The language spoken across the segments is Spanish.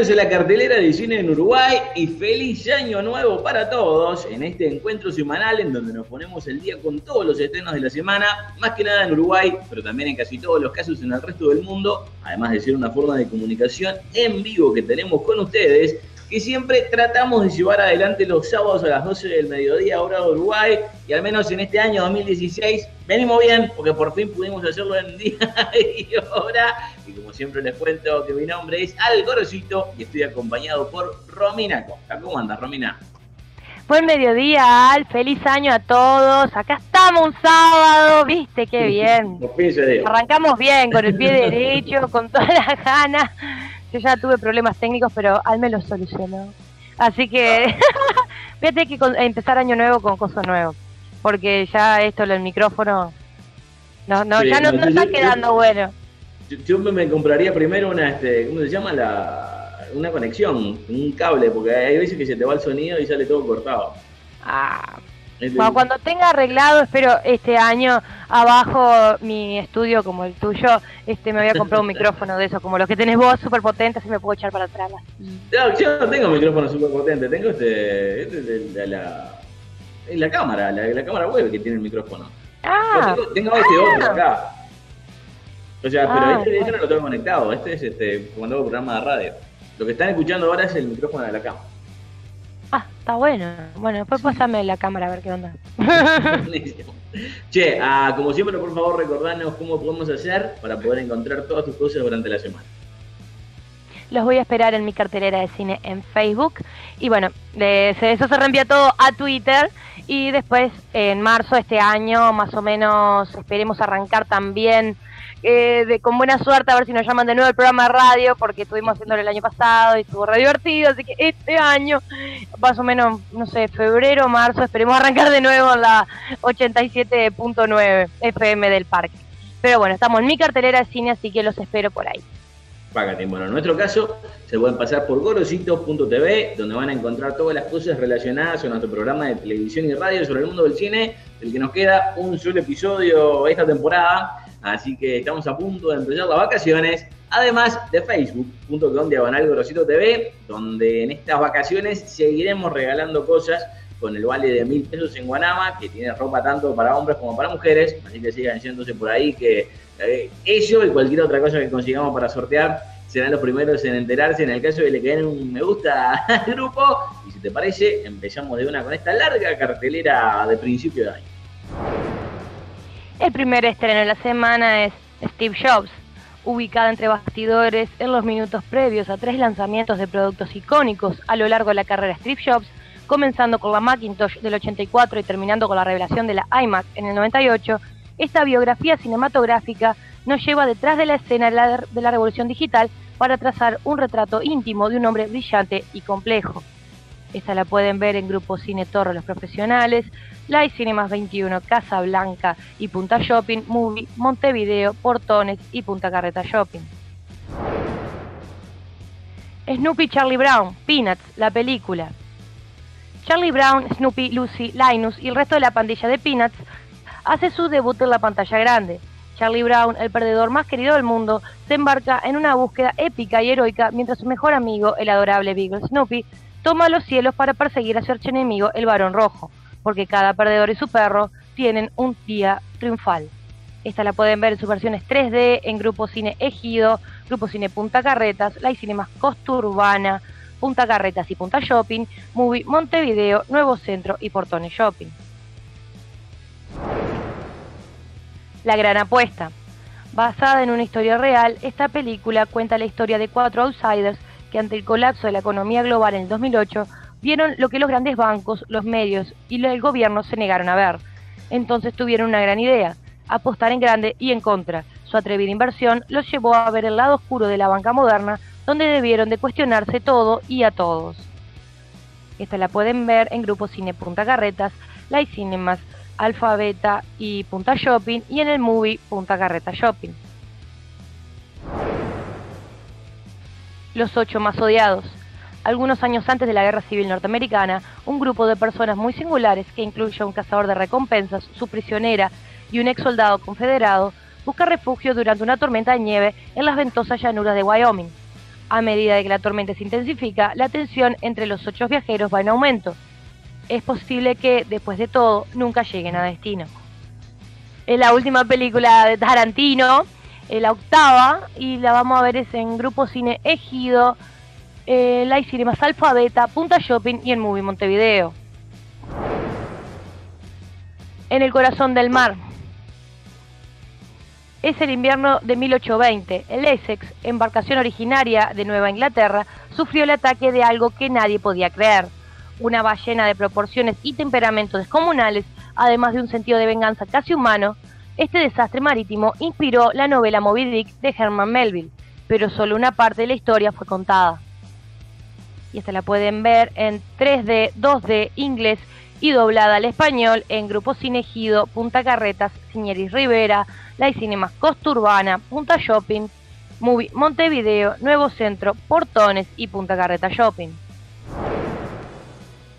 a la cartelera de cine en Uruguay y feliz año nuevo para todos en este encuentro semanal en donde nos ponemos el día con todos los estrenos de la semana, más que nada en Uruguay, pero también en casi todos los casos en el resto del mundo, además de ser una forma de comunicación en vivo que tenemos con ustedes que siempre tratamos de llevar adelante los sábados a las 12 del mediodía, hora de Uruguay, y al menos en este año 2016 venimos bien, porque por fin pudimos hacerlo en día y hora. Y como siempre les cuento que mi nombre es Al y estoy acompañado por Romina Costa. ¿Cómo andas, Romina? Buen mediodía, Al. Feliz año a todos. Acá estamos un sábado, ¿viste? Qué bien. Arrancamos bien, con el pie derecho, con todas las ganas. Yo ya tuve problemas técnicos, pero Al me los solucionó. Así que voy a tener que empezar año nuevo con cosas nuevas. Porque ya esto, del micrófono, no, no, ya no, está quedando bueno. Yo, me compraría primero una, este, ¿cómo se llama? La, una conexión, un cable, porque hay veces que se te va el sonido y sale todo cortado. Ah, bueno, cuando tenga arreglado, espero este año abajo mi estudio como el tuyo, este me voy a comprar un micrófono de esos, como los que tenés vos, súper potentes, y me puedo echar para atrás. No, yo no tengo micrófono súper potente, tengo este, este de, la, la cámara, la, la, cámara web que tiene el micrófono. Ah, tengo, este otro ah. acá. O sea, pero ah, este, este no lo tengo conectado, este es este, cuando hago programa de radio. Lo que están escuchando ahora es el micrófono de la cámara. Está bueno. Bueno, después pásame la cámara a ver qué onda. che, ah, como siempre, por favor, recordanos cómo podemos hacer para poder encontrar todas tus cosas durante la semana. Los voy a esperar en mi cartelera de cine en Facebook. Y bueno, de eso se reenvía todo a Twitter. Y después, en marzo de este año, más o menos, esperemos arrancar también eh, de, con buena suerte a ver si nos llaman de nuevo el programa de radio, porque estuvimos haciéndolo el año pasado y estuvo re divertido, así que este año, más o menos, no sé, febrero, marzo, esperemos arrancar de nuevo la 87.9 FM del parque. Pero bueno, estamos en mi cartelera de cine, así que los espero por ahí. Bueno, en nuestro caso, se pueden pasar por gorositos.tv, donde van a encontrar todas las cosas relacionadas a nuestro programa de televisión y radio sobre el mundo del cine, del que nos queda un solo episodio esta temporada. Así que estamos a punto de empezar las vacaciones. Además de facebook.com diagonal TV, donde en estas vacaciones seguiremos regalando cosas con el vale de mil pesos en Guanama, que tiene ropa tanto para hombres como para mujeres. Así que sigan yéndose por ahí que eh, ello y cualquier otra cosa que consigamos para sortear serán los primeros en enterarse en el caso de que le den un me gusta al grupo. Y si te parece, empezamos de una con esta larga cartelera de principio de año. El primer estreno de la semana es Steve Jobs, ubicada entre bastidores en los minutos previos a tres lanzamientos de productos icónicos a lo largo de la carrera Steve Jobs, comenzando con la Macintosh del 84 y terminando con la revelación de la iMac en el 98, esta biografía cinematográfica nos lleva detrás de la escena de la revolución digital para trazar un retrato íntimo de un hombre brillante y complejo. Esta la pueden ver en Grupo Cine Torre Los Profesionales, Live Cinemas 21, Casa Blanca y Punta Shopping, Movie, Montevideo, Portones y Punta Carreta Shopping. Snoopy Charlie Brown, Peanuts, la película. Charlie Brown, Snoopy, Lucy, Linus y el resto de la pandilla de Peanuts hace su debut en la pantalla grande. Charlie Brown, el perdedor más querido del mundo, se embarca en una búsqueda épica y heroica mientras su mejor amigo, el adorable Beagle Snoopy, toma los cielos para perseguir a su archienemigo, el varón rojo, porque cada perdedor y su perro tienen un día triunfal. Esta la pueden ver en sus versiones 3D en Grupo Cine Ejido, Grupo Cine Punta Carretas, La Cinemas Costa Urbana, Punta Carretas y Punta Shopping, Movie Montevideo, Nuevo Centro y Portones Shopping. La gran apuesta. Basada en una historia real, esta película cuenta la historia de cuatro outsiders que ante el colapso de la economía global en el 2008 vieron lo que los grandes bancos, los medios y el gobierno se negaron a ver. Entonces tuvieron una gran idea, apostar en grande y en contra. Su atrevida inversión los llevó a ver el lado oscuro de la banca moderna, donde debieron de cuestionarse todo y a todos. Esta la pueden ver en Grupo Cine Punta Carretas, Light Cinemas, Alfa Beta y Punta Shopping y en el Movie Punta Carreta Shopping. Los ocho más odiados. Algunos años antes de la Guerra Civil Norteamericana, un grupo de personas muy singulares, que incluye a un cazador de recompensas, su prisionera y un ex soldado confederado, busca refugio durante una tormenta de nieve en las ventosas llanuras de Wyoming. A medida que la tormenta se intensifica, la tensión entre los ocho viajeros va en aumento. Es posible que, después de todo, nunca lleguen a destino. Es la última película de Tarantino, la octava, y la vamos a ver es en Grupo Cine Ejido, eh, Live Cinemas Alfabeta, Punta Shopping y en Movie Montevideo. En el corazón del mar, es el invierno de 1820. El Essex, embarcación originaria de Nueva Inglaterra, sufrió el ataque de algo que nadie podía creer. Una ballena de proporciones y temperamento descomunales, además de un sentido de venganza casi humano, este desastre marítimo inspiró la novela Moby Dick de Herman Melville, pero solo una parte de la historia fue contada. Y esta la pueden ver en 3D, 2D, inglés y doblada al español en Grupo Cinegido, Punta Carretas, Ciñeris Rivera, La Cinemas Costa Urbana, Punta Shopping, Movie Montevideo, Nuevo Centro, Portones y Punta Carreta Shopping.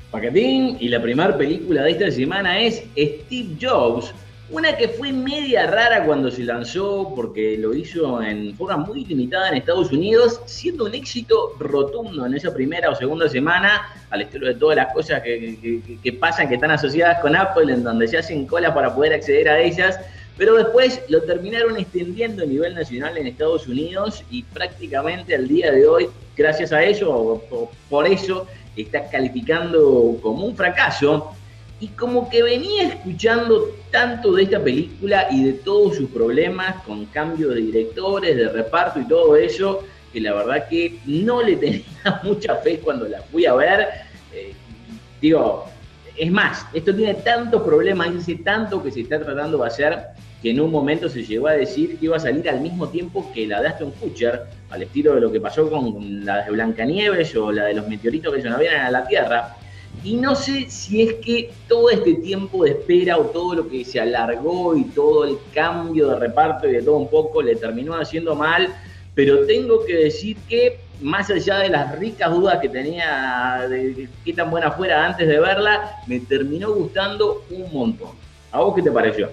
Paquetín, y la primera película de esta semana es Steve Jobs, una que fue media rara cuando se lanzó porque lo hizo en forma muy limitada en Estados Unidos, siendo un éxito rotundo en esa primera o segunda semana, al estilo de todas las cosas que, pasan, que están asociadas con Apple, en donde se hacen cola para poder acceder a ellas. Pero después lo terminaron extendiendo a nivel nacional en Estados Unidos y prácticamente al día de hoy, gracias a ello, o por eso, está calificando como un fracaso y como que venía escuchando tanto de esta película y de todos sus problemas con cambio de directores, de reparto y todo eso, que la verdad que no le tenía mucha fe cuando la fui a ver. Eh, digo, es más, esto tiene tantos problemas, dice tanto que se está tratando de hacer, que en un momento se llegó a decir que iba a salir al mismo tiempo que la de Aston Kutcher, al estilo de lo que pasó con la de Blancanieves o la de los meteoritos que se nos a la Tierra y no sé si es que todo este tiempo de espera o todo lo que se alargó y todo el cambio de reparto y de todo un poco le terminó haciendo mal, pero tengo que decir que más allá de las ricas dudas que tenía de qué tan buena fuera antes de verla, me terminó gustando un montón. ¿A vos qué te pareció?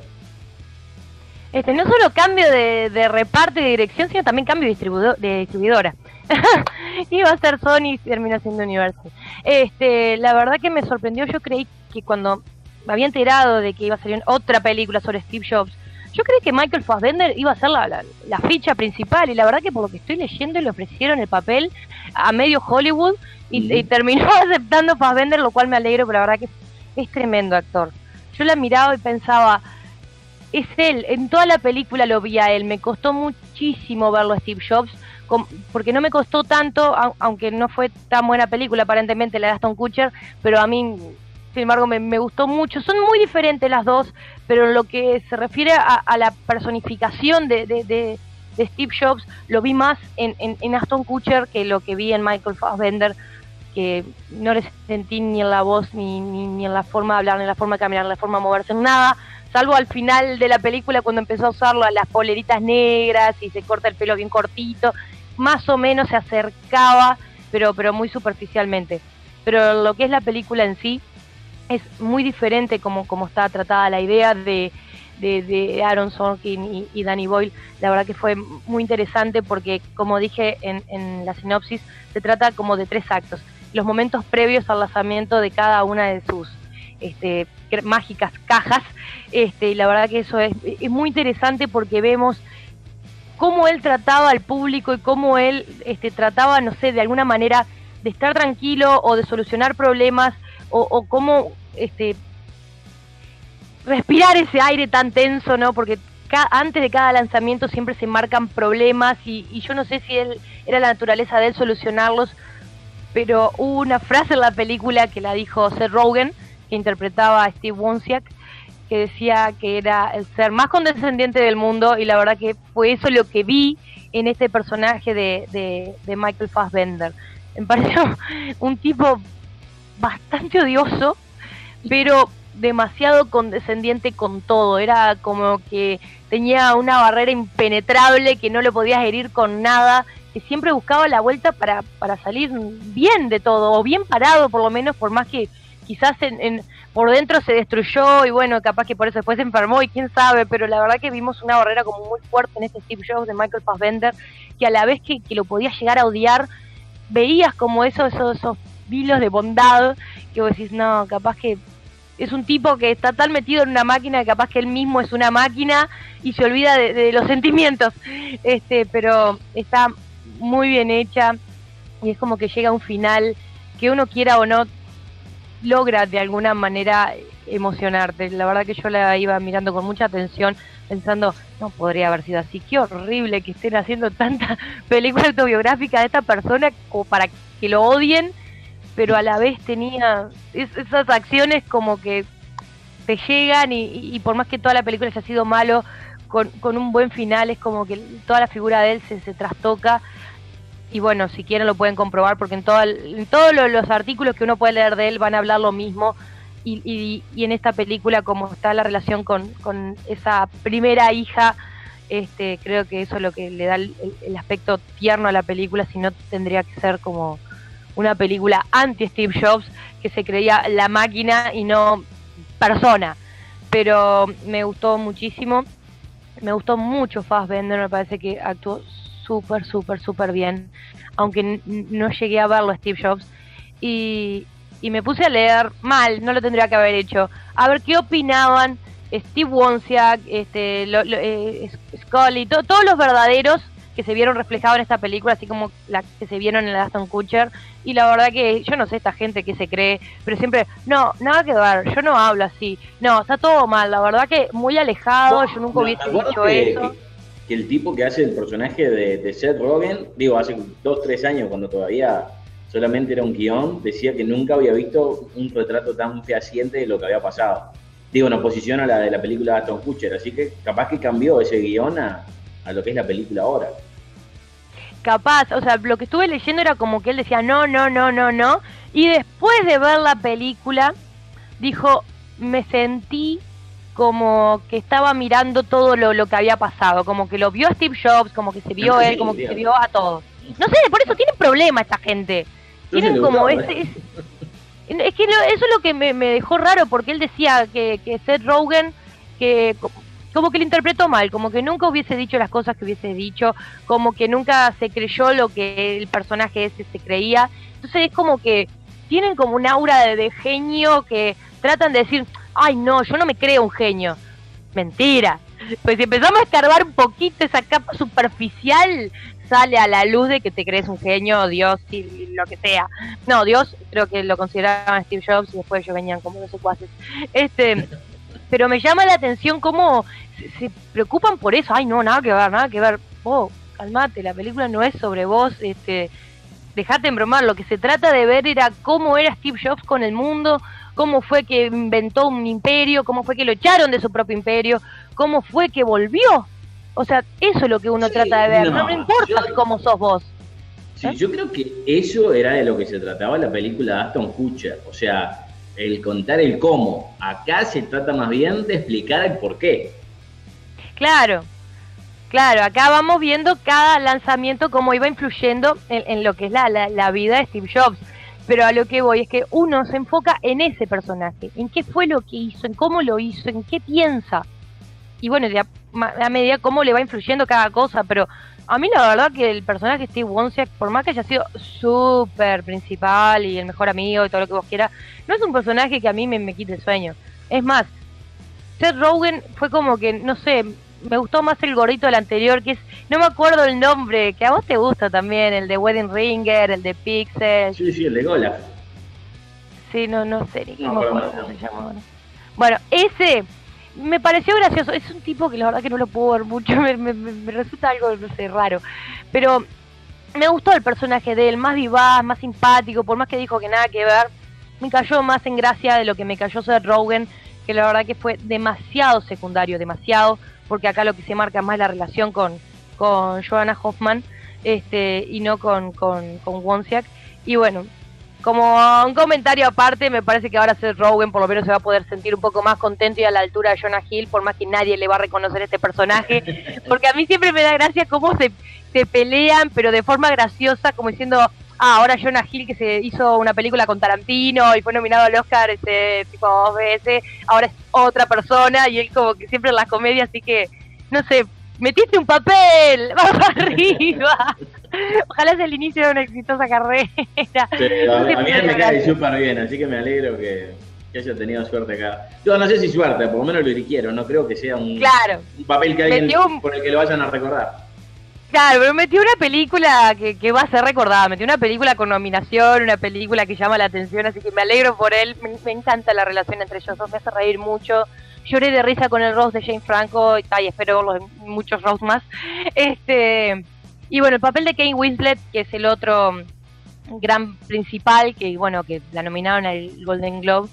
Este, no solo cambio de, reparto y de dirección, sino también cambio de, de distribuidora. Iba a ser Sony y terminó siendo Universal. Este, la verdad que me sorprendió, yo creí que cuando me había enterado de que iba a salir otra película sobre Steve Jobs, yo creí que Michael Fassbender iba a ser la, ficha principal. Y la verdad que por lo que estoy leyendo le ofrecieron el papel a medio Hollywood y, terminó aceptando Fassbender, lo cual me alegro, pero la verdad que es, tremendo actor. Yo la miraba y pensaba, es él, en toda la película lo vi a él, me costó muchísimo verlo a Steve Jobs, porque no me costó tanto, aunque no fue tan buena película aparentemente la de Aston Kutcher, pero a mí, sin embargo, me, gustó mucho. Son muy diferentes las dos, pero en lo que se refiere a, la personificación de, Steve Jobs, lo vi más en, Aston Kutcher que lo que vi en Michael Fassbender, que no le sentí ni en la voz, ni, ni, en la forma de hablar, ni en la forma de caminar, ni en la forma de moverse, nada salvo al final de la película cuando empezó a usarlo a las poleritas negras y se corta el pelo bien cortito más o menos se acercaba, pero, pero muy superficialmente. Pero lo que es la película en sí es muy diferente como, como está tratada la idea de, de, Aaron Sorkin y, Danny Boyle. La verdad que fue muy interesante porque, como dije en, en la sinopsis, se trata como de tres actos. Los momentos previos al lanzamiento de cada una de sus este, mágicas cajas. Este, y la verdad que eso es, es muy interesante porque vemos cómo él trataba al público y cómo él este, trataba, no sé, de alguna manera de estar tranquilo o de solucionar problemas o, cómo este, respirar ese aire tan tenso, ¿no? Porque antes de cada lanzamiento siempre se marcan problemas y, yo no sé si él era la naturaleza de él solucionarlos, pero hubo una frase en la película que la dijo Seth Rogen, que interpretaba a Steve Wozniak, que decía que era el ser más condescendiente del mundo y la verdad que fue eso lo que vi en este personaje de, de, Michael Fassbender. Me pareció un tipo bastante odioso, pero demasiado condescendiente con todo. Era como que tenía una barrera impenetrable que no le podías herir con nada, que siempre buscaba la vuelta para, para salir bien de todo, o bien parado por lo menos, por más que quizás en, por dentro se destruyó y bueno, capaz que por eso después se enfermó y quién sabe, pero la verdad que vimos una barrera como muy fuerte en este Steve Jobs de Michael Fassbender, que a la vez que, lo podía llegar a odiar, veías como esos, esos vilos de bondad que vos decís, no, capaz que es un tipo que está tan metido en una máquina que capaz que él mismo es una máquina y se olvida de, los sentimientos. Este, pero está muy bien hecha y es como que llega a un final que uno quiera o no logra de alguna manera emocionarte. La verdad que yo la iba mirando con mucha atención pensando, no podría haber sido así, qué horrible que estén haciendo tanta película autobiográfica de esta persona como para que lo odien pero a la vez tenía esas acciones como que te llegan y, por más que toda la película haya sido malo, con, un buen final es como que toda la figura de él se, se trastoca y bueno, si quieren lo pueden comprobar porque en, en todos los, artículos que uno puede leer de él van a hablar lo mismo y, en esta película como está la relación con, esa primera hija, este, creo que eso es lo que le da el aspecto tierno a la película, si no tendría que ser como una película anti-Steve Jobs que se creía la máquina y no persona. Pero me gustó muchísimo. Me gustó mucho Fassbender, me parece que actuó súper, súper, súper bien. Aunque no llegué a verlo Steve Jobs. Y, me puse a leer mal, no lo tendría que haber hecho. A ver qué opinaban Steve Wozniak, este, eh, Scully, todos los verdaderos que se vieron reflejados en esta película, así como la que se vieron en la Aston Kutcher. Y la verdad que yo no sé esta gente que se cree, pero siempre, no, nada que ver, yo no hablo así. No, está todo mal, la verdad que muy alejado, yo nunca hubiese dicho eso. Que, el tipo que hace el personaje de, Seth Rogen, digo, hace dos, tres años, cuando todavía solamente era un guion, decía que nunca había visto un retrato tan fehaciente de lo que había pasado. Digo, en oposición a la de la película de Aston Kutcher, así que capaz que cambió ese guion a, a lo que es la película ahora capaz, o sea, lo que estuve leyendo era como que él decía no, no, no, no, no, y después de ver la película, dijo, me sentí como que estaba mirando todo lo, lo que había pasado, como que lo vio a Steve Jobs, como que se vio él, como que se vio a todos. No sé, por eso tienen problema esta gente. Tienen como ese... Es, que eso es lo que me, me, dejó raro, porque él decía que, que Seth Rogen, que como que lo interpretó mal, como que nunca hubiese dicho las cosas que hubiese dicho, como que nunca se creyó lo que el personaje ese se creía. Entonces es como que tienen como un aura de, genio que tratan de decir, ay no, yo no me creo un genio. Mentira. Pues si empezamos a escarbar un poquito esa capa superficial, sale a la luz de que te crees un genio, Dios, y lo que sea. No, Dios creo que lo consideraban Steve Jobs y después ellos venían como los secuaces. Este, pero me llama la atención cómo se, preocupan por eso. Ay, no, nada que ver, nada que ver. Oh, calmate, la película no es sobre vos, este, dejate embromar. Lo que se trata de ver era cómo era Steve Jobs con el mundo, cómo fue que inventó un imperio, cómo fue que lo echaron de su propio imperio, cómo fue que volvió. O sea, eso es lo que uno trata de ver. No, me importa cómo sos vos. Sí, ¿Eh? yo creo que eso era de lo que se trataba la película de Aston Kutcher. O sea, el contar el cómo. Acá se trata más bien de explicar el por qué. Claro, claro, acá vamos viendo cada lanzamiento cómo iba influyendo en, lo que es la, la, vida de Steve Jobs. Pero a lo que voy es que uno se enfoca en ese personaje, en qué fue lo que hizo, en cómo lo hizo, en qué piensa. Y bueno, a, a medida cómo le va influyendo cada cosa, pero a mí la verdad que el personaje Steve Wozniak, por más que haya sido súper principal y el mejor amigo y todo lo que vos quieras, no es un personaje que a mí me, quite el sueño. Es más, Seth Rogen fue como que, no sé, me gustó más el gordito del anterior, que es, no me acuerdo el nombre, que a vos te gusta también, el de Wedding Ringer, el de Pixel. Sí, sí, el de Gola. Sí, no, no sé ni cómo, se llama Bueno, ese me pareció gracioso. Es un tipo que la verdad que no lo puedo ver mucho, me, resulta algo, no sé, raro. Pero me gustó el personaje de él, más vivaz, más simpático, por más que dijo que nada que ver. Me cayó más en gracia de lo que me cayó ser Rogan, que la verdad que fue demasiado secundario, demasiado, porque acá lo que se marca más la relación con, con Joanna Hoffman este, y no con, con, con Wonsiak. Y bueno, como un comentario aparte, me parece que ahora Seth Rogen por lo menos se va a poder sentir un poco más contento y a la altura de Jonah Hill, por más que nadie le va a reconocer este personaje, porque a mí siempre me da gracia cómo se, se pelean, pero de forma graciosa, como diciendo, ah, ahora Jonah Hill que se hizo una película con Tarantino y fue nominado al Oscar este, tipo dos veces, ahora es otra persona y él como que siempre en las comedias, así que, no sé, metiste un papel, vamos arriba. Ojalá sea el inicio de una exitosa carrera. a, mí me cae súper bien, así que me alegro que, haya tenido suerte acá. Yo no sé si suerte, por lo menos lo quiero, no creo que sea un, un papel que alguien por el que lo vayan a recordar. Claro, pero metió una película que, que, va a ser recordada, metió una película con nominación, una película que llama la atención, así que me alegro por él, me, encanta la relación entre ellos dos, me hace reír mucho. Lloré de risa con el Rose de Jane Franco y, y espero verlo en muchos Rose más. Este, y bueno, el papel de Kane Winslet, que es el otro gran principal, que bueno, que la nominaron al Golden Globe.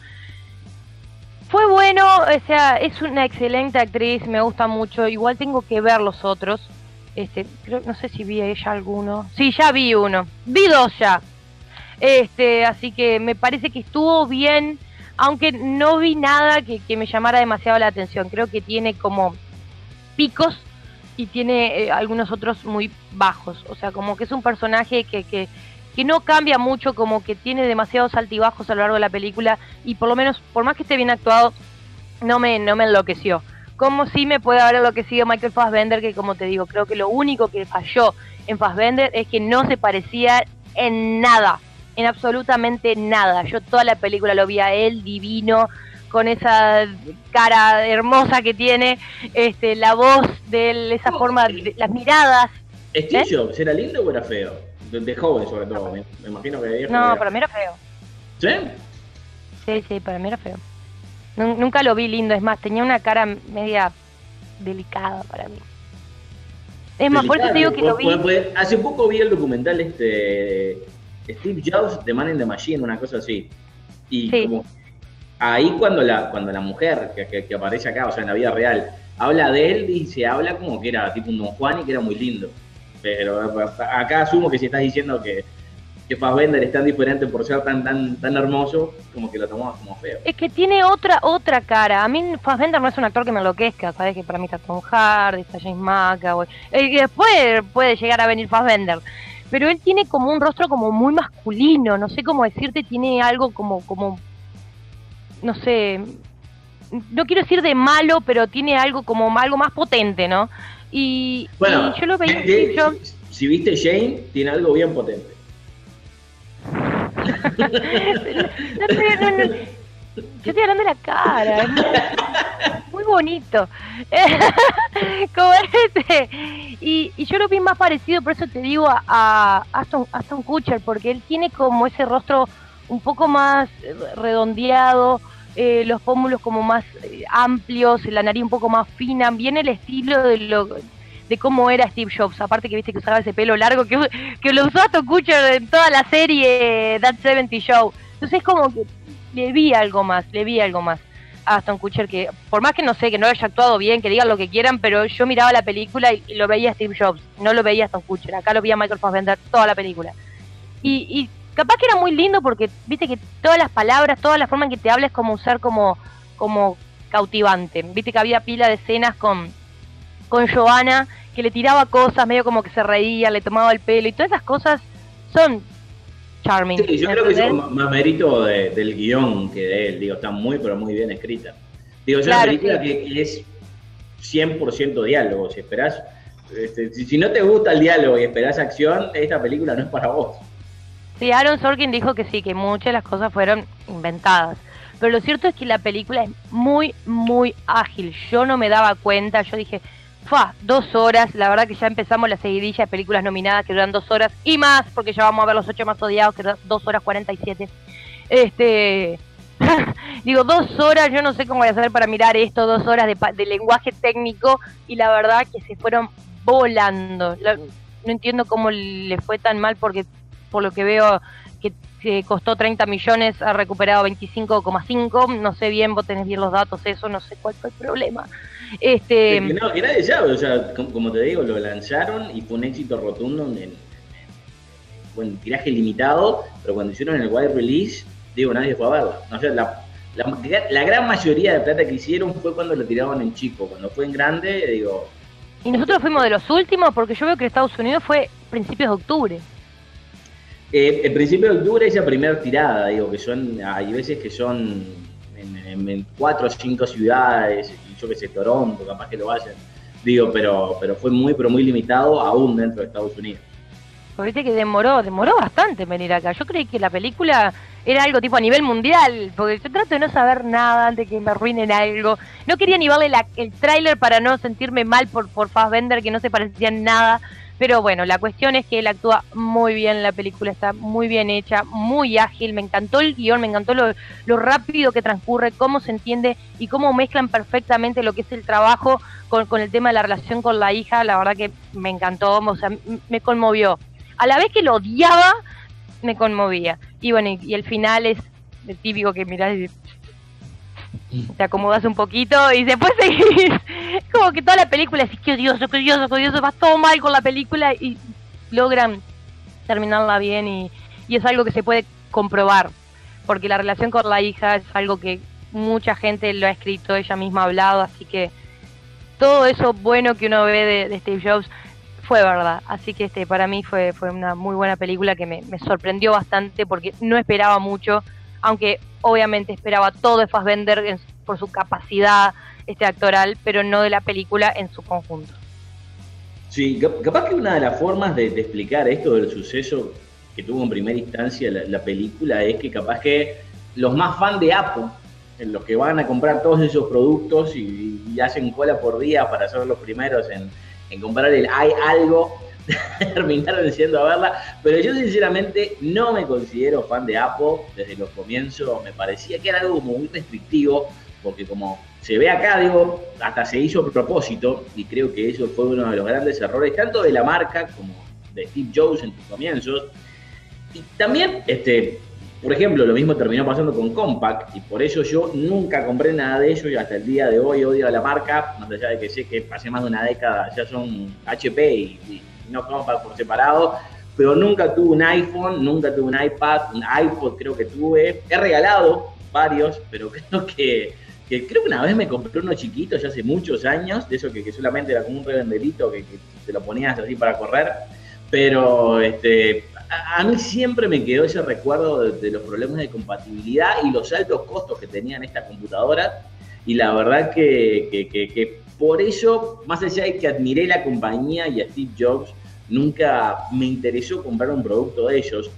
Fue bueno, o sea, es una excelente actriz, me gusta mucho. Igual tengo que ver los otros este, creo, no sé si vi ella alguno. Sí, ya vi uno. Vi dos ya. Este, así que me parece que estuvo bien, aunque no vi nada que, me llamara demasiado la atención. Creo que tiene como picos y tiene eh, algunos otros muy bajos. O sea, como que es un personaje que, que, que no cambia mucho, como que tiene demasiados altibajos a lo largo de la película y por lo menos, por más que esté bien actuado, no me, no me enloqueció como si me puede haber enloquecido Michael Fassbender, que como te digo, creo que lo único que falló en Fassbender es que no se parecía en nada, en absolutamente nada. Yo toda la película lo vi a él divino, con esa cara hermosa que tiene, este, la voz de él, esa forma, las miradas. ¿Steve ¿Eh? Jobs era lindo o era feo? De, joven sobre todo, me, imagino que No, para mí era feo. ¿Sí? Sí, sí, para mí era feo. Nunca lo vi lindo, es más, tenía una cara media delicada para mí. Es más, por eso te digo que lo vi. hace poco vi el documental este Steve Jobs de Man in the Machine, una cosa así. Y como ahí cuando la, cuando la mujer que, que, aparece acá, o sea, en la vida real, habla de él y se habla como que era tipo un Don Juan y que era muy lindo. Pero acá asumo que si estás diciendo que que Fassbender es tan diferente por ser tan tan tan hermoso, como que lo tomamos como feo. Es que tiene otra otra cara. A mí Fassbender no es un actor que me enloquezca, sabes que para mí está Tom Hardy, está James McAvoy. Eh, y después puede llegar a venir Fassbender. Pero él tiene como un rostro como muy masculino, no sé cómo decirte, tiene algo como como no sé, no quiero decir de malo, pero tiene algo como algo más potente, ¿no? Y, bueno, yo lo veía. si viste Jane, tiene algo bien potente. Yo estoy hablando de la cara. Muy bonito. Como este. Y, yo lo vi más parecido, por eso te digo, a, Aston, Aston Kutcher, porque él tiene como ese rostro un poco más redondeado, eh, los pómulos como más eh, amplios, la nariz un poco más fina, bien el estilo de lo de cómo era Steve Jobs. Aparte que viste que usaba ese pelo largo que, que lo usó Aston Kutcher en toda la serie That 70 Show. Entonces es como que le vi algo más, le vi algo más a Aston Kutcher que por más que no sé, que no haya actuado bien, que digan lo que quieran, pero yo miraba la película y, lo veía Steve Jobs, no lo veía Aston Kutcher. Acá lo veía Michael Fassbender toda la película. Y, y capaz que era muy lindo porque viste que todas las palabras, toda la forma en que te hablas como usar como, como cautivante. Viste que había pila de escenas con con Joana, que le tiraba cosas, medio como que se reía, le tomaba el pelo, y todas esas cosas son charming. Sí, yo creo que es más mérito del guion que de él, digo, está muy, pero muy bien escrita. Digo, es una película que, es 100% diálogo, si esperás, este, si, no te gusta el diálogo y esperás acción, esta película no es para vos. Sí, Aaron Sorkin dijo que sí, que muchas de las cosas fueron inventadas. Pero lo cierto es que la película es muy, muy ágil. Yo no me daba cuenta, yo dije, Fa, dos horas, la verdad que ya empezamos la seguidilla de películas nominadas que duran dos horas y más, porque ya vamos a ver los ocho más odiados que duran dos horas cuarenta y siete. Este, digo, dos horas, yo no sé cómo voy a hacer para mirar esto, dos horas de, lenguaje técnico y la verdad que se fueron volando. no entiendo cómo le fue tan mal porque por lo que veo que, costó 30 millones, ha recuperado 25,5, no sé bien, vos tenés bien los datos, eso, no sé cuál fue el problema. Este, no, que nadie sabe, o sea, como te digo, lo lanzaron y fue un éxito rotundo en, en, tiraje limitado, pero cuando hicieron el wide release, digo, nadie fue a verlo. O sea, la, la, gran mayoría de plata que hicieron fue cuando lo tiraban en chico, cuando fue en grande, digo... Y nosotros fuimos de los últimos, porque yo veo que Estados Unidos fue principios de octubre. Eh, el principio de octubre es la primera tirada, digo, que son, hay veces que son en, cuatro o cinco ciudades, yo que sé, Toronto, capaz que lo vayan, digo, pero, pero fue muy, pero muy limitado aún dentro de Estados Unidos. Porque que demoró, demoró bastante en venir acá. Yo creí que la película era algo tipo a nivel mundial, porque yo trato de no saber nada antes que me arruinen algo. No quería ni verle el tráiler para no sentirme mal por, por Fassbender, que no se parecía nada. Pero bueno, la cuestión es que él actúa muy bien, la película está muy bien hecha, muy ágil, me encantó el guion, me encantó lo, lo rápido que transcurre, cómo se entiende y cómo mezclan perfectamente lo que es el trabajo con, con el tema de la relación con la hija, la verdad que me encantó, o sea, me conmovió. A la vez que lo odiaba, me conmovía. Y bueno, y, el final es el típico que mirás y te acomodas un poquito y después seguís. Como que toda la película es que odioso, que odioso, que odioso, va todo mal con la película y logran terminarla bien y, y es algo que se puede comprobar. Porque la relación con la hija es algo que mucha gente lo ha escrito, ella misma ha hablado, así que todo eso bueno que uno ve de, de Steve Jobs fue verdad. Así que este para mí fue, fue una muy buena película que me, sorprendió bastante porque no esperaba mucho, aunque obviamente esperaba todo de Fassbender por su capacidad este actoral, pero no de la película en su conjunto. Sí, capaz que una de las formas de, explicar esto del suceso que tuvo en primera instancia la, película es que capaz que los más fans de Apple, en los que van a comprar todos esos productos y, hacen cola por día para ser los primeros en, en comprar el hay algo, terminaron diciendo a verla, pero yo sinceramente no me considero fan de Apple. Desde los comienzos, me parecía que era algo como muy restrictivo, porque como se ve acá, digo, hasta se hizo a propósito, y creo que eso fue uno de los grandes errores, tanto de la marca como de Steve Jobs en sus comienzos, y también este, por ejemplo, lo mismo terminó pasando con Compaq y por eso yo nunca compré nada de ellos y hasta el día de hoy odio a la marca, más allá de que sé que hace más de una década ya son HP y, no Compaq por separado, pero nunca tuve un iPhone, nunca tuve un iPad, un iPod creo que tuve, he regalado varios, pero creo que, creo que una vez me compré uno chiquito ya hace muchos años, de eso que, solamente era como un revenderito que, que te lo ponías así para correr, pero este, a, mí siempre me quedó ese recuerdo de, los problemas de compatibilidad y los altos costos que tenían estas computadoras. Y la verdad que, por eso, más allá de que admiré la compañía y a Steve Jobs, nunca me interesó comprar un producto de ellos.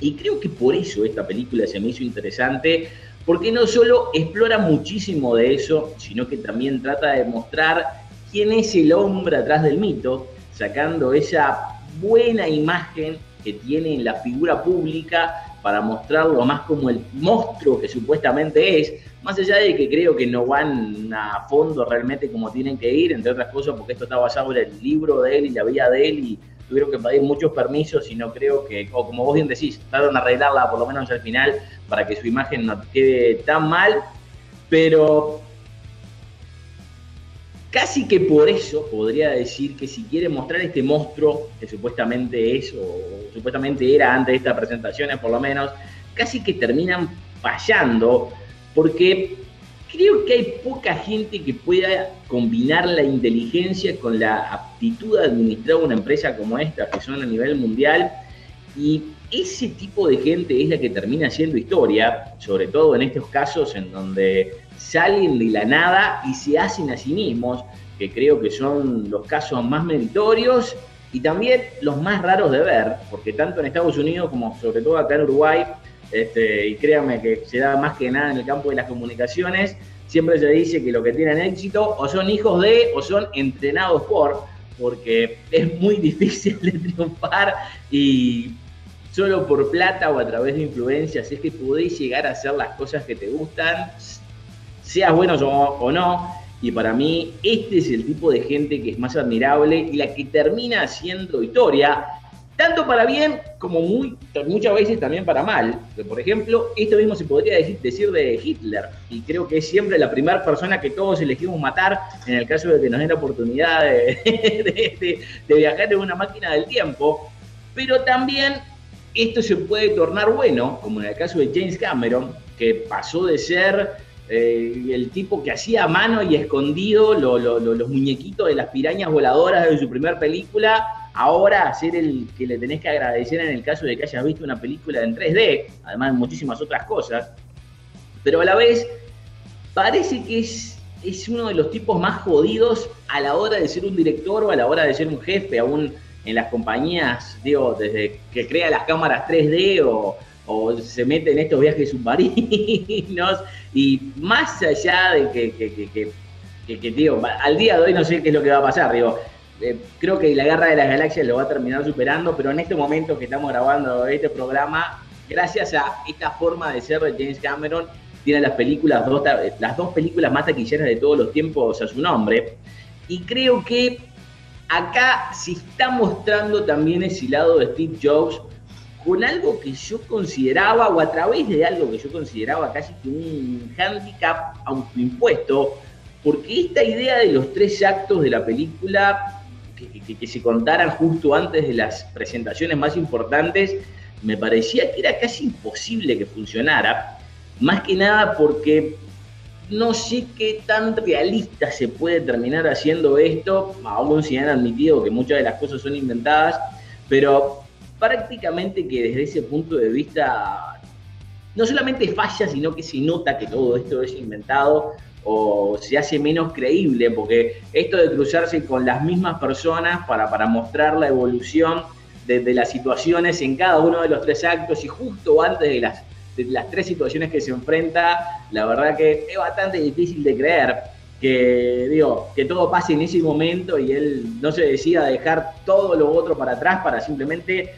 Y creo que por eso esta película se me hizo interesante, porque no solo explora muchísimo de eso, sino que también trata de mostrar quién es el hombre atrás del mito, sacando esa buena imagen que tiene la figura pública para mostrarlo más como el monstruo que supuestamente es, más allá de que creo que no van a fondo realmente como tienen que ir, entre otras cosas porque esto está basado en el libro de él y la vida de él y tuvieron que pedir muchos permisos y no creo que, o como vos bien decís, trataron de arreglarla por lo menos al final para que su imagen no quede tan mal, pero Casi que por eso podría decir que si quiere mostrar este monstruo, que supuestamente es, o supuestamente era antes de estas presentaciones por lo menos, casi que terminan fallando, porque creo que hay poca gente que pueda combinar la inteligencia con la aptitud de administrar una empresa como esta, que son a nivel mundial, y ese tipo de gente es la que termina haciendo historia, sobre todo en estos casos en donde salen de la nada y se hacen a sí mismos, que creo que son los casos más meritorios y también los más raros de ver, porque tanto en Estados Unidos como sobre todo acá en Uruguay, este, y créanme que se da más que nada en el campo de las comunicaciones, siempre se dice que los que tienen éxito o son hijos de o son entrenados por, porque es muy difícil de triunfar y solo por plata o a través de influencias es que podéis llegar a hacer las cosas que te gustan, seas bueno o, no. Y para mí, este es el tipo de gente que es más admirable y la que termina haciendo historia, tanto para bien como muy, muchas veces también para mal. Por ejemplo, esto mismo se podría decir de Hitler, y creo que es siempre la primera persona que todos elegimos matar en el caso de que nos den la oportunidad de, viajar en una máquina del tiempo. Pero también esto se puede tornar bueno, como en el caso de James Cameron, que pasó de ser eh, el tipo que hacía a mano y escondido los muñequitos de las pirañas voladoras de su primera película ahora ser el que le tenés que agradecer en el caso de que hayas visto una película en 3D, además de muchísimas otras cosas, pero a la vez parece que es, es uno de los tipos más jodidos a la hora de ser un director o a la hora de ser un jefe, aún en las compañías, digo, desde que crea las cámaras 3D o, se mete en estos viajes submarinos, y más allá de que, que, digo, al día de hoy no sé qué es lo que va a pasar, digo, eh, creo que la Guerra de las Galaxias lo va a terminar superando, pero en este momento que estamos grabando este programa, gracias a esta forma de ser de James Cameron, tiene las películas, las dos películas más taquilleras de todos los tiempos a su nombre. Y creo que acá se está mostrando también ese lado de Steve Jobs con algo que yo consideraba, o a través de algo que yo consideraba casi que un handicap autoimpuesto, porque esta idea de los tres actos de la película, que, que se contaran justo antes de las presentaciones más importantes, me parecía que era casi imposible que funcionara, más que nada porque no sé qué tan realista se puede terminar haciendo esto, aún si han admitido que muchas de las cosas son inventadas, pero prácticamente que desde ese punto de vista no solamente falla, sino que se nota que todo esto es inventado o se hace menos creíble, porque esto de cruzarse con las mismas personas para, para mostrar la evolución de, de las situaciones en cada uno de los tres actos y justo antes de las de las tres situaciones que se enfrenta, la verdad que es bastante difícil de creer que, digo, que todo pase en ese momento y él no se decida dejar todo lo otro para atrás para simplemente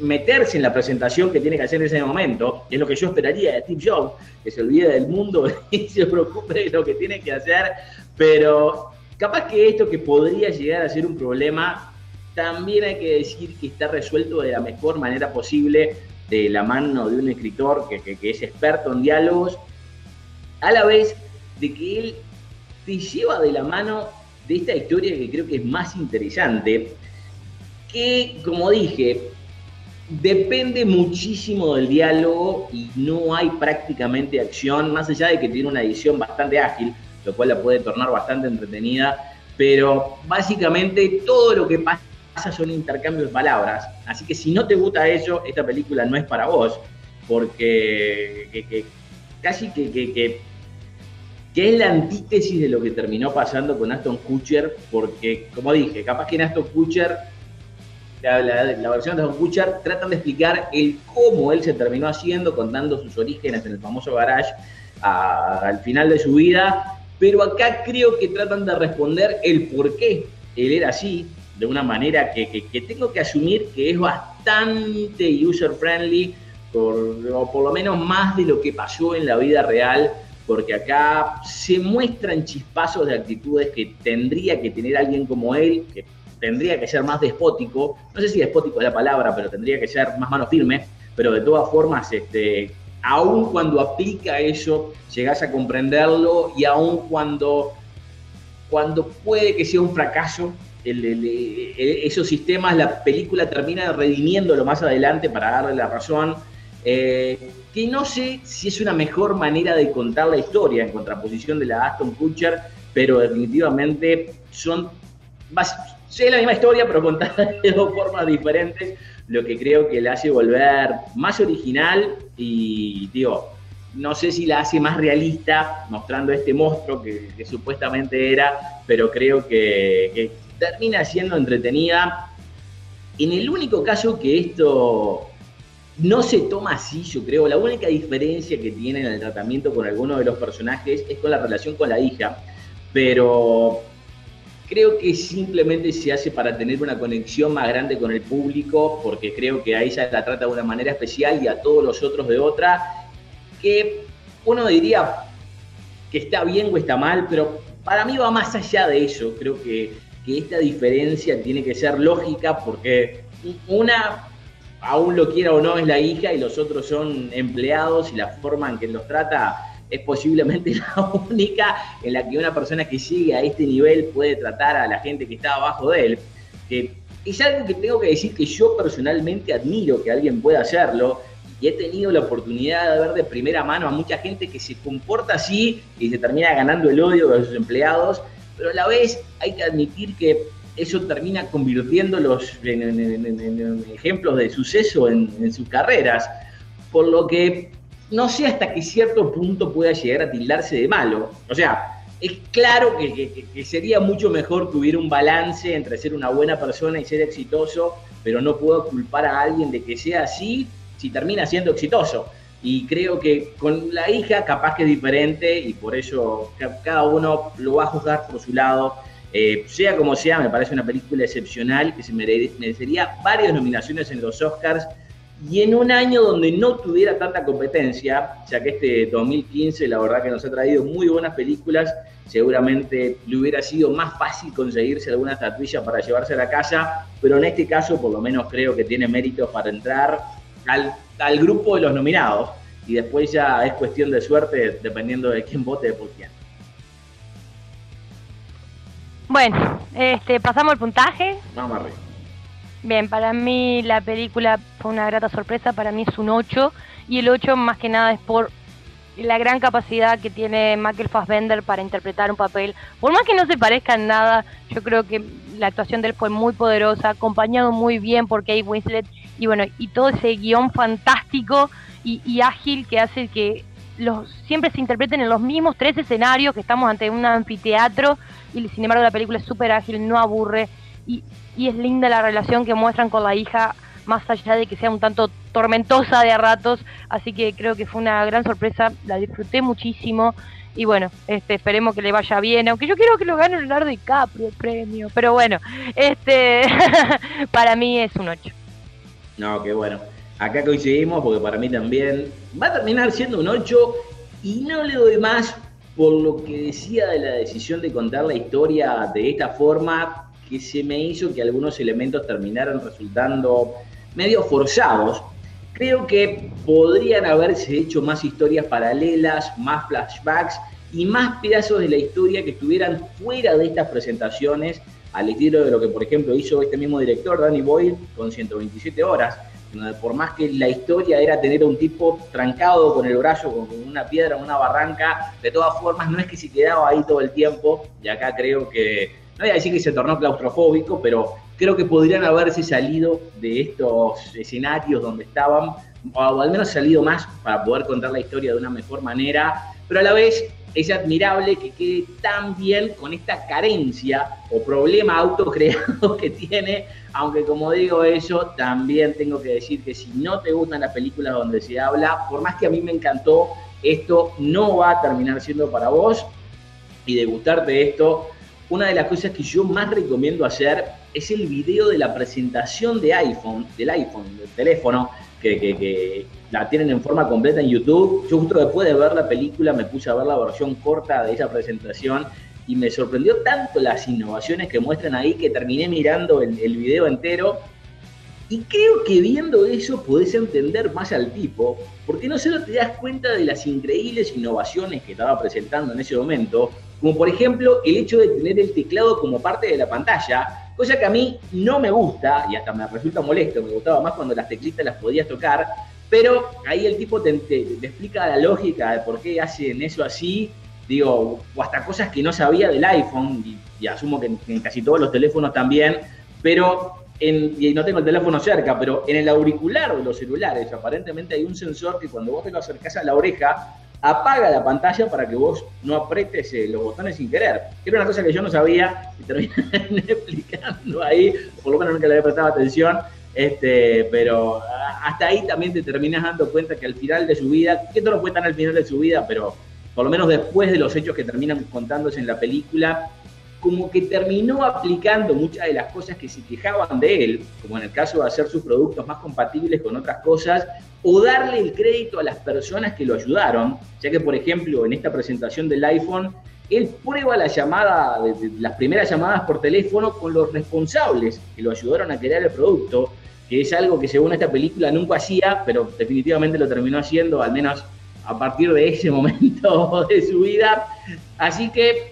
meterse en la presentación que tiene que hacer en ese momento, que es lo que yo esperaría de Steve Jobs, que se olvide del mundo y se preocupe de lo que tiene que hacer, pero capaz que esto que podría llegar a ser un problema, también hay que decir que está resuelto de la mejor manera posible de la mano de un escritor que, es experto en diálogos, a la vez de que él te lleva de la mano de esta historia que creo que es más interesante, que como dije, depende muchísimo del diálogo y no hay prácticamente acción, más allá de que tiene una edición bastante ágil, lo cual la puede tornar bastante entretenida, pero básicamente todo lo que pasa son intercambios de palabras. Así que si no te gusta eso, esta película no es para vos, porque casi que, que, es la antítesis de lo que terminó pasando con Aston Kutcher, porque como dije, capaz que en Aston Kutcher, la, versión de Aston Kutcher, tratan de explicar el cómo él se terminó haciendo, contando sus orígenes en el famoso garage al final de su vida, pero acá creo que tratan de responder el por qué él era así, de una manera que, tengo que asumir que es bastante user-friendly, o por lo menos más de lo que pasó en la vida real, porque acá se muestran chispazos de actitudes que tendría que tener alguien como él, que tendría que ser más despótico, no sé si despótico es la palabra, pero tendría que ser más mano firme, pero de todas formas, este, aun cuando aplica eso, llegás a comprenderlo y aun cuando, cuando puede que sea un fracaso, esos sistemas, la película termina redimiéndolo más adelante para darle la razón. Eh, que no sé si es una mejor manera de contar la historia en contraposición de la Aston Kutcher, pero definitivamente son sé la misma historia, pero contada de dos formas diferentes, lo que creo que la hace volver más original y, digo, no sé si la hace más realista, mostrando este monstruo que, supuestamente era, pero creo que termina siendo entretenida. En el único caso que esto no se toma así, yo creo, la única diferencia que tiene en el tratamiento con alguno de los personajes es con la relación con la hija, pero creo que simplemente se hace para tener una conexión más grande con el público, porque creo que a ella la trata de una manera especial y a todos los otros de otra, que uno diría que está bien o está mal, pero para mí va más allá de eso, creo que que esta diferencia tiene que ser lógica porque una, aún lo quiera o no, es la hija y los otros son empleados y la forma en que los trata es posiblemente la única en la que una persona que sigue a este nivel puede tratar a la gente que está abajo de él. Que es algo que tengo que decir que yo personalmente admiro que alguien pueda hacerlo y he tenido la oportunidad de ver de primera mano a mucha gente que se comporta así y se termina ganando el odio de sus empleados pero a la vez hay que admitir que eso termina convirtiéndolos en, ejemplos de suceso en, sus carreras. Por lo que no sé hasta qué cierto punto pueda llegar a tildarse de malo. O sea, es claro que, sería mucho mejor que hubiera un balance entre ser una buena persona y ser exitoso, pero no puedo culpar a alguien de que sea así si termina siendo exitoso. Y creo que con la hija capaz que es diferente y por eso cada uno lo va a juzgar por su lado. Eh, sea como sea, me parece una película excepcional que se merecería varias nominaciones en los Oscars y en un año donde no tuviera tanta competencia, ya que este 2015 la verdad que nos ha traído muy buenas películas, seguramente le hubiera sido más fácil conseguirse alguna estatuilla para llevarse a la casa, pero en este caso por lo menos creo que tiene méritos para entrar al, al grupo de los nominados y después ya es cuestión de suerte dependiendo de quién vote por quién. Bueno, este, pasamos al puntaje. Vamos arriba. Bien, para mí la película fue una grata sorpresa, para mí es un 8 y el 8 más que nada es por la gran capacidad que tiene Michael Fassbender para interpretar un papel. Por más que no se parezca en nada, yo creo que la actuación de él fue muy poderosa, acompañado muy bien por Kate Winslet y bueno, y todo ese guion fantástico y, ágil que hace que los siempre se interpreten en los mismos tres escenarios, que estamos ante un anfiteatro y sin embargo la película es súper ágil, no aburre y, es linda la relación que muestran con la hija, más allá de que sea un tanto tormentosa de a ratos, así que creo que fue una gran sorpresa, la disfruté muchísimo y bueno, este, esperemos que le vaya bien, aunque yo quiero que lo gane Leonardo DiCaprio el premio, pero bueno, este para mí es un 8. No, qué bueno. Acá coincidimos porque para mí también va a terminar siendo un 8 y no le doy más por lo que decía de la decisión de contar la historia de esta forma, que se me hizo que algunos elementos terminaran resultando medio forzados. Creo que podrían haberse hecho más historias paralelas, más flashbacks y más pedazos de la historia que estuvieran fuera de estas presentaciones, al estilo de lo que, por ejemplo, hizo este mismo director, Danny Boyle, con 127 horas por más que la historia era tener a un tipo trancado con el brazo, con una piedra, una barranca, de todas formas no es que se quedaba ahí todo el tiempo, y acá creo que, no voy a decir que se tornó claustrofóbico, pero creo que podrían haberse salido de estos escenarios donde estaban, o al menos salido más para poder contar la historia de una mejor manera, pero a la vez es admirable que quede tan bien con esta carencia o problema autocreado que tiene, aunque como digo eso, también tengo que decir que si no te gustan las películas donde se habla, por más que a mí me encantó, esto no va a terminar siendo para vos y de gustarte esto, una de las cosas que yo más recomiendo hacer es el video de la presentación de iPhone, del iPhone, del teléfono, que, la tienen en forma completa en YouTube. Yo justo después de ver la película me puse a ver la versión corta de esa presentación y me sorprendió tanto las innovaciones que muestran ahí que terminé mirando el, el video entero. Y creo que viendo eso podés entender más al tipo, porque no solo te das cuenta de las increíbles innovaciones que estaba presentando en ese momento, como por ejemplo el hecho de tener el teclado como parte de la pantalla, cosa que a mí no me gusta y hasta me resulta molesto, me gustaba más cuando las teclitas las podías tocar, pero ahí el tipo te, explica la lógica de por qué hacen eso así, digo, o hasta cosas que no sabía del iPhone, y, asumo que en, casi todos los teléfonos también, pero en, y no tengo el teléfono cerca, pero en el auricular de los celulares aparentemente hay un sensor que cuando vos te lo acercás a la oreja, apaga la pantalla para que vos no apretes eh, los botones sin querer. Era una cosa que yo no sabía y terminé explicando ahí, por lo menos nunca le había prestado atención, este, pero hasta ahí también te terminas dando cuenta que al final de su vida, que esto no fue tan al final de su vida, pero por lo menos después de los hechos que terminan contándose en la película, como que terminó aplicando muchas de las cosas que se quejaban de él, como en el caso de hacer sus productos más compatibles con otras cosas, o darle el crédito a las personas que lo ayudaron, ya que por ejemplo en esta presentación del iPhone, él prueba la llamada, las primeras llamadas por teléfono con los responsables que lo ayudaron a crear el producto, que es algo que según esta película nunca hacía, pero definitivamente lo terminó haciendo, al menos a partir de ese momento de su vida. Así que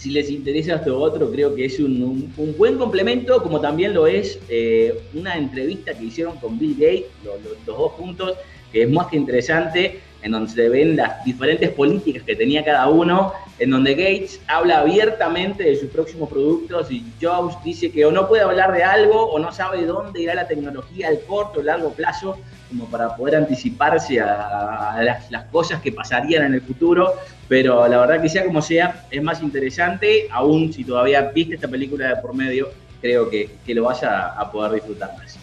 si les interesa esto otro, creo que es un, buen complemento, como también lo es eh, una entrevista que hicieron con Bill Gates, los dos puntos, que es más que interesante. en donde se ven las diferentes políticas que tenía cada uno, en donde Gates habla abiertamente de sus próximos productos y Jobs dice que o no puede hablar de algo o no sabe dónde irá la tecnología al corto o largo plazo como para poder anticiparse a, las, cosas que pasarían en el futuro, pero la verdad que sea como sea, es más interesante, aún si todavía viste esta película de por medio, creo que, que lo vas a poder disfrutar más.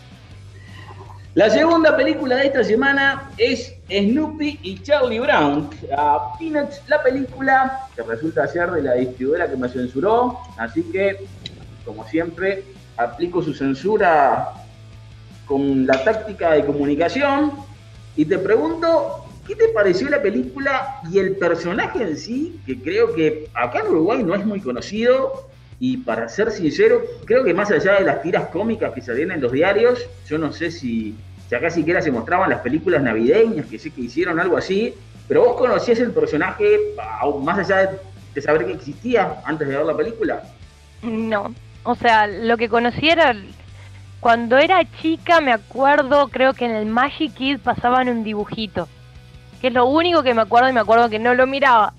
La segunda película de esta semana es Snoopy y Charlie Brown. Peanuts, la película que resulta ser de la distribuidora que me censuró, así que, como siempre, aplico su censura con la táctica de comunicación y te pregunto, ¿qué te pareció la película y el personaje en sí? Que creo que acá en Uruguay no es muy conocido y para ser sincero, creo que más allá de las tiras cómicas que salían en los diarios, yo no sé si si acá siquiera se mostraban las películas navideñas, que sé que hicieron algo así, pero vos conocías el personaje más allá de, saber que existía antes de ver la película. No, o sea, lo que conocí era cuando era chica, me acuerdo, creo que en el Magic Kid pasaban un dibujito. Que es lo único que me acuerdo y me acuerdo que no lo miraba.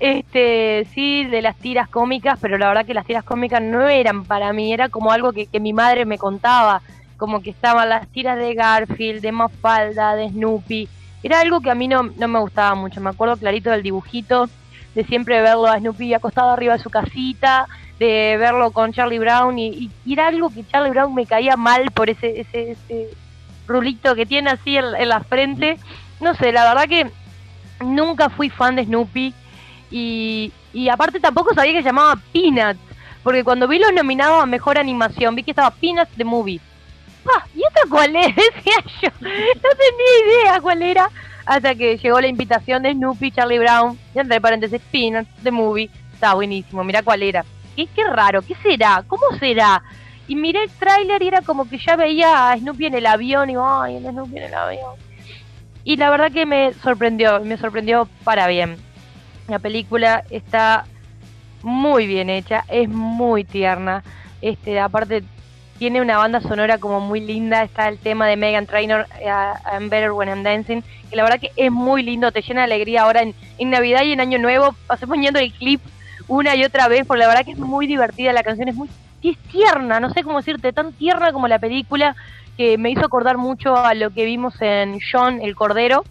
Este, sí, de las tiras cómicas, pero la verdad que las tiras cómicas no eran para mí, era como algo que, que mi madre me contaba como que estaban las tiras de Garfield, de Mafalda, de Snoopy. Era algo que a mí no, me gustaba mucho. Me acuerdo clarito del dibujito, de siempre verlo a Snoopy acostado arriba de su casita, de verlo con Charlie Brown. Y, era algo que Charlie Brown me caía mal por ese, ese, rulito que tiene así en, la frente. No sé, la verdad que nunca fui fan de Snoopy. Y, y aparte tampoco sabía que se llamaba Peanuts. Porque cuando vi los nominados a Mejor Animación, vi que estaba Peanuts the Movie. Ah, ¿y esta cuál es? Decía yo. No tenía idea cuál era. Hasta que llegó la invitación de Snoopy, Charlie Brown, y entre paréntesis, Peanuts, The Movie. Está buenísimo, mira cuál era. Qué, qué raro, ¿qué será? ¿Cómo será? Y miré el tráiler y era como que ya veía a Snoopy en el avión y digo, ay, el Snoopy en el avión. Y la verdad que me sorprendió, me sorprendió para bien. La película está muy bien hecha, es muy tierna. Este, aparte tiene una banda sonora como muy linda, está el tema de Megan Trainor, I'm Better When I'm Dancing, que la verdad que es muy lindo, te llena de alegría ahora en, Navidad y en Año Nuevo, pasé poniendo el clip una y otra vez, porque la verdad que es muy divertida, la canción es muy es tierna, no sé cómo decirte, tan tierna como la película, que me hizo acordar mucho a lo que vimos en John el Cordero,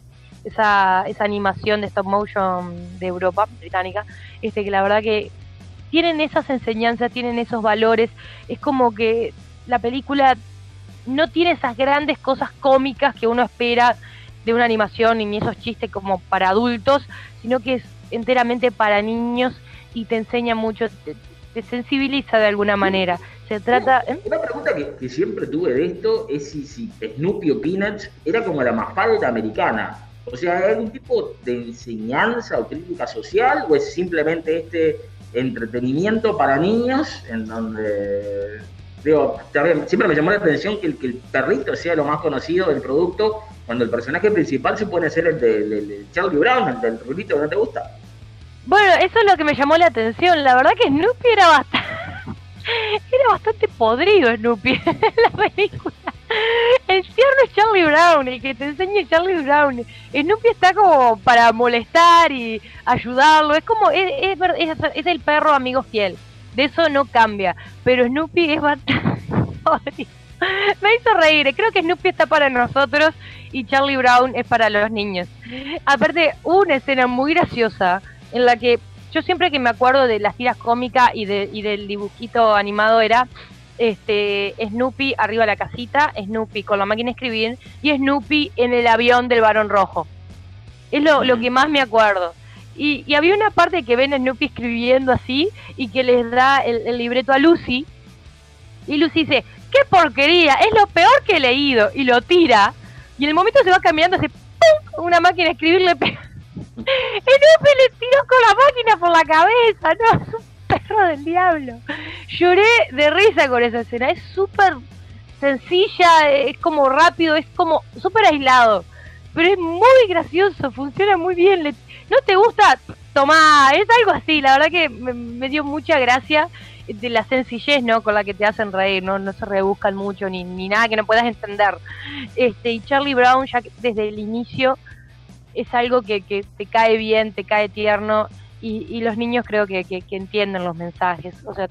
esa, esa animación de stop motion de Europa, británica, este que la verdad que tienen esas enseñanzas, tienen esos valores, es como que la película no tiene esas grandes cosas cómicas que uno espera de una animación ni esos chistes como para adultos, sino que es enteramente para niños y te enseña mucho, sensibiliza de alguna manera. Se trata... Una pregunta que, siempre tuve de esto es si, Snoopy o Peanuts era como la mafalda americana. O sea, ¿hay algún tipo de enseñanza o crítica social o es simplemente este entretenimiento para niños en donde Digo, siempre me llamó la atención que el, perrito sea lo más conocido del producto, cuando el personaje principal se puede ser el de, Charlie Brown, el del rulito que no te gusta. Bueno, eso es lo que me llamó la atención. La verdad que Snoopy era bastante, era bastante podrido Snoopy en la película. El tierno es Charlie Brown, el que te enseña Charlie Brown. Snoopy está como para molestar y ayudarlo. Es como, es, es el perro amigo fiel de eso no cambia. Pero Snoopy es bastante... Me hizo reír. Creo que Snoopy está para nosotros y Charlie Brown es para los niños. Aparte, una escena muy graciosa en la que yo siempre que me acuerdo de las tiras cómicas y, de, y del dibujito animado era este Snoopy arriba de la casita, Snoopy con la máquina de escribir y Snoopy en el avión del varón rojo. Es lo, lo que más me acuerdo. Y, había una parte que ven a Snoopy escribiendo así y que les da el, libreto a Lucy. Y Lucy dice, ¡qué porquería! Es lo peor que he leído. Y lo tira. Y en el momento se va caminando, hace ¡pum! Una máquina a escribir le pega. Le tiró con la máquina por la cabeza. No, es un perro del diablo. Lloré de risa con esa escena. Es súper sencilla, es como rápido, es como súper aislado. Pero es muy gracioso, funciona muy bien. Le, ¿No te gusta? Tomá, es algo así, la verdad que me, dio mucha gracia de la sencillez, ¿no? Con la que te hacen reír, ¿no? No se rebuscan mucho ni, ni nada que no puedas entender. Este, y Charlie Brown ya desde el inicio es algo que, que te cae bien, te cae tierno y, y los niños creo que, que, entienden los mensajes. O sea,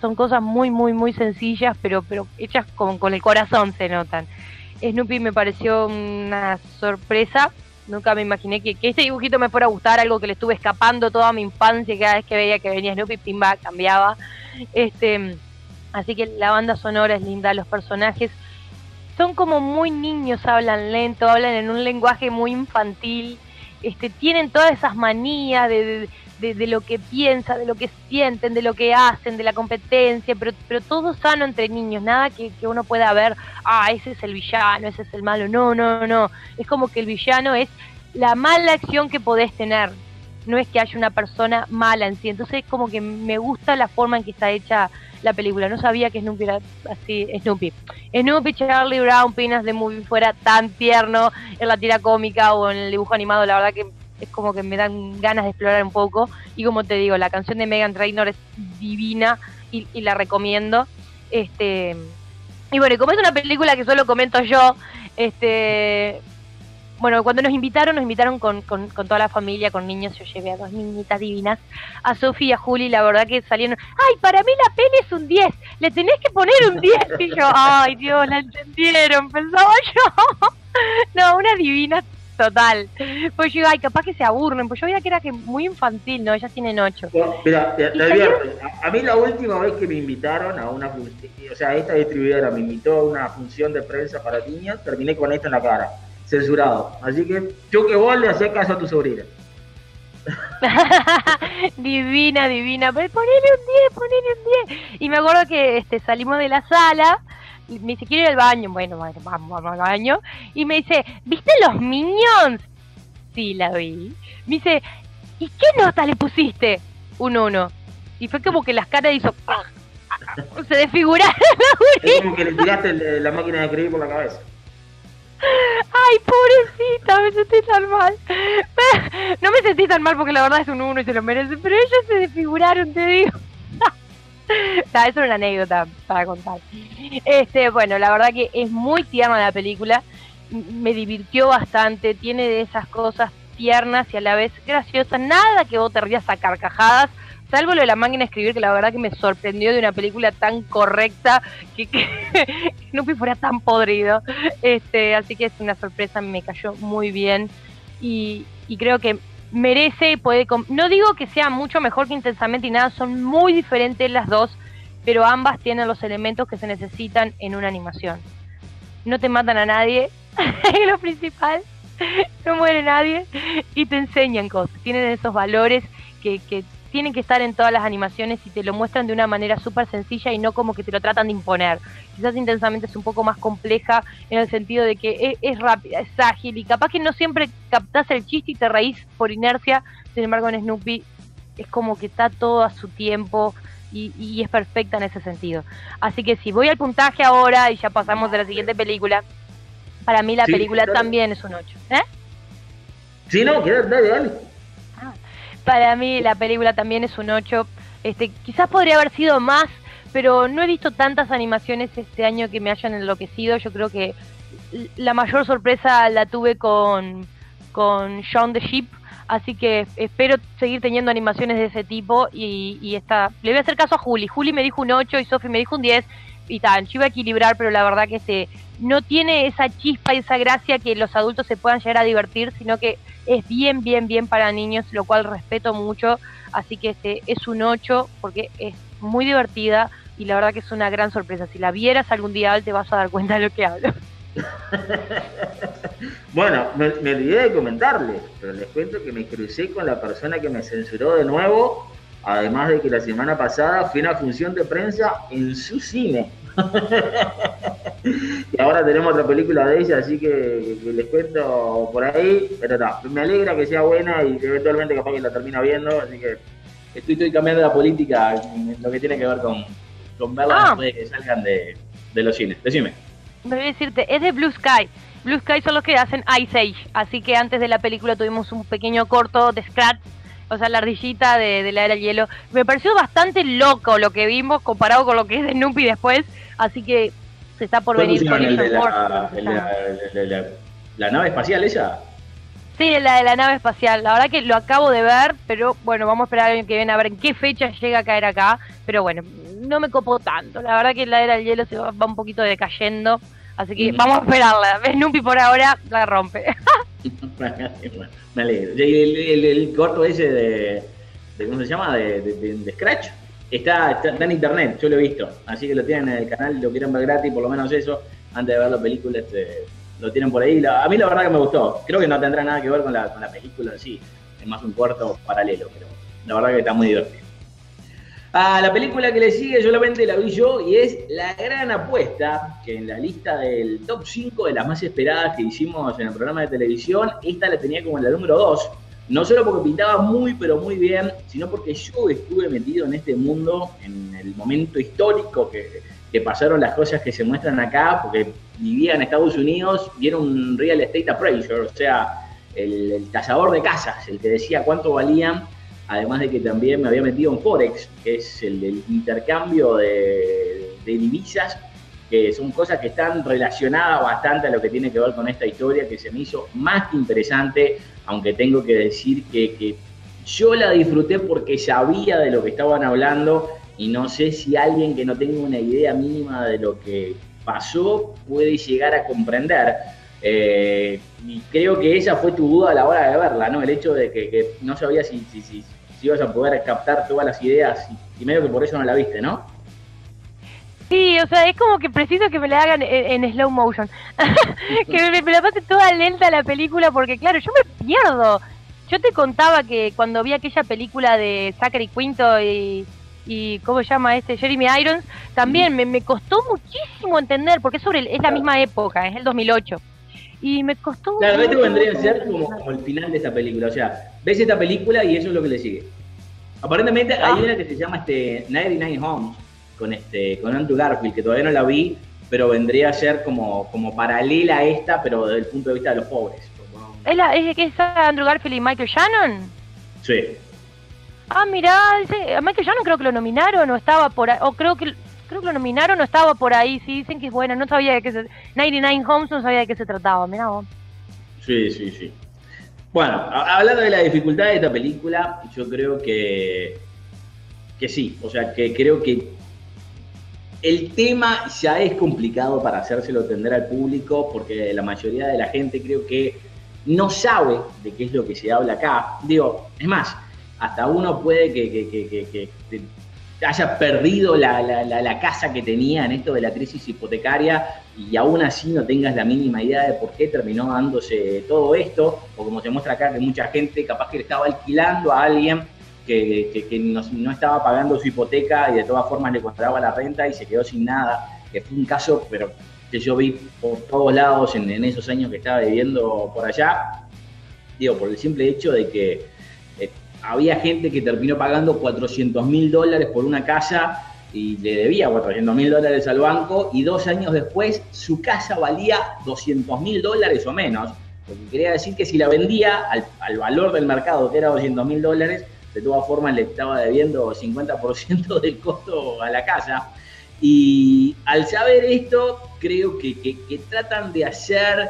son cosas muy, muy, muy sencillas, pero, pero hechas con, con el corazón se notan. Snoopy me pareció una sorpresa. Nunca me imaginé que, que este dibujito me fuera a gustar, algo que le estuve escapando toda mi infancia, cada vez que veía que venía Snoopy, pimba, cambiaba. Este, así que la banda sonora es linda, los personajes son como muy niños, hablan lento, hablan en un lenguaje muy infantil, este, tienen todas esas manías de, de, lo que piensan, de lo que sienten, de lo que hacen, de la competencia, pero, pero todo sano entre niños, nada que, que uno pueda ver, ah, ese es el villano, ese es el malo, no, no, no, es como que el villano es la mala acción que podés tener, no es que haya una persona mala en sí. Entonces, como que me gusta la forma en que está hecha la película. No sabía que Snoopy era así. Snoopy. Snoopy, Charlie Brown, Pinas de Movie fuera tan tierno en la tira cómica o en el dibujo animado. La verdad que es como que me dan ganas de explorar un poco. Y como te digo, la canción de Megan Trainor es divina y, y la recomiendo. Este. Y bueno, como es una película que solo comento yo, este bueno, cuando nos invitaron, nos invitaron con, con, toda la familia, con niños, yo llevé a dos niñitas divinas, a Sofía y a Juli, la verdad que salieron, ay, para mí la peli es un 10, le tenés que poner un 10, y yo, ay, Dios, la entendieron, pensaba yo, no, una divina total, pues yo, ay, capaz que se aburren, pues yo veía que era que muy infantil, ¿no? Ellas tienen ocho. mira, te, a mí la última vez que me invitaron a una, o sea, esta distribuidora me invitó a una función de prensa para niños, terminé con esto en la cara censurado. Así que yo que vos le hacía caso a tu sobrina. divina, divina. Pero ponele un 10, ponele un 10. Y me acuerdo que este, salimos de la sala. Y me dice, quiero ir al baño. Bueno, vamos, vamos al baño. Y me dice, ¿viste los Minions? Sí, la vi. Me dice, ¿y qué nota le pusiste? Un 1. Y fue como que las caras hizo. Se desfiguraron. Es como que le tiraste la máquina de escribir por la cabeza. Ay, pobrecita, me sentí tan mal. No me sentí tan mal porque la verdad es un uno y se lo merece, pero ellos se desfiguraron, te digo. eso es una anécdota para contar. Este, bueno, la verdad que es muy tierna la película. Me divirtió bastante, tiene de esas cosas tiernas y a la vez graciosas. Nada que vos te rías a carcajadas, salvo lo de la máquina de escribir, que la verdad que me sorprendió de una película tan correcta que, que Snoopy fuera tan podrido. Este, así que es una sorpresa, me cayó muy bien y, creo que merece, puede, no digo que sea mucho mejor que intensamente y nada, son muy diferentes las dos, pero ambas tienen los elementos que se necesitan en una animación. No te matan a nadie, es lo principal, no muere nadie y te enseñan cosas, tienen esos valores que, que tienen que estar en todas las animaciones y te lo muestran de una manera súper sencilla y no como que te lo tratan de imponer. Quizás intensamente es un poco más compleja en el sentido de que es, rápida, es ágil y capaz que no siempre captás el chiste y te reís por inercia, sin embargo en Snoopy es como que está todo a su tiempo y, es perfecta en ese sentido. Así que si voy al puntaje ahora y ya pasamos de la siguiente película, para mí la película también es un 8. ¿Eh? Sí, no, dale, dale. Para mí la película también es un 8. Este, quizás podría haber sido más, pero no he visto tantas animaciones este año que me hayan enloquecido. Yo creo que la mayor sorpresa la tuve con, con Shaun the Sheep, así que espero seguir teniendo animaciones de ese tipo y, y esta, le voy a hacer caso a Juli. Juli me dijo un 8 y Sophie me dijo un 10 y tal, yo iba a equilibrar, pero la verdad que se, no tiene esa chispa y esa gracia que los adultos se puedan llegar a divertir, sino que es bien, bien, bien para niños, lo cual respeto mucho. Así que este es un 8 porque es muy divertida y la verdad que es una gran sorpresa. Si la vieras algún día te vas a dar cuenta de lo que hablo. bueno, me, olvidé de comentarles, pero les cuento que me crucé con la persona que me censuró de nuevo, además de que la semana pasada fui a una función de prensa en su cine. y ahora tenemos otra película de ella, así que, les cuento por ahí. Pero no, me alegra que sea buena y eventualmente capaz que la termina viendo, así que estoy, cambiando la política en lo que tiene que ver con, con verla ah. después de que salgan de, los cines. Decime. Me voy a decirte, es de Blue Sky. Blue Sky son los que hacen Ice Age, así que antes de la película tuvimos un pequeño corto de Scratch o sea, la ardillita de, la era del hielo. Me pareció bastante loco lo que vimos comparado con lo que es de Snoopy después, Así que se está por venir con la, la, nave espacial ella? Sí, la de la nave espacial. La verdad que lo acabo de ver, pero bueno, vamos a esperar el año que viene a ver en qué fecha llega a caer acá. Pero bueno, no me copó tanto. La verdad que la era del hielo se va, un poquito decayendo. Así que vamos a esperarla. Snoopy por ahora la rompe. me alegro. El, el, corto ese de, ¿cómo se llama? De, Scratch. Está, está, en internet, yo lo he visto. Así que lo tienen en el canal, lo quieren ver gratis, por lo menos eso, antes de ver la película. Este, lo tienen por ahí. a mí la verdad que me gustó. Creo que no tendrá nada que ver con la, con la película sí. Es más un cuarto paralelo, pero la verdad que está muy divertido. A la película que le sigue solamente la vi yo y es La Gran Apuesta, que en la lista del top 5 de las más esperadas que hicimos en el programa de televisión, esta la tenía como la número 2. No solo porque pintaba muy pero muy bien, sino porque yo estuve metido en este mundo en el momento histórico que, que pasaron las cosas que se muestran acá, porque vivía en Estados Unidos y era un real estate appraiser, o sea, el, el tasador de casas, el que decía cuánto valían, además de que también me había metido en Forex, que es el, intercambio de, divisas, que son cosas que están relacionadas bastante a lo que tiene que ver con esta historia, que se me hizo más que interesante, aunque tengo que decir que, yo la disfruté porque sabía de lo que estaban hablando y no sé si alguien que no tenga una idea mínima de lo que pasó puede llegar a comprender. Eh, y creo que esa fue tu duda a la hora de verla, ¿no? El hecho de que, no si, si, ibas a poder captar todas las ideas y, medio que por eso no la viste, ¿no? Sí, o sea, es como que preciso que me la hagan en, slow motion. que me, me, la pase toda lenta la película porque, claro, yo me pierdo. Yo te contaba que cuando vi aquella película de Zachary Quinto y y ¿cómo se llama este? Jeremy Irons, también me, me costó muchísimo entender, porque es, sobre es la misma época, es el 2008. Y me costó... Claro, esto vendría a ser como, el final de esa película, o sea, ves esta película y eso es lo que le sigue. Aparentemente hay ah. una que se llama este 99 Homes, con, este, con Andrew Garfield, que todavía no la vi, pero vendría a ser como, como paralela a esta, pero desde el punto de vista de los pobres. ¿Es, la, es que es Andrew Garfield y Michael Shannon? Sí. Ah, mirá, ese, a Michael no creo que lo nominaron o estaba por ahí, o creo que creo que lo nominaron o estaba por ahí, sí, dicen que es bueno, no sabía de qué se 99 Homes no sabía de qué se trataba, mirá vos. Sí, sí, sí. Bueno, hablando de la dificultad de esta película, yo creo que que sí, o sea, que creo que el tema ya es complicado para hacérselo entender al público porque la mayoría de la gente creo que no sabe de qué es lo que se habla acá. Digo, es más, hasta uno puede que, haya perdido la, casa que tenía en esto de la crisis hipotecaria y aún así no tengas la mínima idea de por qué terminó dándose todo esto, o como se muestra acá que mucha gente capaz que le estaba alquilando a alguien que, no, estaba pagando su hipoteca y de todas formas le costaba la renta y se quedó sin nada, que fue un caso, pero que yo vi por todos lados en, en esos años que estaba viviendo por allá, digo, por el simple hecho de que había gente que terminó pagando 400 mil dólares por una casa y le debía 400 mil dólares al banco y dos años después su casa valía 200 mil dólares o menos. Lo que quería decir que si la vendía al, valor del mercado, que era 200 mil dólares, de todas formas le estaba debiendo 50% del costo a la casa. Y al saber esto, creo que, que tratan de hacer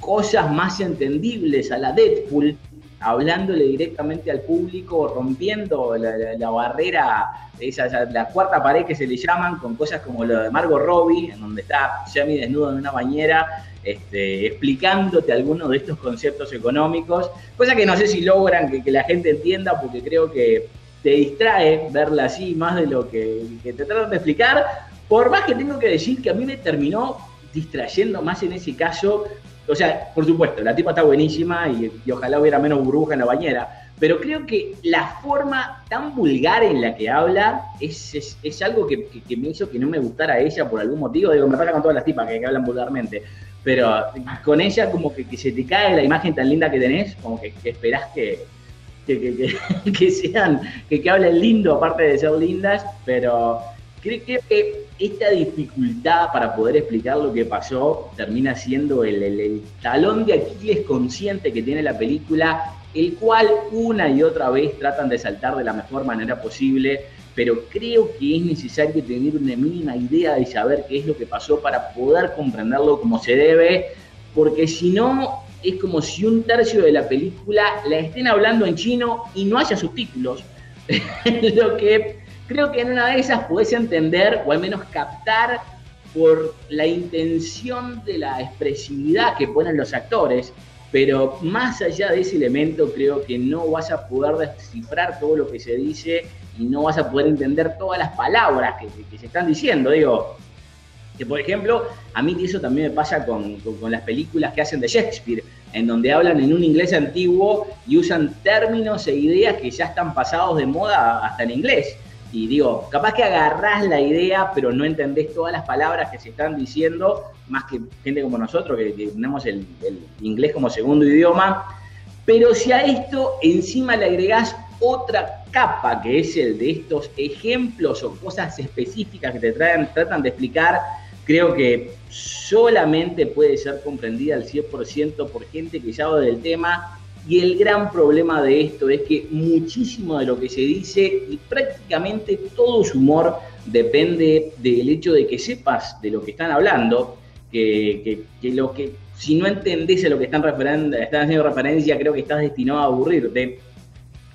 cosas más entendibles a la Deadpool, hablándole directamente al público, rompiendo la, barrera, esa, la cuarta pared que se le llaman, con cosas como lo de Margot Robbie, en donde está Jamie desnudo en una bañera, este, explicándote algunos de estos conceptos económicos, cosa que no sé si logran que, la gente entienda, porque creo que te distrae verla así más de lo que, que te tratan de explicar, por más que tengo que decir que a mí me terminó distrayendo más en ese caso o sea, por supuesto, la tipa está buenísima y, ojalá hubiera menos burbuja en la bañera. Pero creo que la forma tan vulgar en la que habla es, es, algo que, me hizo que no me gustara ella por algún motivo. Digo, me pasa con todas las tipas que, hablan vulgarmente. Pero con ella como que, se te cae la imagen tan linda que tenés, como que, esperás que, que, sean, que, hablen lindo aparte de ser lindas, pero creo que esta dificultad para poder explicar lo que pasó termina siendo el, talón de Aquiles consciente que tiene la película, el cual una y otra vez tratan de saltar de la mejor manera posible, pero creo que es necesario tener una mínima idea de saber qué es lo que pasó para poder comprenderlo como se debe, porque si no, es como si un tercio de la película la estén hablando en chino y no haya subtítulos. Lo que creo que en una de esas puedes entender, o al menos captar, por la intención de la expresividad que ponen los actores, pero más allá de ese elemento creo que no vas a poder descifrar todo lo que se dice y no vas a poder entender todas las palabras que, se están diciendo. Digo, que por ejemplo, a mí eso también me pasa con, las películas que hacen de Shakespeare, en donde hablan en un inglés antiguo y usan términos e ideas que ya están pasados de moda hasta en inglés. Y digo, capaz que agarrás la idea, pero no entendés todas las palabras que se están diciendo, más que gente como nosotros, que, tenemos el, inglés como segundo idioma. Pero si a esto encima le agregás otra capa, que es el de estos ejemplos o cosas específicas que te traen, tratan de explicar, creo que solamente puede ser comprendida al 100% por gente que sabe del tema y el gran problema de esto es que muchísimo de lo que se dice y prácticamente todo su humor depende del hecho de que sepas de lo que están hablando, que, lo que si no entendés a lo que están, están haciendo referencia, creo que estás destinado a aburrirte.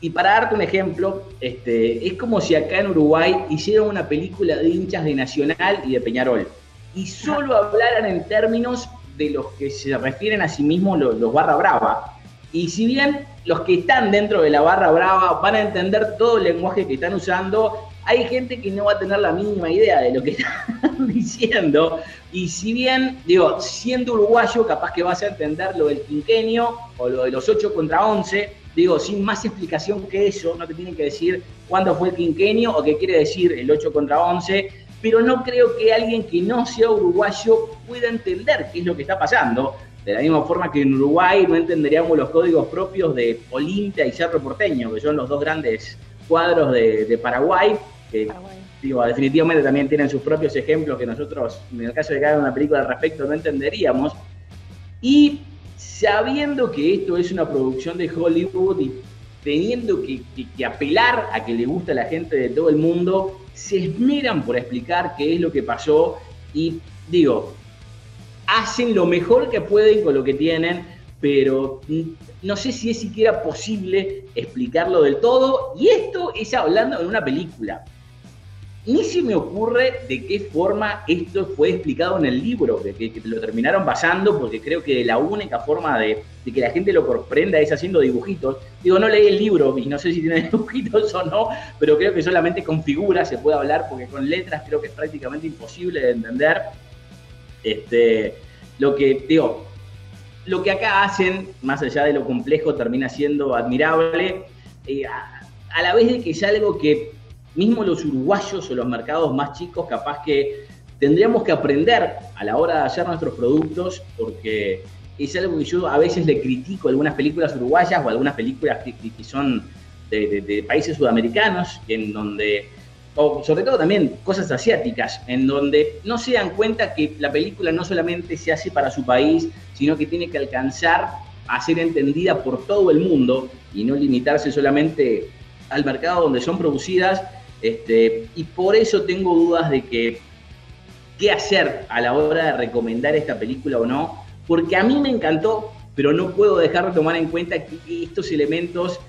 Y para darte un ejemplo, este, es como si acá en Uruguay hicieran una película de hinchas de Nacional y de Peñarol y solo hablaran en términos de los que se refieren a sí mismos los barra brava y si bien los que están dentro de la barra brava van a entender todo el lenguaje que están usando, hay gente que no va a tener la mínima idea de lo que están diciendo. Y si bien, digo, siendo uruguayo, capaz que vas a entender lo del quinquenio o lo de los 8 contra 11, digo, sin más explicación que eso, no te tienen que decir cuándo fue el quinquenio o qué quiere decir el 8 contra 11, pero no creo que alguien que no sea uruguayo pueda entender qué es lo que está pasando. De la misma forma que en Uruguay no entenderíamos los códigos propios de Olimpia y Cerro Porteño, que son los dos grandes cuadros de, Paraguay, que Digo, definitivamente también tienen sus propios ejemplos que nosotros, en el caso de que hagan una película al respecto, no entenderíamos. Y sabiendo que esto es una producción de Hollywood y teniendo que, que, apelar a que le gusta a la gente de todo el mundo, se esmeran por explicar qué es lo que pasó. Y digo, hacen lo mejor que pueden con lo que tienen, pero no sé si es siquiera posible explicarlo del todo. Y esto es hablando en una película. Ni se me ocurre de qué forma esto fue explicado en el libro, de que, lo terminaron basando, porque creo que la única forma de, que la gente lo comprenda es haciendo dibujitos. Digo, no leí el libro y no sé si tiene dibujitos o no, pero creo que solamente con figuras se puede hablar, porque con letras creo que es prácticamente imposible de entender. Este, lo que, digo, lo que acá hacen, más allá de lo complejo, termina siendo admirable, eh, a, la vez de que es algo que mismo los uruguayos o los mercados más chicos, capaz que tendríamos que aprender a la hora de hacer nuestros productos, porque es algo que yo a veces le critico a algunas películas uruguayas o algunas películas que, son de, de, países sudamericanos, en donde o sobre todo también cosas asiáticas, en donde no se dan cuenta que la película no solamente se hace para su país, sino que tiene que alcanzar a ser entendida por todo el mundo y no limitarse solamente al mercado donde son producidas. Este, y por eso tengo dudas de que qué hacer a la hora de recomendar esta película o no, porque a mí me encantó, pero no puedo dejar de tomar en cuenta que estos elementos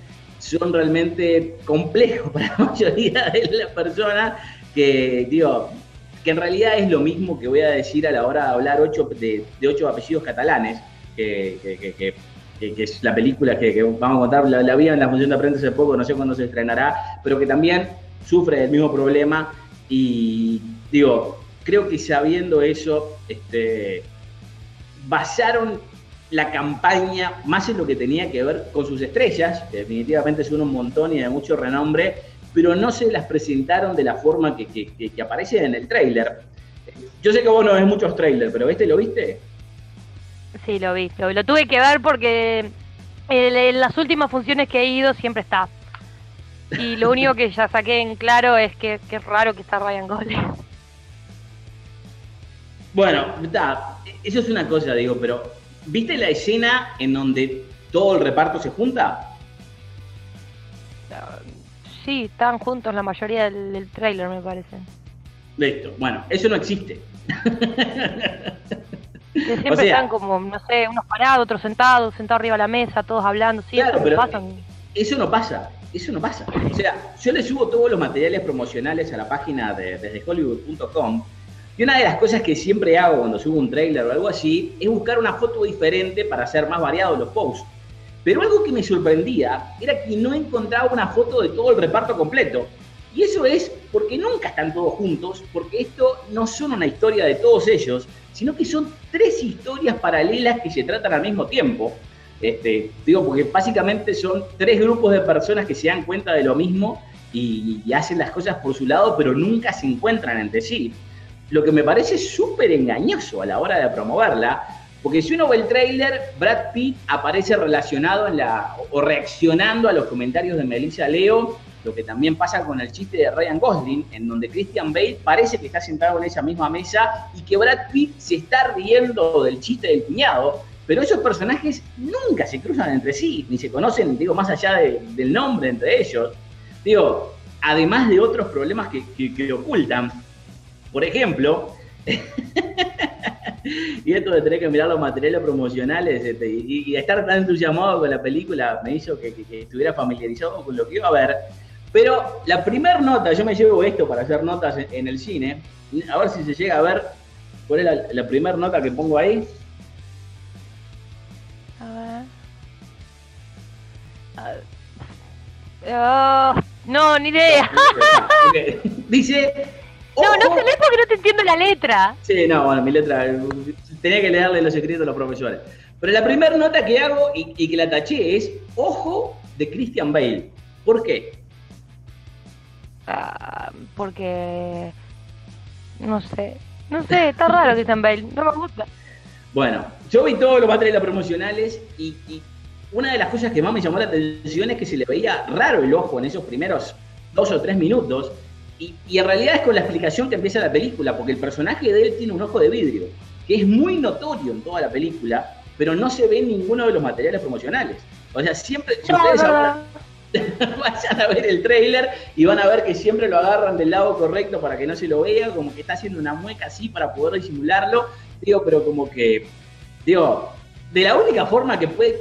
son realmente complejos para la mayoría de las personas que, digo, que en realidad es lo mismo que voy a decir a la hora de hablar ocho, de, ocho apellidos catalanes, que, es la película que, vamos a contar, la, la, vi en la función de prensa hace poco, no sé cuándo se estrenará, pero que también sufre el mismo problema y digo, creo que sabiendo eso, este, basaron la campaña más en lo que tenía que ver con sus estrellas, que definitivamente son un montón y de mucho renombre, pero no se las presentaron de la forma que, que, aparece en el tráiler. Yo sé que vos no ves muchos trailers, pero ¿este lo viste? Sí, lo vi. Lo, tuve que ver porque en, las últimas funciones que he ido siempre está. Y lo único que ya saqué en claro es que, es raro que está Ryan Gosling. Bueno, está, eso es una cosa, digo, pero ¿Viste la escena en donde todo el reparto se junta? Sí, están juntos la mayoría del, del tráiler, me parece. Listo. Bueno, eso no existe. Que siempre están como, no sé, unos parados, otros sentados, sentados arriba de la mesa, todos hablando, sí, claro, pero Eso no pasa, eso no pasa. O sea, yo le subo todos los materiales promocionales a la página de, desde hollywood.com y una de las cosas que siempre hago cuando subo un trailer o algo así es buscar una foto diferente para hacer más variados los posts. Pero algo que me sorprendía era que no encontraba una foto de todo el reparto completo. Y eso es porque nunca están todos juntos, porque esto no son una historia de todos ellos, sino que son tres historias paralelas que se tratan al mismo tiempo. Este, digo, porque básicamente son tres grupos de personas que se dan cuenta de lo mismo y, y hacen las cosas por su lado, pero nunca se encuentran entre sí. Lo que me parece súper engañoso a la hora de promoverla, porque si uno ve el tráiler, Brad Pitt aparece relacionado en la, o reaccionando a los comentarios de Melissa Leo, lo que también pasa con el chiste de Ryan Gosling, en donde Christian Bale parece que está sentado en esa misma mesa y que Brad Pitt se está riendo del chiste del cuñado, pero esos personajes nunca se cruzan entre sí, ni se conocen, digo, más allá del nombre entre ellos. Digo, además de otros problemas que, que ocultan. Por ejemplo, y esto de tener que mirar los materiales promocionales este, y, estar tan entusiasmado con la película me hizo que, estuviera familiarizado con lo que iba a ver. Pero la primera nota, yo me llevo esto para hacer notas en, el cine, a ver si se llega a ver cuál es la, primera nota que pongo ahí. A ver. Oh, no, ni idea. Dice no, no se lee porque no te entiendo la letra. Sí, no, bueno, mi letra. Tenía que leerle los escritos a los profesores. Pero la primera nota que hago y, que la taché es Ojo de Christian Bale. ¿Por qué? Ah, porque. No sé. No sé, está raro Christian Bale. No me gusta. Bueno, yo vi todos los materiales promocionales y, y una de las cosas que más me llamó la atención es que se le veía raro el ojo en esos primeros dos o tres minutos y, en realidad es con la explicación que empieza la película, porque el personaje de él tiene un ojo de vidrio, que es muy notorio en toda la película, pero no se ve en ninguno de los materiales promocionales. O sea, siempre, si ustedes ahora vayan a ver el trailer y van a ver que siempre lo agarran del lado correcto para que no se lo vea, como que está haciendo una mueca así para poder disimularlo. Digo, pero como que, digo, de la única forma que puede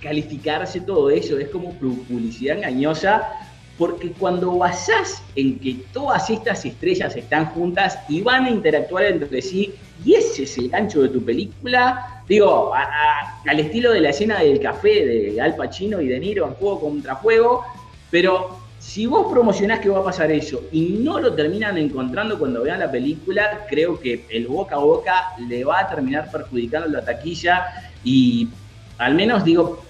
calificarse todo eso es como publicidad engañosa porque cuando basás en que todas estas estrellas están juntas y van a interactuar entre sí, y ese es el gancho de tu película, digo, al estilo de la escena del café de Al Pacino y De Niro en Fuego contra Fuego, pero si vos promocionás que va a pasar eso y no lo terminan encontrando cuando vean la película, creo que el boca a boca le va a terminar perjudicando la taquilla y al menos digo,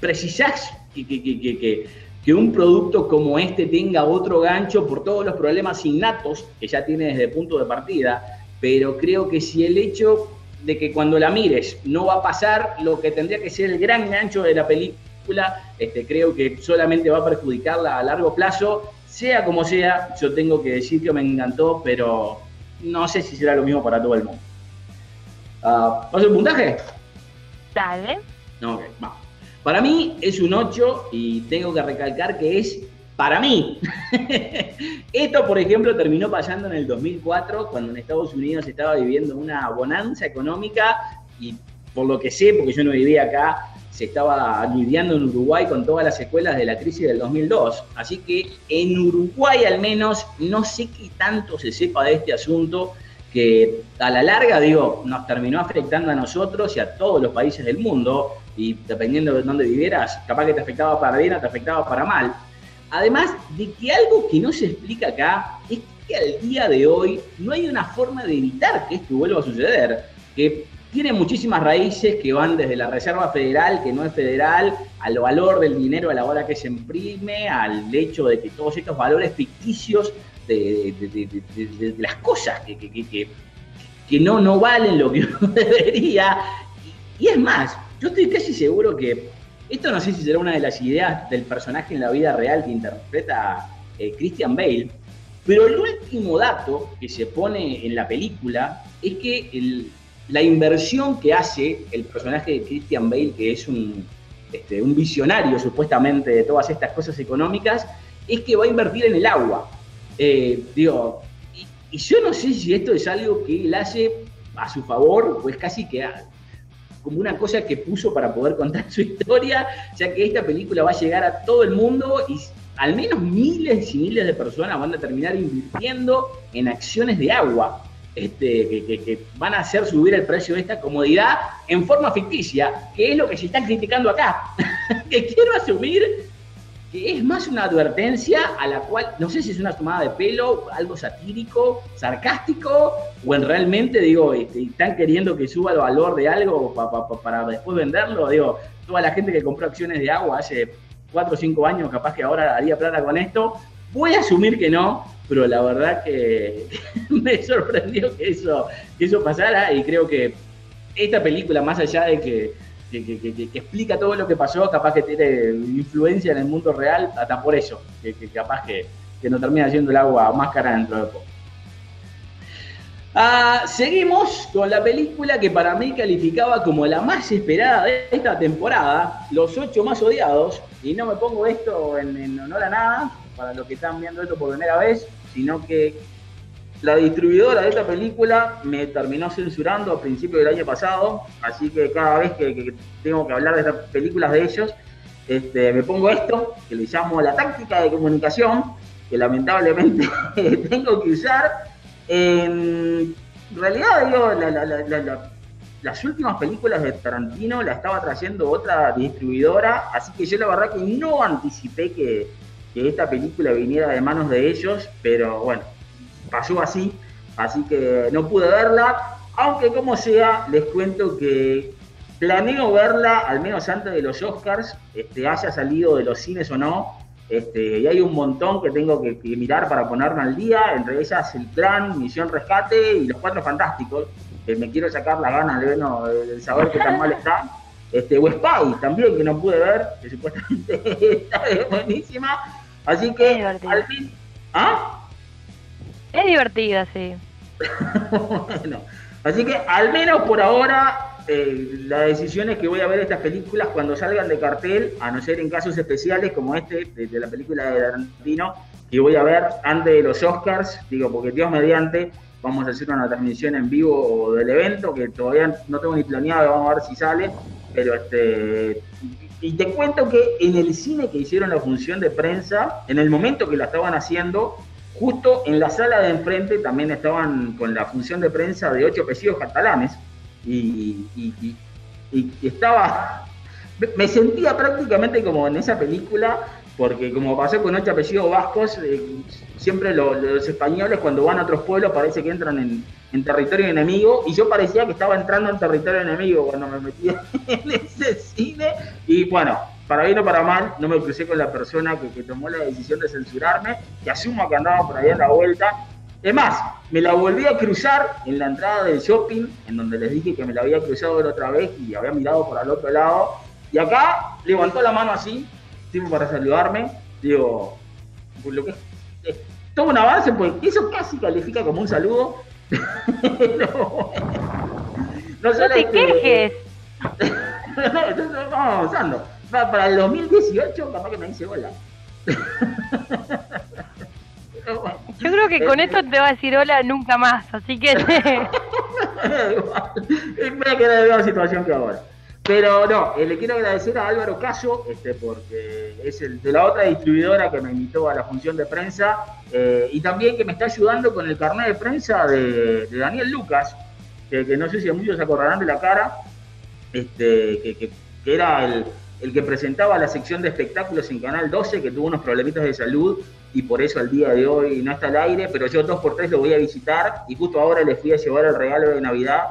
precisás que, un producto como este tenga otro gancho por todos los problemas innatos que ya tiene desde el punto de partida, pero creo que si el hecho de que cuando la mires no va a pasar lo que tendría que ser el gran gancho de la película, este, creo que solamente va a perjudicarla a largo plazo, sea como sea, yo tengo que decir que me encantó, pero no sé si será lo mismo para todo el mundo. Uh, ¿Paso el puntaje? Dale. Ok, vamos. Para mí es un 8 y tengo que recalcar que es para mí. Esto, por ejemplo, terminó pasando en el 2004, cuando en Estados Unidos estaba viviendo una bonanza económica y por lo que sé, porque yo no vivía acá, se estaba lidiando en Uruguay con todas las secuelas de la crisis del 2002. Así que en Uruguay al menos no sé qué tanto se sepa de este asunto que a la larga, digo, nos terminó afectando a nosotros y a todos los países del mundo y dependiendo de dónde vivieras, capaz que te afectaba para bien o te afectaba para mal. Además de que algo que no se explica acá es que al día de hoy no hay una forma de evitar que esto vuelva a suceder, que tiene muchísimas raíces que van desde la Reserva Federal, que no es federal, al valor del dinero a la hora que se imprime, al hecho de que todos estos valores ficticios de, las cosas que, que, no, no valen lo que uno debería. y es más, yo estoy casi seguro que esto no sé si será una de las ideas del personaje en la vida real que interpreta eh, Christian Bale, pero el último dato que se pone en la película es que la inversión que hace el personaje de Christian Bale, que es un, este, un visionario supuestamente de todas estas cosas económicas, es que va a invertir en el agua. Eh, digo, y, yo no sé si esto es algo que él hace a su favor, pues casi que como una cosa que puso para poder contar su historia, ya que esta película va a llegar a todo el mundo y al menos miles y miles de personas van a terminar invirtiendo en acciones de agua. Este, que, van a hacer subir el precio de esta comodidad en forma ficticia, que es lo que se está criticando acá. que quiero asumir es más una advertencia a la cual, no sé si es una tomada de pelo, algo satírico, sarcástico, o en realmente, digo, este, están queriendo que suba el valor de algo para después venderlo. Digo, toda la gente que compró acciones de agua hace 4 o 5 años, capaz que ahora daría plata con esto. Voy a asumir que no, pero la verdad que me sorprendió que eso, que eso pasara y creo que esta película, más allá de que que, explica todo lo que pasó, capaz que tiene influencia en el mundo real, hasta por eso, que, capaz que, no termina siendo el agua más cara dentro de poco. Ah, seguimos con la película que para mí calificaba como la más esperada de esta temporada, Los ocho más odiados, y no me pongo esto en honor a nada, para los que están viendo esto por primera vez, sino que la distribuidora de esta película me terminó censurando a principios del año pasado, así que cada vez que, tengo que hablar de estas películas de ellos, este, me pongo esto, que le llamo la táctica de comunicación, que lamentablemente tengo que usar. En realidad, digo, las últimas películas de Tarantino la estaba trayendo otra distribuidora, así que yo la verdad que no anticipé que esta película viniera de manos de ellos, pero bueno, pasó así, así que no pude verla, aunque como sea, les cuento que planeo verla al menos antes de los Oscars, este, haya salido de los cines o no, este, y hay un montón que tengo que, mirar para ponerme al día, entre ellas El Plan, Misión Rescate y Los Cuatro Fantásticos, que me quiero sacar la gana de, bueno, de saber qué tan mal está. Este, o Spy también, que no pude ver, que supuestamente está buenísima. Así que, al fin... ¿Ah? Es divertida, sí. bueno, así que al menos por ahora eh, la decisión es que voy a ver estas películas cuando salgan de cartel, a no ser en casos especiales como este, de, la película de Tarantino, que voy a ver antes de los Oscars, digo, porque Dios mediante, vamos a hacer una transmisión en vivo del evento, que todavía no tengo ni planeado, vamos a ver si sale, pero este... Y te cuento que en el cine que hicieron la función de prensa, en el momento que la estaban haciendo, Justo en la sala de enfrente también estaban con la función de prensa de ocho apellidos catalanes y, estaba, me sentía prácticamente como en esa película, porque como pasó con ocho apellidos vascos, eh, siempre los españoles cuando van a otros pueblos parece que entran en, en, territorio enemigo y yo parecía que estaba entrando en territorio enemigo cuando me metí en ese cine y bueno, para bien o para mal, no me crucé con la persona que, tomó la decisión de censurarme, que asumo que andaba por ahí en la vuelta. Es más, me la volví a cruzar en la entrada del shopping, en donde les dije que me la había cruzado la otra vez y había mirado por el otro lado. Y acá levantó la mano así, tipo para saludarme. Digo, pues lo que es, todo un avance, porque eso casi califica como un saludo. no, no, te quejes. no, vamos avanzando para el 2018 capaz que me dice hola. Yo creo que con esto te va a decir hola nunca más, así que... a quedar en la misma situación que ahora. Pero no, eh, le quiero agradecer a Álvaro Caso, este, porque es el de la otra distribuidora que me invitó a la función de prensa eh, y también que me está ayudando con el carnet de prensa de, Daniel Lucas, que, no sé si muchos se acordarán de la cara, este, que era el, el que presentaba la sección de espectáculos en Canal 12, que tuvo unos problemitas de salud y por eso al día de hoy no está al aire, pero yo dos por tres lo voy a visitar y justo ahora le fui a llevar el regalo de Navidad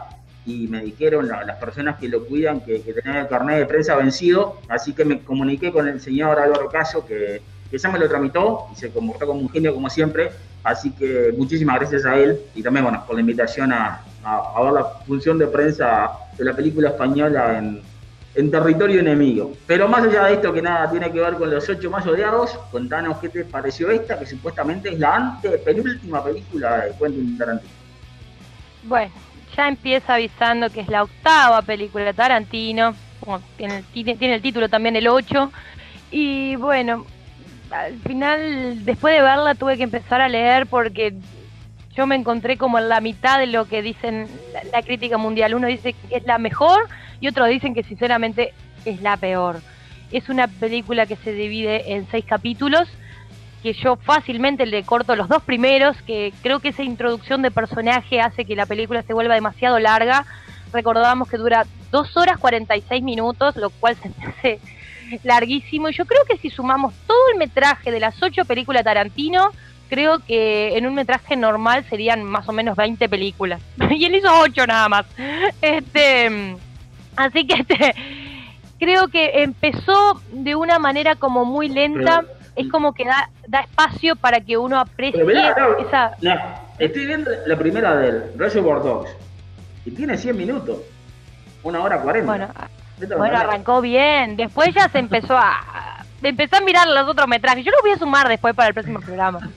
y me dijeron las personas que lo cuidan que, que tenían el carnet de prensa vencido, así que me comuniqué con el señor Álvaro Caso que, que ya me lo tramitó y se comportó como un genio como siempre, así que muchísimas gracias a él y también bueno, por la invitación a, a ver la función de prensa de la película española en, en territorio enemigo. Pero más allá de esto que nada tiene que ver con los ocho más odiados, contanos qué te pareció esta, que supuestamente es la antepenúltima película de Quentin Tarantino. Bueno, ya empieza avisando que es la octava película de Tarantino, tiene, el título también el 8, y bueno, al final, después de verla tuve que empezar a leer porque yo me encontré como en la mitad de lo que dicen la, crítica mundial. Uno dice que es la mejor y otros dicen que sinceramente es la peor. Es una película que se divide en seis capítulos, que yo fácilmente le corto los dos primeros, que creo que esa introducción de personaje hace que la película se vuelva demasiado larga. Recordábamos que dura dos horas 46 minutos, lo cual se hace larguísimo. Y yo creo que si sumamos todo el metraje de las ocho películas Tarantino, creo que en un metraje normal serían más o menos 20 películas. y él hizo 8 nada más. Este, así que este, creo que empezó de una manera como muy lenta. es como que da, da espacio para que uno aprecie esa... No, estoy viendo la primera del Reservoir Dogs y tiene 100 minutos. Una hora 40. Bueno, bueno arrancó bien. Después ya se empezó a... Empezó a mirar los otros metrajes. Yo los voy a sumar después para el próximo programa.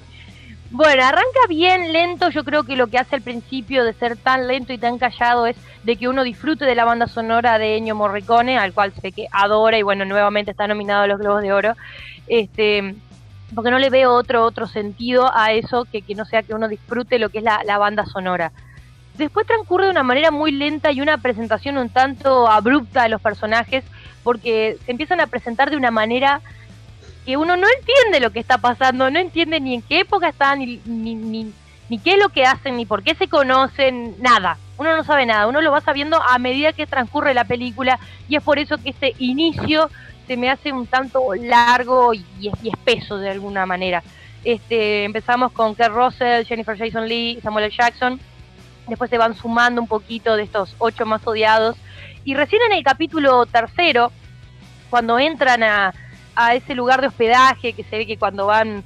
Bueno, arranca bien lento, yo creo que lo que hace al principio de ser tan lento y tan callado es de que uno disfrute de la banda sonora de Ennio Morricone, al cual sé que adora y bueno, nuevamente está nominado a los Globos de Oro, este, porque no le veo otro, otro sentido a eso que, que no sea que uno disfrute lo que es la, la banda sonora. Después transcurre de una manera muy lenta y una presentación un tanto abrupta de los personajes, porque se empiezan a presentar de una manera que uno no entiende lo que está pasando, no entiende ni en qué época están, ni, ni, ni, qué es lo que hacen, ni por qué se conocen, nada. Uno no sabe nada, uno lo va sabiendo a medida que transcurre la película y es por eso que este inicio se me hace un tanto largo y, y espeso de alguna manera. Este, empezamos con Kurt Russell, Jennifer Jason Lee, Samuel L. Jackson. Después se van sumando un poquito de estos ocho más odiados. Y recién en el capítulo tercero, cuando entran a, a ese lugar de hospedaje que se ve que cuando van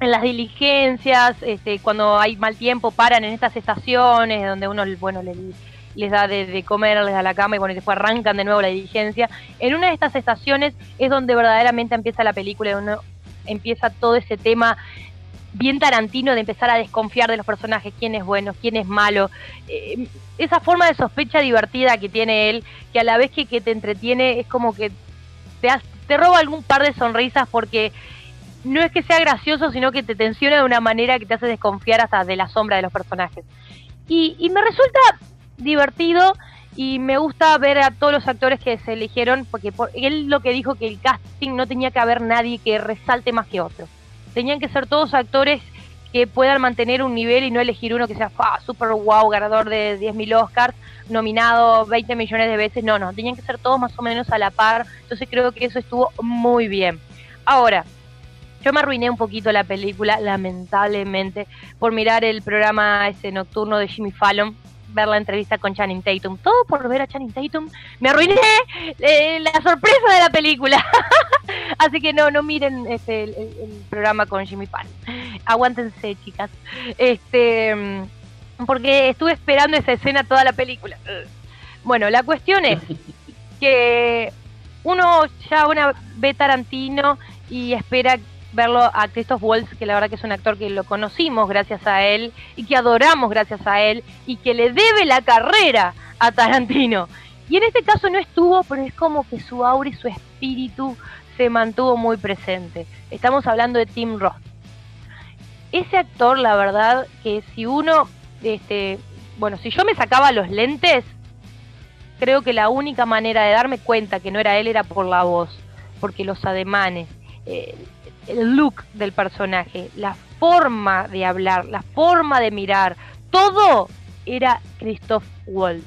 en las diligencias, este, cuando hay mal tiempo, paran en estas estaciones donde uno, bueno, les, da de, comer, les da la cama y bueno, después arrancan de nuevo la diligencia. En una de estas estaciones es donde verdaderamente empieza la película, donde empieza todo ese tema bien tarantino de empezar a desconfiar de los personajes, quién es bueno, quién es malo. Eh, esa forma de sospecha divertida que tiene él, que a la vez que, que te entretiene, es como que te, hace te roba algún par de sonrisas porque no es que sea gracioso, sino que te tensiona de una manera que te hace desconfiar hasta de la sombra de los personajes. Y, me resulta divertido y me gusta ver a todos los actores que se eligieron, porque él lo que dijo que el casting no tenía que haber nadie que resalte más que otro. Tenían que ser todos actores que puedan mantener un nivel y no elegir uno que sea super wow, ganador de 10.000 Oscars, nominado 20 millones de veces. No, no, tenían que ser todos más o menos a la par. Entonces creo que eso estuvo muy bien. Ahora, yo me arruiné un poquito la película, lamentablemente, por mirar el programa ese nocturno de Jimmy Fallon, ver la entrevista con Channing Tatum. Todo por ver a Channing Tatum. Me arruiné eh, la sorpresa de la película. Así que no, no miren este, el, programa con Jimmy Fallon. Aguántense, chicas. Este, porque estuve esperando esa escena toda la película. Bueno, la cuestión es que uno ya una ve Tarantino y espera verlo a Christoph Waltz, que la verdad que es un actor que lo conocimos gracias a él y que adoramos gracias a él y que le debe la carrera a Tarantino. Y en este caso no estuvo, pero es como que su aura y su espíritu se mantuvo muy presente. Estamos hablando de Tim Roth. Ese actor, la verdad, que si uno, este, bueno, si yo me sacaba los lentes, creo que la única manera de darme cuenta que no era él era por la voz, porque los ademanes, eh, el look del personaje, la forma de hablar, la forma de mirar, todo era Christoph Waltz.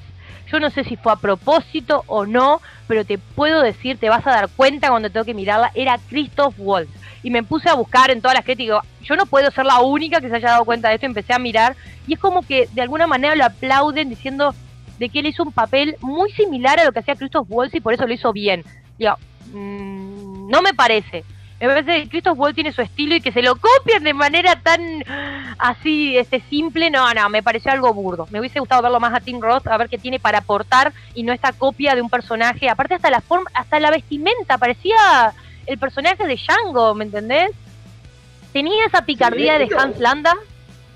Yo no sé si fue a propósito o no, pero te puedo decir, te vas a dar cuenta cuando tengo que mirarla, era Christoph Waltz. Y me puse a buscar en todas las críticas, yo no puedo ser la única que se haya dado cuenta de esto, empecé a mirar y es como que de alguna manera lo aplauden diciendo de que él hizo un papel muy similar a lo que hacía Christoph Waltz y por eso lo hizo bien. Digo, mm, no me parece. Me parece que Christoph Waltz tiene su estilo y que se lo copian de manera tan así, este simple, no, no, me pareció algo burdo. Me hubiese gustado verlo más a Tim Roth, a ver qué tiene para aportar y no esta copia de un personaje. Aparte hasta la forma, hasta la vestimenta, parecía el personaje de Django, ¿me entendés? Tenía esa picardía de Hans Landa.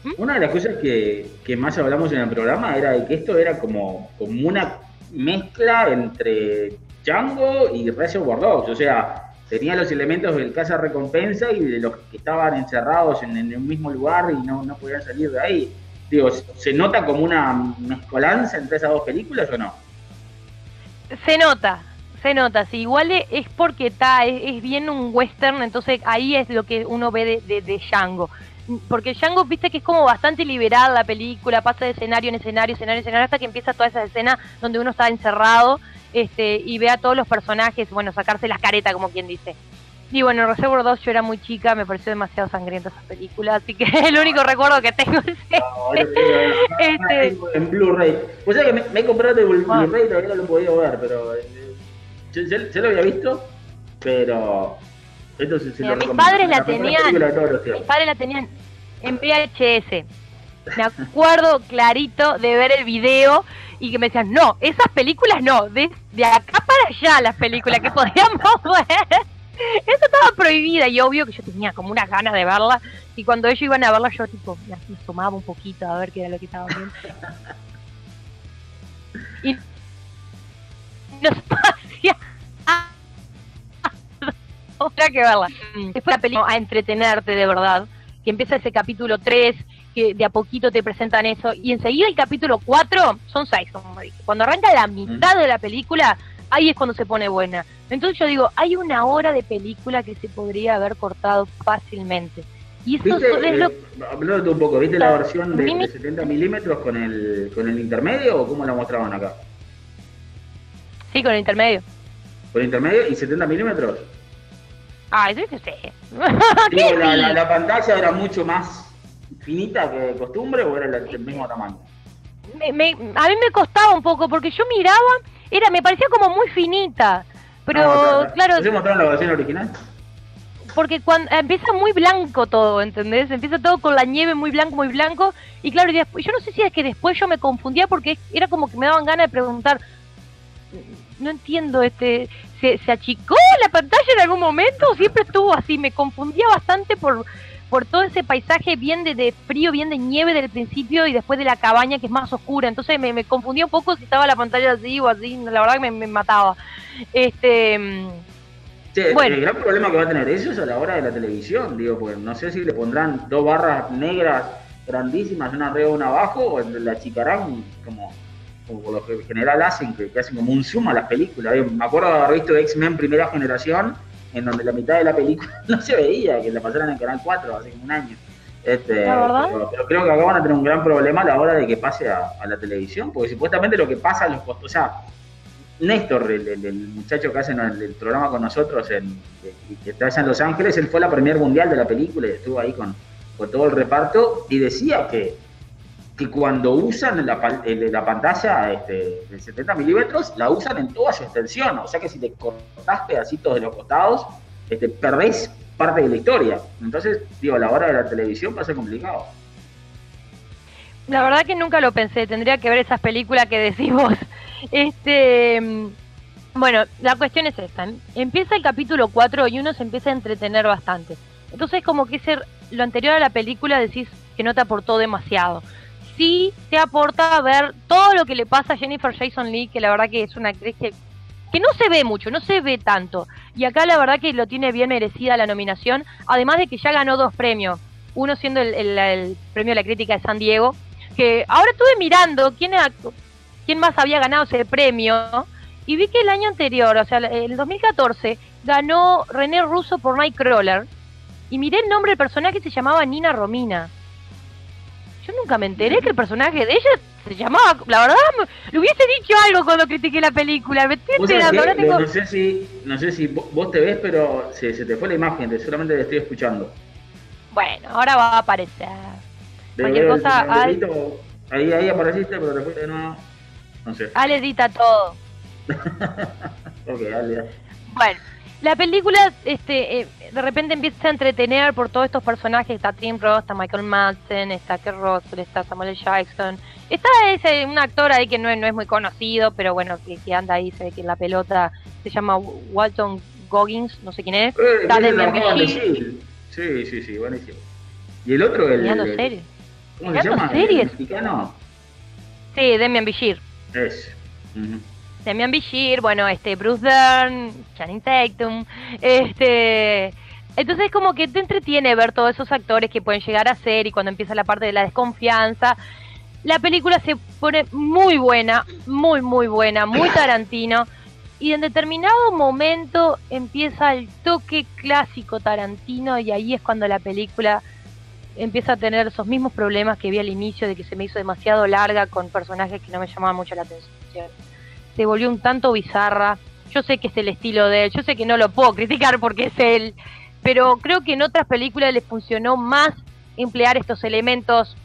¿Mm? Una de las cosas que, que, más hablamos en el programa era que esto era como, como una mezcla entre Django y Reservoir Dogs, o sea, tenía los elementos del casa recompensa y de los que estaban encerrados en, el mismo lugar y no, no podían salir de ahí. Digo, ¿se nota como una mezcolanza entre esas dos películas o no? Se nota, se nota, sí, igual es porque está, es, bien un western, entonces ahí es lo que uno ve de, de, de Django porque Django, viste que es como bastante liberal la película, pasa de escenario en escenario, escenario en escenario, hasta que empieza toda esa escena donde uno está encerrado este, y ve a todos los personajes, bueno, sacarse las caretas, como quien dice. Y bueno, Reservoir 2 yo era muy chica, me pareció demasiado sangrienta esa película, así que el único recuerdo que tengo es este. En Blu-ray. Pues que me, he comprado el. Blu-ray, todavía no lo he podido ver, pero yo, yo, lo había visto, pero esto se, Mira, mis padres la, tenían, mis padres la tenían en VHS. Me acuerdo clarito de ver el video y que me decían, no, esas películas no, de, de acá para allá las películas que podíamos ver. Eso estaba prohibida y obvio que yo tenía como unas ganas de verla y cuando ellos iban a verla yo tipo me asomaba un poquito a ver qué era lo que estaba viendo. y nos hacía otra que verla. Después la película a entretenerte de verdad, que empieza ese capítulo 3 que de a poquito te presentan eso, y enseguida el capítulo 4 son 6, Cuando arranca la mitad de la película, ahí es cuando se pone buena. Entonces yo digo, hay una hora de película que se podría haber cortado fácilmente. Y eso es lo... Eh, un poco, ¿viste la versión de, 70 milímetros con el, con el intermedio o cómo la mostraban acá? Sí, con el intermedio. ¿Con intermedio y 70 milímetros? Ah, eso que sé. la, la, pantalla era mucho más finita que de costumbre o era el mismo tamaño? a mí me costaba un poco porque yo miraba, era me parecía como muy finita. Pero ah, claro. ¿Se mostraron la versión original? Porque cuando empieza muy blanco todo, ¿entendés? Empieza todo con la nieve muy blanco, muy blanco. Y claro, después, yo no sé si es que después yo me confundía porque era como que me daban ganas de preguntar. No entiendo, este, ¿se, ¿se achicó la pantalla en algún momento siempre estuvo así? Me confundía bastante por, por todo ese paisaje bien de, frío, bien de nieve del principio y después de la cabaña que es más oscura. Entonces me, me confundía un poco si estaba la pantalla así o así, la verdad que me, mataba. Este. Mm, bueno. El gran problema que va a tener eso es a la hora de la televisión, digo, pues no sé si le pondrán dos barras negras grandísimas, una arriba y una abajo, o la achicarán como, por lo general hacen, que, que, hacen como un zoom a las películas. Me acuerdo de haber visto X-Men primera generación en donde la mitad de la película no se veía, que la pasaran en Canal 4 hace como un año. Este, pero, creo que acá van a tener un gran problema a la hora de que pase a, la televisión, porque supuestamente lo que pasa en los costos, o sea, Néstor, el, muchacho que hace el, programa con nosotros, en, que, está en Los Ángeles, él fue la premier mundial de la película y estuvo ahí con, con todo el reparto y decía que que cuando usan la, la pantalla este, de 70 milímetros, la usan en toda su extensión. O sea que si te cortás pedacitos de los costados, este, perdés parte de la historia. Entonces, digo, a la hora de la televisión va a ser complicado. La verdad que nunca lo pensé, tendría que ver esas películas que decimos. Este, bueno, la cuestión es esta. Empieza el capítulo 4 y uno se empieza a entretener bastante. Entonces, como que ser lo anterior a la película decís que no te aportó demasiado sí te aporta a ver todo lo que le pasa a Jennifer Jason Lee, que la verdad que es una actriz que, que no se ve mucho, no se ve tanto. Y acá la verdad que lo tiene bien merecida la nominación, además de que ya ganó dos premios. Uno siendo el, premio de la crítica de San Diego, que ahora estuve mirando quién, quién más había ganado ese premio y vi que el año anterior, o sea, el 2014, ganó René Russo por Nightcrawler y miré el nombre del personaje se llamaba Nina Romina. Yo nunca me enteré que el personaje de ella se llamaba. La verdad, le hubiese dicho algo cuando critiqué la película. Me estoy enterando. No sé si, no sé si vos te ves, pero se, se te fue la imagen. solamente te estoy escuchando. Bueno, ahora va a aparecer. Cualquier cosa. ahí, ahí apareciste, pero después no. No sé. Ale edita todo. ok, Ale. Bueno. La película este, eh, de repente empieza a entretener por todos estos personajes. Está Tim Roth, está Michael Madsen, está Kerr Russell, está Samuel L. Jackson. Está ese, un actor ahí que no, no es muy conocido, pero bueno, que, anda ahí, se ve que la pelota se llama Walton Goggins, no sé quién es. Eh, está Demian Bichir. Sí, sí, sí, buenísimo. Y el otro, el... Mirando series. ¿Cómo se llama? series? ¿El mexicano? Sí, Demian Bichir. Es. Damian Bichir, bueno, este Bruce Dern, Channing Tatum, este entonces como que te entretiene ver todos esos actores que pueden llegar a ser y cuando empieza la parte de la desconfianza, la película se pone muy buena, muy muy buena, muy Tarantino y en determinado momento empieza el toque clásico Tarantino y ahí es cuando la película empieza a tener esos mismos problemas que vi al inicio de que se me hizo demasiado larga con personajes que no me llamaban mucho la atención. Se volvió un tanto bizarra. Yo sé que es el estilo de él, yo sé que no lo puedo criticar porque es él, pero creo que en otras películas les funcionó más emplear estos elementos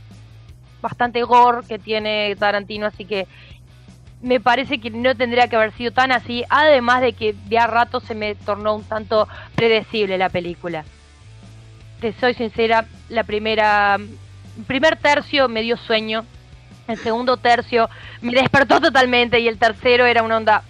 bastante gore que tiene Tarantino, así que me parece que no tendría que haber sido tan así, además de que de a rato se me tornó un tanto predecible la película. Te soy sincera, la primera primer tercio me dio sueño, el segundo tercio me despertó totalmente y el tercero era una onda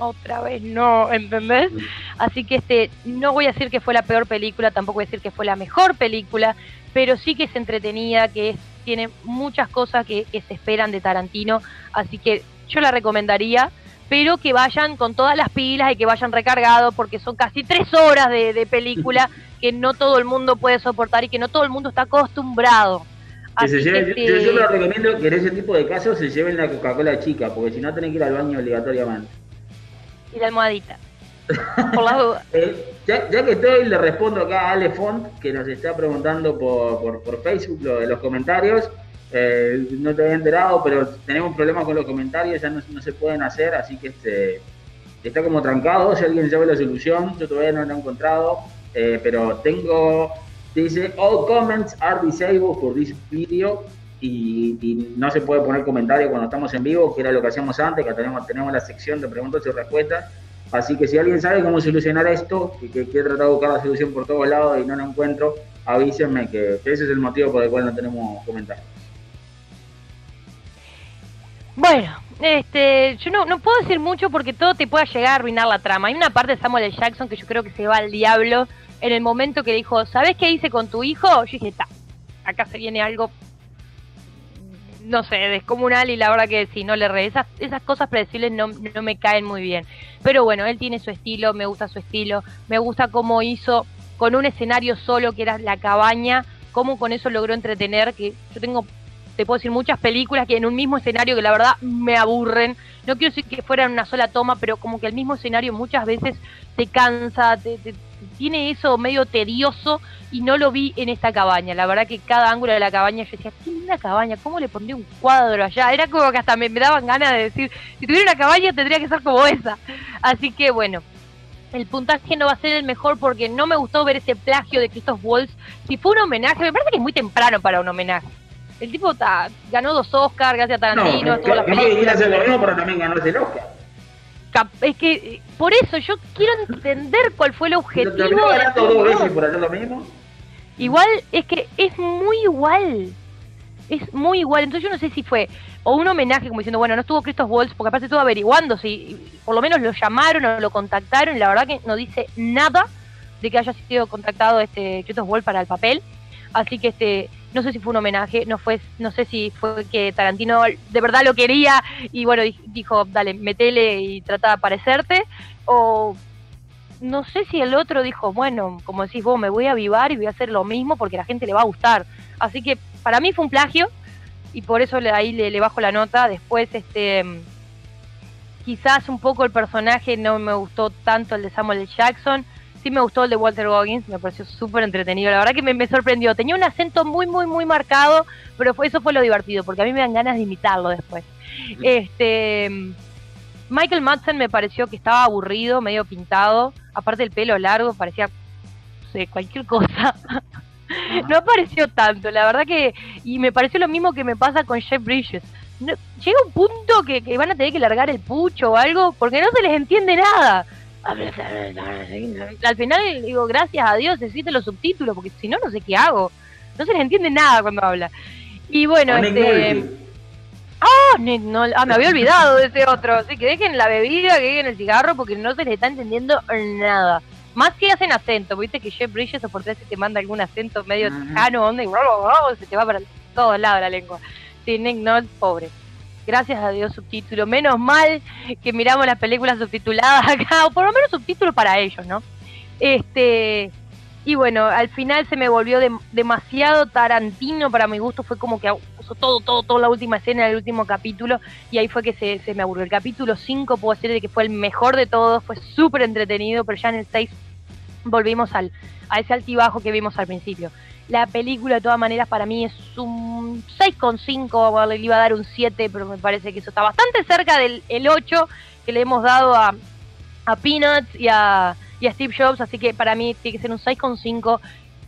otra vez no, ¿entendés? Así que este, no voy a decir que fue la peor película, tampoco voy a decir que fue la mejor película, pero sí que es entretenida, que tiene muchas cosas que, se esperan de Tarantino, así que yo la recomendaría, pero que vayan con todas las pilas y que vayan recargados, porque son casi tres horas de, película que no todo el mundo puede soportar y que no todo el mundo está acostumbrado. Se yo, yo, lo recomiendo que en ese tipo de casos se lleven la Coca-Cola chica, porque si no tienen que ir al baño obligatoriamente y la almohadita. Por la duda. Eh, ya, que estoy, le respondo acá a Ale Font, que nos está preguntando por, por, Facebook lo de los comentarios. Eh, no te había enterado, pero tenemos problemas con los comentarios, ya no, se pueden hacer, así que este está como trancado. Si alguien sabe la solución, yo todavía no lo he encontrado, eh, pero tengo. Dice: All comments are disabled for this video. Y, no se puede poner comentario cuando estamos en vivo, que era lo que hacíamos antes, que tenemos, tenemos la sección de preguntas y respuestas. Así que si alguien sabe cómo solucionar esto, y que, quiere tratar de buscar la solución por todos lados y no lo encuentro, avísenme que, ese es el motivo por el cual no tenemos comentarios. Bueno, este, yo no, no puedo decir mucho porque todo te puede llegar a arruinar la trama. Hay una parte de Samuel. Jackson que yo creo que se va al diablo en el momento que dijo, ¿sabes qué hice con tu hijo? Yo dije, está, acá se viene algo no sé, descomunal y la verdad que si no le re, esas, esas cosas predecibles no, no me caen muy bien. Pero bueno, él tiene su estilo, me gusta su estilo, me gusta cómo hizo con un escenario solo que era la cabaña, cómo con eso logró entretener, que yo tengo, te puedo decir, muchas películas que en un mismo escenario que la verdad me aburren. No quiero decir que fueran una sola toma, pero como que el mismo escenario muchas veces te cansa, te, te tiene eso medio tedioso y no lo vi en esta cabaña. La verdad que cada ángulo de la cabaña yo decía, qué linda cabaña, ¿cómo le pondría un cuadro allá? Era como que hasta me, daban ganas de decir, si tuviera una cabaña tendría que ser como esa. Así que bueno, el puntaje no va a ser el mejor porque no me gustó ver ese plagio de Christoph Waltz. Si fue un homenaje, me parece que es muy temprano para un homenaje. El tipo ganó dos Oscars, gracias a Tarantino, no, todas las películas. hacer lo mismo, pero también ganó el Oscar es que eh, por eso yo quiero entender cuál fue el objetivo. dos veces por hacer lo mismo? Igual es que es muy igual. Es muy igual. Entonces yo no sé si fue o un homenaje como diciendo, bueno, no estuvo Christoph Waltz, porque aparte estuvo averiguando si por lo menos lo llamaron o lo contactaron. La verdad que no dice nada de que haya sido contactado este Christoph Waltz para el papel. Así que este no sé si fue un homenaje, no fue, no sé si fue que Tarantino de verdad lo quería y bueno, dijo, dale, metele y trata de aparecerte, o no sé si el otro dijo, bueno, como decís vos, me voy a avivar y voy a hacer lo mismo porque a la gente le va a gustar. Así que para mí fue un plagio y por eso ahí le, le bajo la nota. Después, este, quizás un poco el personaje no me gustó tanto el de Samuel. Jackson Sí me gustó el de Walter Goggins, me pareció súper entretenido. La verdad que me, sorprendió. Tenía un acento muy, muy, muy marcado, pero fue, eso fue lo divertido, porque a mí me dan ganas de imitarlo después. Este Michael Madsen me pareció que estaba aburrido, medio pintado. Aparte el pelo largo, parecía, no sé, cualquier cosa. no apareció tanto, la verdad que... Y me pareció lo mismo que me pasa con Jeff Bridges. llega un punto que, que van a tener que largar el pucho o algo, porque no se les entiende nada al final digo, gracias a Dios existen los subtítulos, porque si no, no sé qué hago. No se les entiende nada cuando habla. Y bueno, este... Ah, no, ah, me había olvidado de ese otro. Así que dejen la bebida, que dejen el cigarro, porque no se les está entendiendo nada. Más que hacen acento, viste que Jeff Bridges o por si te manda algún acento medio tejano, onda y se te va para todos lados la lengua. Sí, Nick Nolte, pobre. Gracias a Dios subtítulo. Menos mal que miramos las películas subtituladas acá, o por lo menos subtítulo para ellos, ¿no? Este, y bueno, al final se me volvió demasiado tarantino para mi gusto, fue como que puso todo, todo, toda la última escena del último capítulo y ahí fue que se, se me aburrió. El capítulo 5 puedo decir de que fue el mejor de todos, fue súper entretenido, pero ya en el 6 volvimos al, a ese altibajo que vimos al principio. La película de todas maneras para mí es un 6,5, le iba a dar un 7, pero me parece que eso está bastante cerca del el 8 que le hemos dado a, a Peanuts y a y Steve Jobs, así que para mí tiene que ser un 6,5.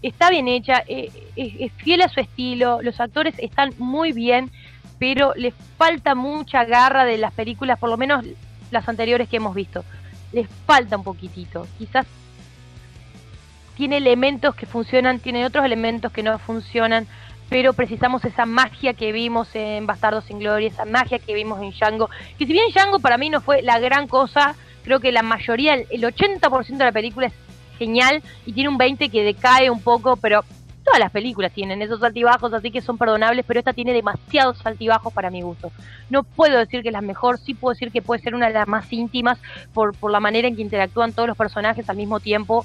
Está bien hecha, eh, es, fiel a su estilo, los actores están muy bien, pero le falta mucha garra de las películas, por lo menos las anteriores que hemos visto. Les falta un poquitito. Quizás tiene elementos que funcionan, tiene otros elementos que no funcionan, pero precisamos esa magia que vimos en Bastardos sin Gloria, esa magia que vimos en Django, que si bien Django para mí no fue la gran cosa, creo que la mayoría, el 80% de la película es genial y tiene un 20% que decae un poco, pero todas las películas tienen esos altibajos, así que son perdonables, pero esta tiene demasiados altibajos para mi gusto. No puedo decir que es la mejor, sí puedo decir que puede ser una de las más íntimas por, por la manera en que interactúan todos los personajes al mismo tiempo,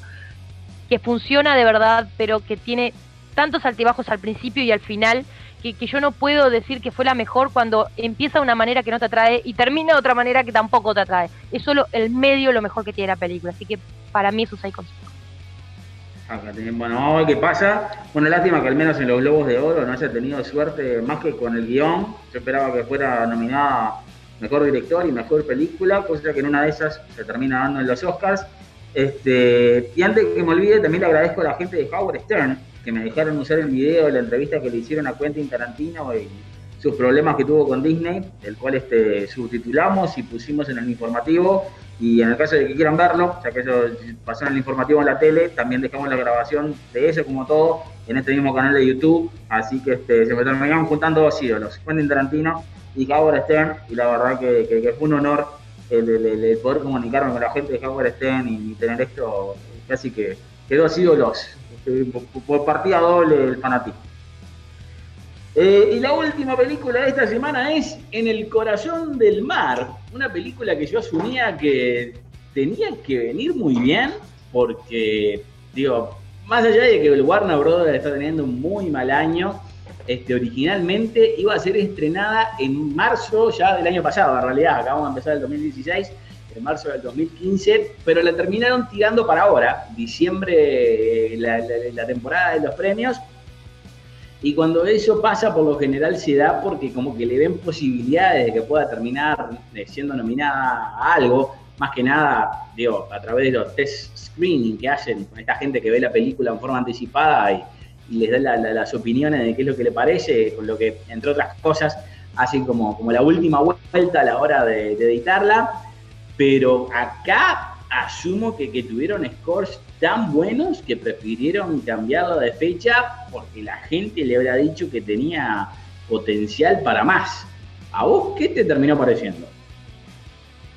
que funciona de verdad, pero que tiene tantos altibajos al principio y al final que, yo no puedo decir que fue la mejor cuando empieza de una manera que no te atrae y termina de otra manera que tampoco te atrae. Es solo el medio lo mejor que tiene la película, así que para mí es un 6 Bueno, vamos a ver qué pasa. Bueno, lástima que al menos en los Globos de Oro no haya tenido suerte más que con el guion. Yo esperaba que fuera nominada mejor director y mejor película, cosa que en una de esas se termina dando en los Oscars. Este, y antes que me olvide, también le agradezco a la gente de Howard Stern, que me dejaron usar el video de la entrevista que le hicieron a Quentin Tarantino y sus problemas que tuvo con Disney, el cual este, subtitulamos y pusimos en el informativo. Y en el caso de que quieran verlo, ya que eso pasó en el informativo en la tele, también dejamos la grabación de eso, como todo, en este mismo canal de YouTube. Así que este, se me terminaron juntando dos ídolos, Quentin Tarantino y Howard Stern. Y la verdad que, fue un honor el, poder comunicarme con la gente de Howard Stern y, tener esto casi que, que dos ídolos por partida doble el fanatismo. Eh, y la última película de esta semana es En el corazón del mar, una película que yo asumía que tenía que venir muy bien, porque, digo, más allá de que el Warner Brothers está teniendo un muy mal año, este, originalmente iba a ser estrenada en marzo ya del año pasado, en realidad, acabamos de empezar el 2016, en marzo del 2015, pero la terminaron tirando para ahora, diciembre, eh, la, temporada de los premios. Y cuando eso pasa, por lo general se da porque como que le ven posibilidades de que pueda terminar eh, siendo nominada a algo, más que nada, digo, a través de los test screening que hacen con esta gente que ve la película en forma anticipada y, les da las opiniones de qué es lo que le parece, con lo que, entre otras cosas, hacen como, como la última vuelta a la hora de editarla pero acá asumo que, tuvieron scores tan buenos que prefirieron cambiarlo de fecha porque la gente le habrá dicho que tenía potencial para más. ¿A vos qué te terminó pareciendo?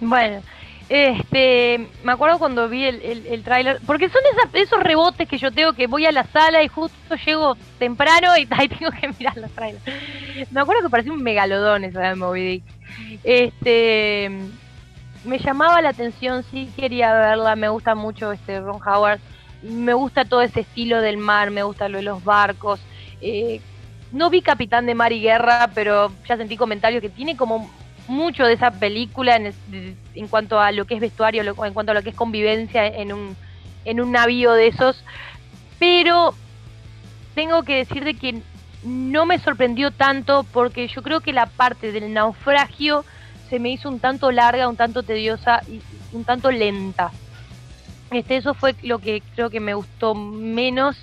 Bueno, este, me acuerdo cuando vi el, el, tráiler, porque son esos rebotes que yo tengo que voy a la sala y justo llego temprano y ahí tengo que mirar los trailers. Me acuerdo que parecía un megalodón esa de Moby Dick. Este, me llamaba la atención, sí quería verla, me gusta mucho este Ron Howard, me gusta todo ese estilo del mar, me gusta lo de los barcos. Eh, no vi Capitán de Mar y Guerra, pero ya sentí comentarios que tiene como mucho de esa película en, en cuanto a lo que es vestuario, en cuanto a lo que es convivencia en un, en un navío de esos. Pero tengo que decir de que no me sorprendió tanto porque yo creo que la parte del naufragio se me hizo un tanto larga, un tanto tediosa y un tanto lenta. Este, eso fue lo que creo que me gustó menos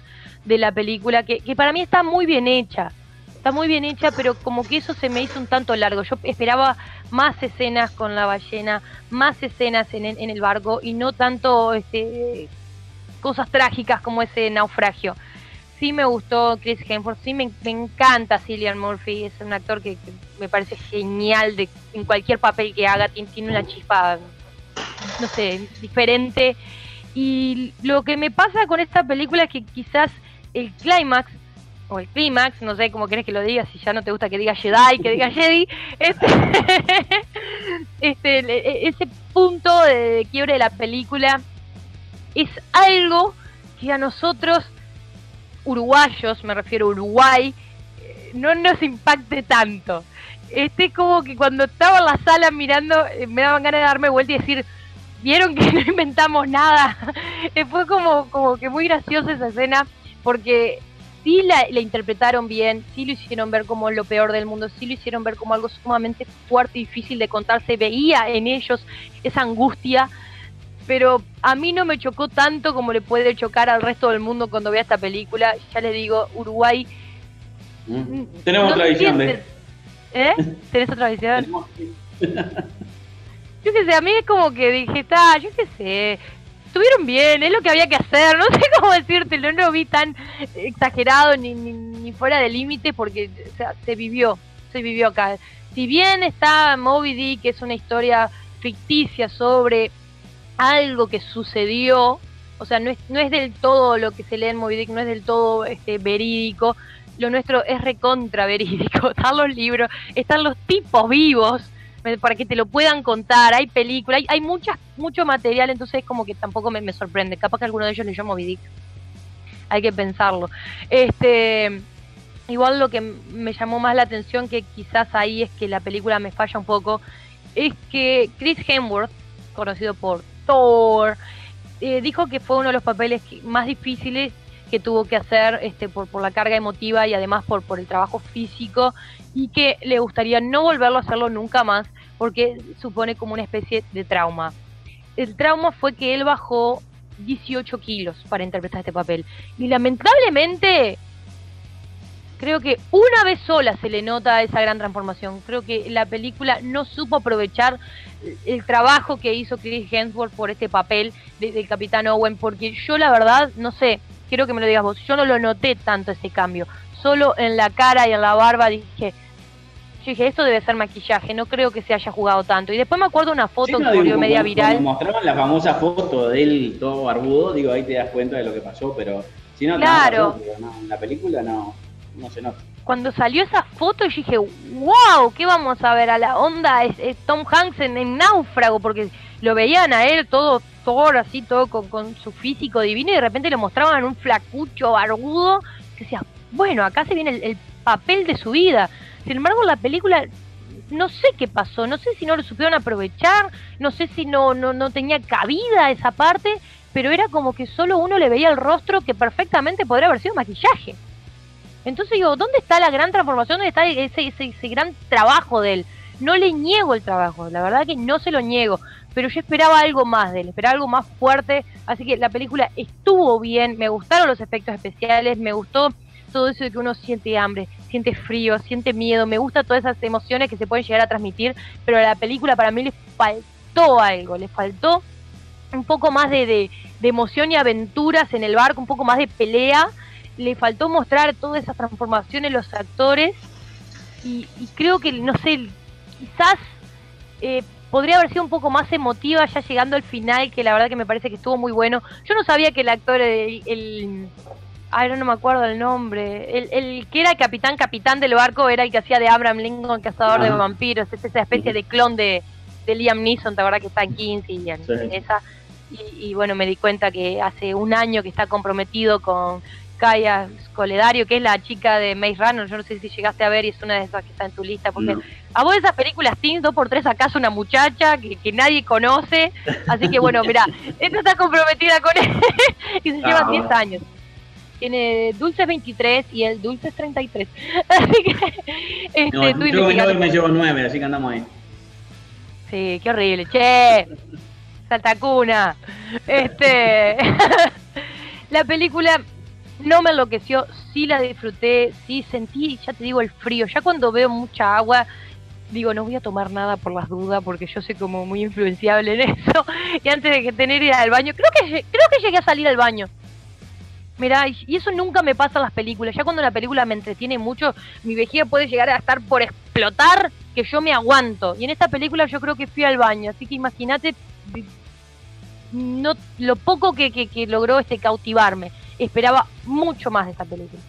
de la película, que, para mí está muy bien hecha. Está muy bien hecha, pero como que eso se me hizo un tanto largo. Yo esperaba más escenas con la ballena, más escenas en, en el barco y no tanto este, cosas trágicas como ese naufragio sí me gustó Chris Hemsworth, sí me, encanta Cillian Murphy, es un actor que, me parece genial de, en cualquier papel que haga, tiene, una chispa, no sé, diferente. Y lo que me pasa con esta película es que quizás el clímax o el clímax, no sé cómo querés que lo diga, si ya no te gusta que diga Jedi, que diga Jedi, este, este, e, ese punto de quiebre de la película es algo que a nosotros, uruguayos, me refiero a Uruguay, eh, no nos impacte tanto. Este como que cuando estaba en la sala mirando, eh, me daban ganas de darme vuelta y decir, vieron que no inventamos nada. Fue como, como que muy graciosa esa escena, porque sí la, interpretaron bien, sí lo hicieron ver como lo peor del mundo, sí lo hicieron ver como algo sumamente fuerte y difícil de contar, se veía en ellos esa angustia, pero a mí no me chocó tanto como le puede chocar al resto del mundo cuando vea esta película. Ya les digo, Uruguay... Mm. Tenemos otra visión de... ¿Eh? ¿Tenés otra visión? yo qué sé, a mí es como que dije, está, yo qué sé, estuvieron bien, es lo que había que hacer, no sé cómo decirte, no lo vi tan exagerado ni, ni, fuera de límite porque se vivió, se vivió acá. Si bien está Moby Dick, que es una historia ficticia sobre algo que sucedió, o sea, no es, no es del todo lo que se lee en Moby Dick, no es del todo este, verídico, lo nuestro es recontra verídico, están los libros, están los tipos vivos, para que te lo puedan contar, hay películas, hay, hay muchas, mucho material, entonces como que tampoco me, sorprende. Capaz que alguno de ellos leyó Moby Dick. Hay que pensarlo. Este, igual lo que me llamó más la atención, que quizás ahí es que la película me falla un poco, es que Chris Hemsworth, conocido por Thor, eh, dijo que fue uno de los papeles más difíciles que tuvo que hacer este, por, por la carga emotiva y además por, por el trabajo físico y que le gustaría no volverlo a hacerlo nunca más porque supone como una especie de trauma. El trauma fue que él bajó 18 kilos para interpretar este papel y lamentablemente creo que una vez sola se le nota esa gran transformación. Creo que la película no supo aprovechar el trabajo que hizo Chris Hemsworth por este papel del Capitán Owen, porque yo la verdad, no sé, quiero que me lo digas vos, yo no lo noté tanto ese cambio. Solo en la cara y en la barba dije, yo dije, esto debe ser maquillaje, no creo que se haya jugado tanto. Y después me acuerdo una foto que volvió media viral. Mostraban la famosa foto de él todo barbudo, digo, ahí te das cuenta de lo que pasó, pero si no, claro. en la película no, no se nota. Cuando salió esa foto yo dije, wow, ¿qué vamos a ver? A la onda es, Tom Hanks en, náufrago, porque lo veían a él todo Thor, así todo con, su físico divino, y de repente le mostraban un flacucho barbudo, que decía, bueno, acá se viene el papel de su vida. Sin embargo, la película no sé qué pasó, no sé si no lo supieron aprovechar, no sé si no, no, no tenía cabida esa parte, pero era como que solo uno le veía el rostro que perfectamente podría haber sido maquillaje. Entonces digo, ¿dónde está la gran transformación? ¿Dónde está ese, ese, ese gran trabajo de él? No le niego el trabajo, la verdad que no se lo niego, pero yo esperaba algo más de él, esperaba algo más fuerte, así que la película estuvo bien, me gustaron los efectos especiales, me gustó todo eso de que uno siente hambre, siente frío, siente miedo, me gusta todas esas emociones que se pueden llegar a transmitir, pero a la película para mí le faltó algo, le faltó un poco más de, emoción y aventuras en el barco, un poco más de pelea, le faltó mostrar todas esas transformaciones los actores. Y, creo que, no sé, quizás eh, podría haber sido un poco más emotiva ya llegando al final, que la verdad que me parece que estuvo muy bueno. Yo no sabía que el actor, el Ay, no me acuerdo el nombre. El, el que era el capitán, capitán del barco, era el que hacía de Abraham Lincoln, cazador de vampiros. Es esa especie de clon de, de Liam Neeson, ¿te acuerdas que está en Kinsey y en, esa? Y, bueno, me di cuenta que hace un año que está comprometido con Kaya Coledario, que es la chica de Maze Runner. Yo no sé si llegaste a ver y es una de esas que está en tu lista. Porque a vos esas películas Teens, dos por tres acaso una muchacha que, que nadie conoce. Así que bueno, mira, esta está comprometida con él y se lleva 10 ah, años tiene Dulces 23 y el Dulces 33. Así que. Este, no, yo me llevo 9, así que andamos ahí. Sí, qué horrible. Che, Saltacuna. Este. la película no me enloqueció, sí la disfruté, sí sentí, ya te digo, el frío. Ya cuando veo mucha agua, digo, no voy a tomar nada por las dudas porque yo soy como muy influenciable en eso. Y antes de que tener ir al baño, creo que creo que llegué a salir al baño. Mira, y eso nunca me pasa en las películas. Ya cuando la película me entretiene mucho, mi vejiga puede llegar a estar por explotar, que yo me aguanto. Y en esta película yo creo que fui al baño. Así que imagínate no, lo poco que, que, logró este cautivarme. Esperaba mucho más de esta película.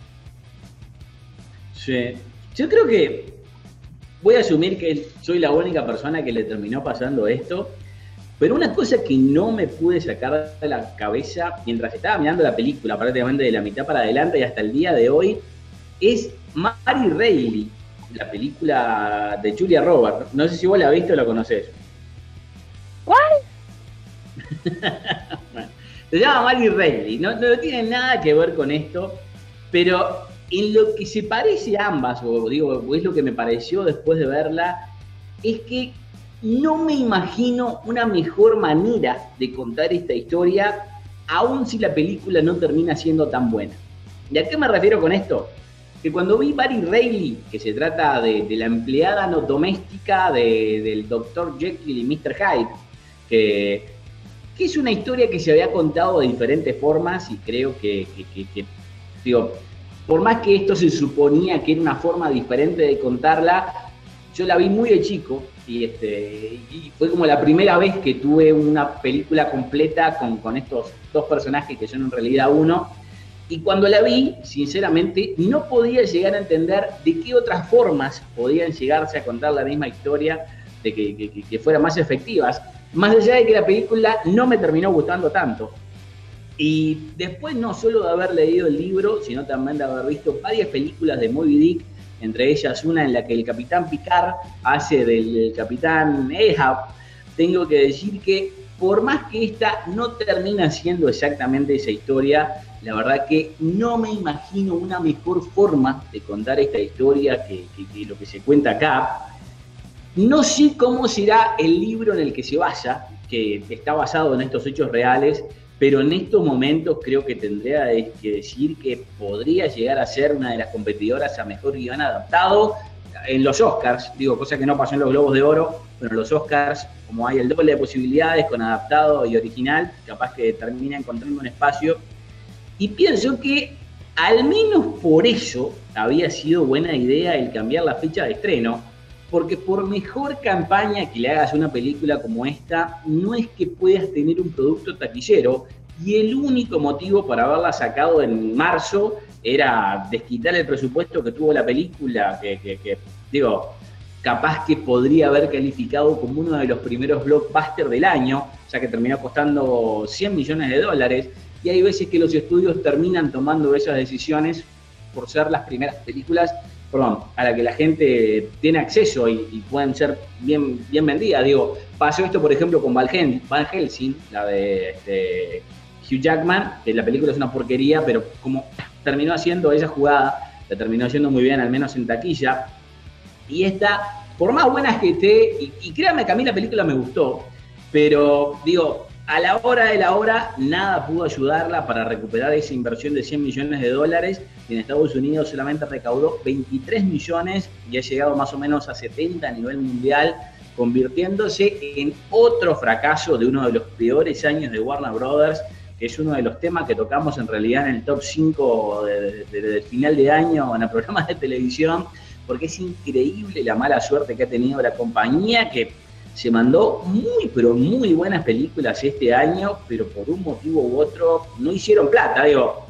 Sí. Yo creo que voy a asumir que soy la única persona que le terminó pasando esto, pero una cosa que no me pude sacar de la cabeza mientras estaba mirando la película, prácticamente de la mitad para adelante y hasta el día de hoy, es Mary Reilly, la película de Julia Roberts. No sé si vos la viste o la conoces. ¿Cuál? se llama Mary Reilly, no, no tiene nada que ver con esto, pero en lo que se parece a ambas, o digo, es lo que me pareció después de verla, es que no me imagino una mejor manera de contar esta historia, aun si la película no termina siendo tan buena. ¿Y a qué me refiero con esto? Que cuando vi Barry Reilly, que se trata de, la empleada no doméstica del Dr. Jekyll y Mr. Hyde, que, que, es una historia que se había contado de diferentes formas y creo que, que digo, por más que esto se suponía que era una forma diferente de contarla, yo la vi muy de chico y, y fue como la primera vez que tuve una película completa con, con estos dos personajes que son en realidad uno. Y cuando la vi, sinceramente, no podía llegar a entender de qué otras formas podían llegarse a contar la misma historia, de que, que, que fueran más efectivas. Más allá de que la película no me terminó gustando tanto. Y después no solo de haber leído el libro, sino también de haber visto varias películas de Moby Dick, entre ellas una en la que el capitán Picard hace del capitán Ahab, tengo que decir que por más que esta no termina siendo exactamente esa historia, la verdad que no me imagino una mejor forma de contar esta historia que, que lo que se cuenta acá. No sé cómo será el libro en el que se vaya, que está basado en estos hechos reales, pero en estos momentos creo que tendría que decir que podría llegar a ser una de las competidoras a mejor guion adaptado en los Oscars, digo, cosa que no pasó en los Globos de Oro, pero en los Oscars, como hay el doble de posibilidades con adaptado y original, capaz que termina encontrando un espacio. Y pienso que al menos por eso había sido buena idea el cambiar la fecha de estreno, porque por mejor campaña que le hagas a una película como esta, no es que puedas tener un producto taquillero, y el único motivo para haberla sacado en marzo era desquitar el presupuesto que tuvo la película, que, digo, capaz que podría haber calificado como uno de los primeros blockbusters del año, ya que terminó costando 100 millones de dólares, y hay veces que los estudios terminan tomando esas decisiones por ser las primeras películas perdón, a la que la gente tiene acceso y, pueden ser bien, bien vendidas. Digo, pasó esto, por ejemplo, con Van, Helsing, la de, Hugh Jackman, que la película es una porquería, pero como terminó haciendo esa jugada, la terminó haciendo muy bien, al menos en taquilla. Y esta, por más buenas que esté, y, y créanme que a mí la película me gustó, pero digo, a la hora de la hora, nada pudo ayudarla para recuperar esa inversión de 100 millones de dólares. En Estados Unidos solamente recaudó 23 millones y ha llegado más o menos a 70 a nivel mundial, convirtiéndose en otro fracaso de uno de los peores años de Warner Brothers, que es uno de los temas que tocamos en realidad en el top 5 del final de año en el programa de televisión, porque es increíble la mala suerte que ha tenido la compañía que se mandó muy, pero muy buenas películas este año, pero por un motivo u otro no hicieron plata, digo.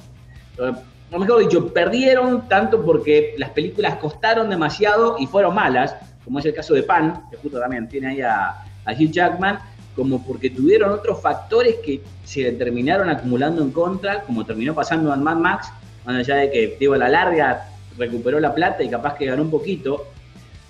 Eh, o mejor dicho, perdieron tanto porque las películas costaron demasiado y fueron malas, como es el caso de Pan, que justo también tiene ahí a, Hugh Jackman, como porque tuvieron otros factores que se terminaron acumulando en contra, como terminó pasando en Mad Max, más allá de que, digo, a la larga recuperó la plata y capaz que ganó un poquito,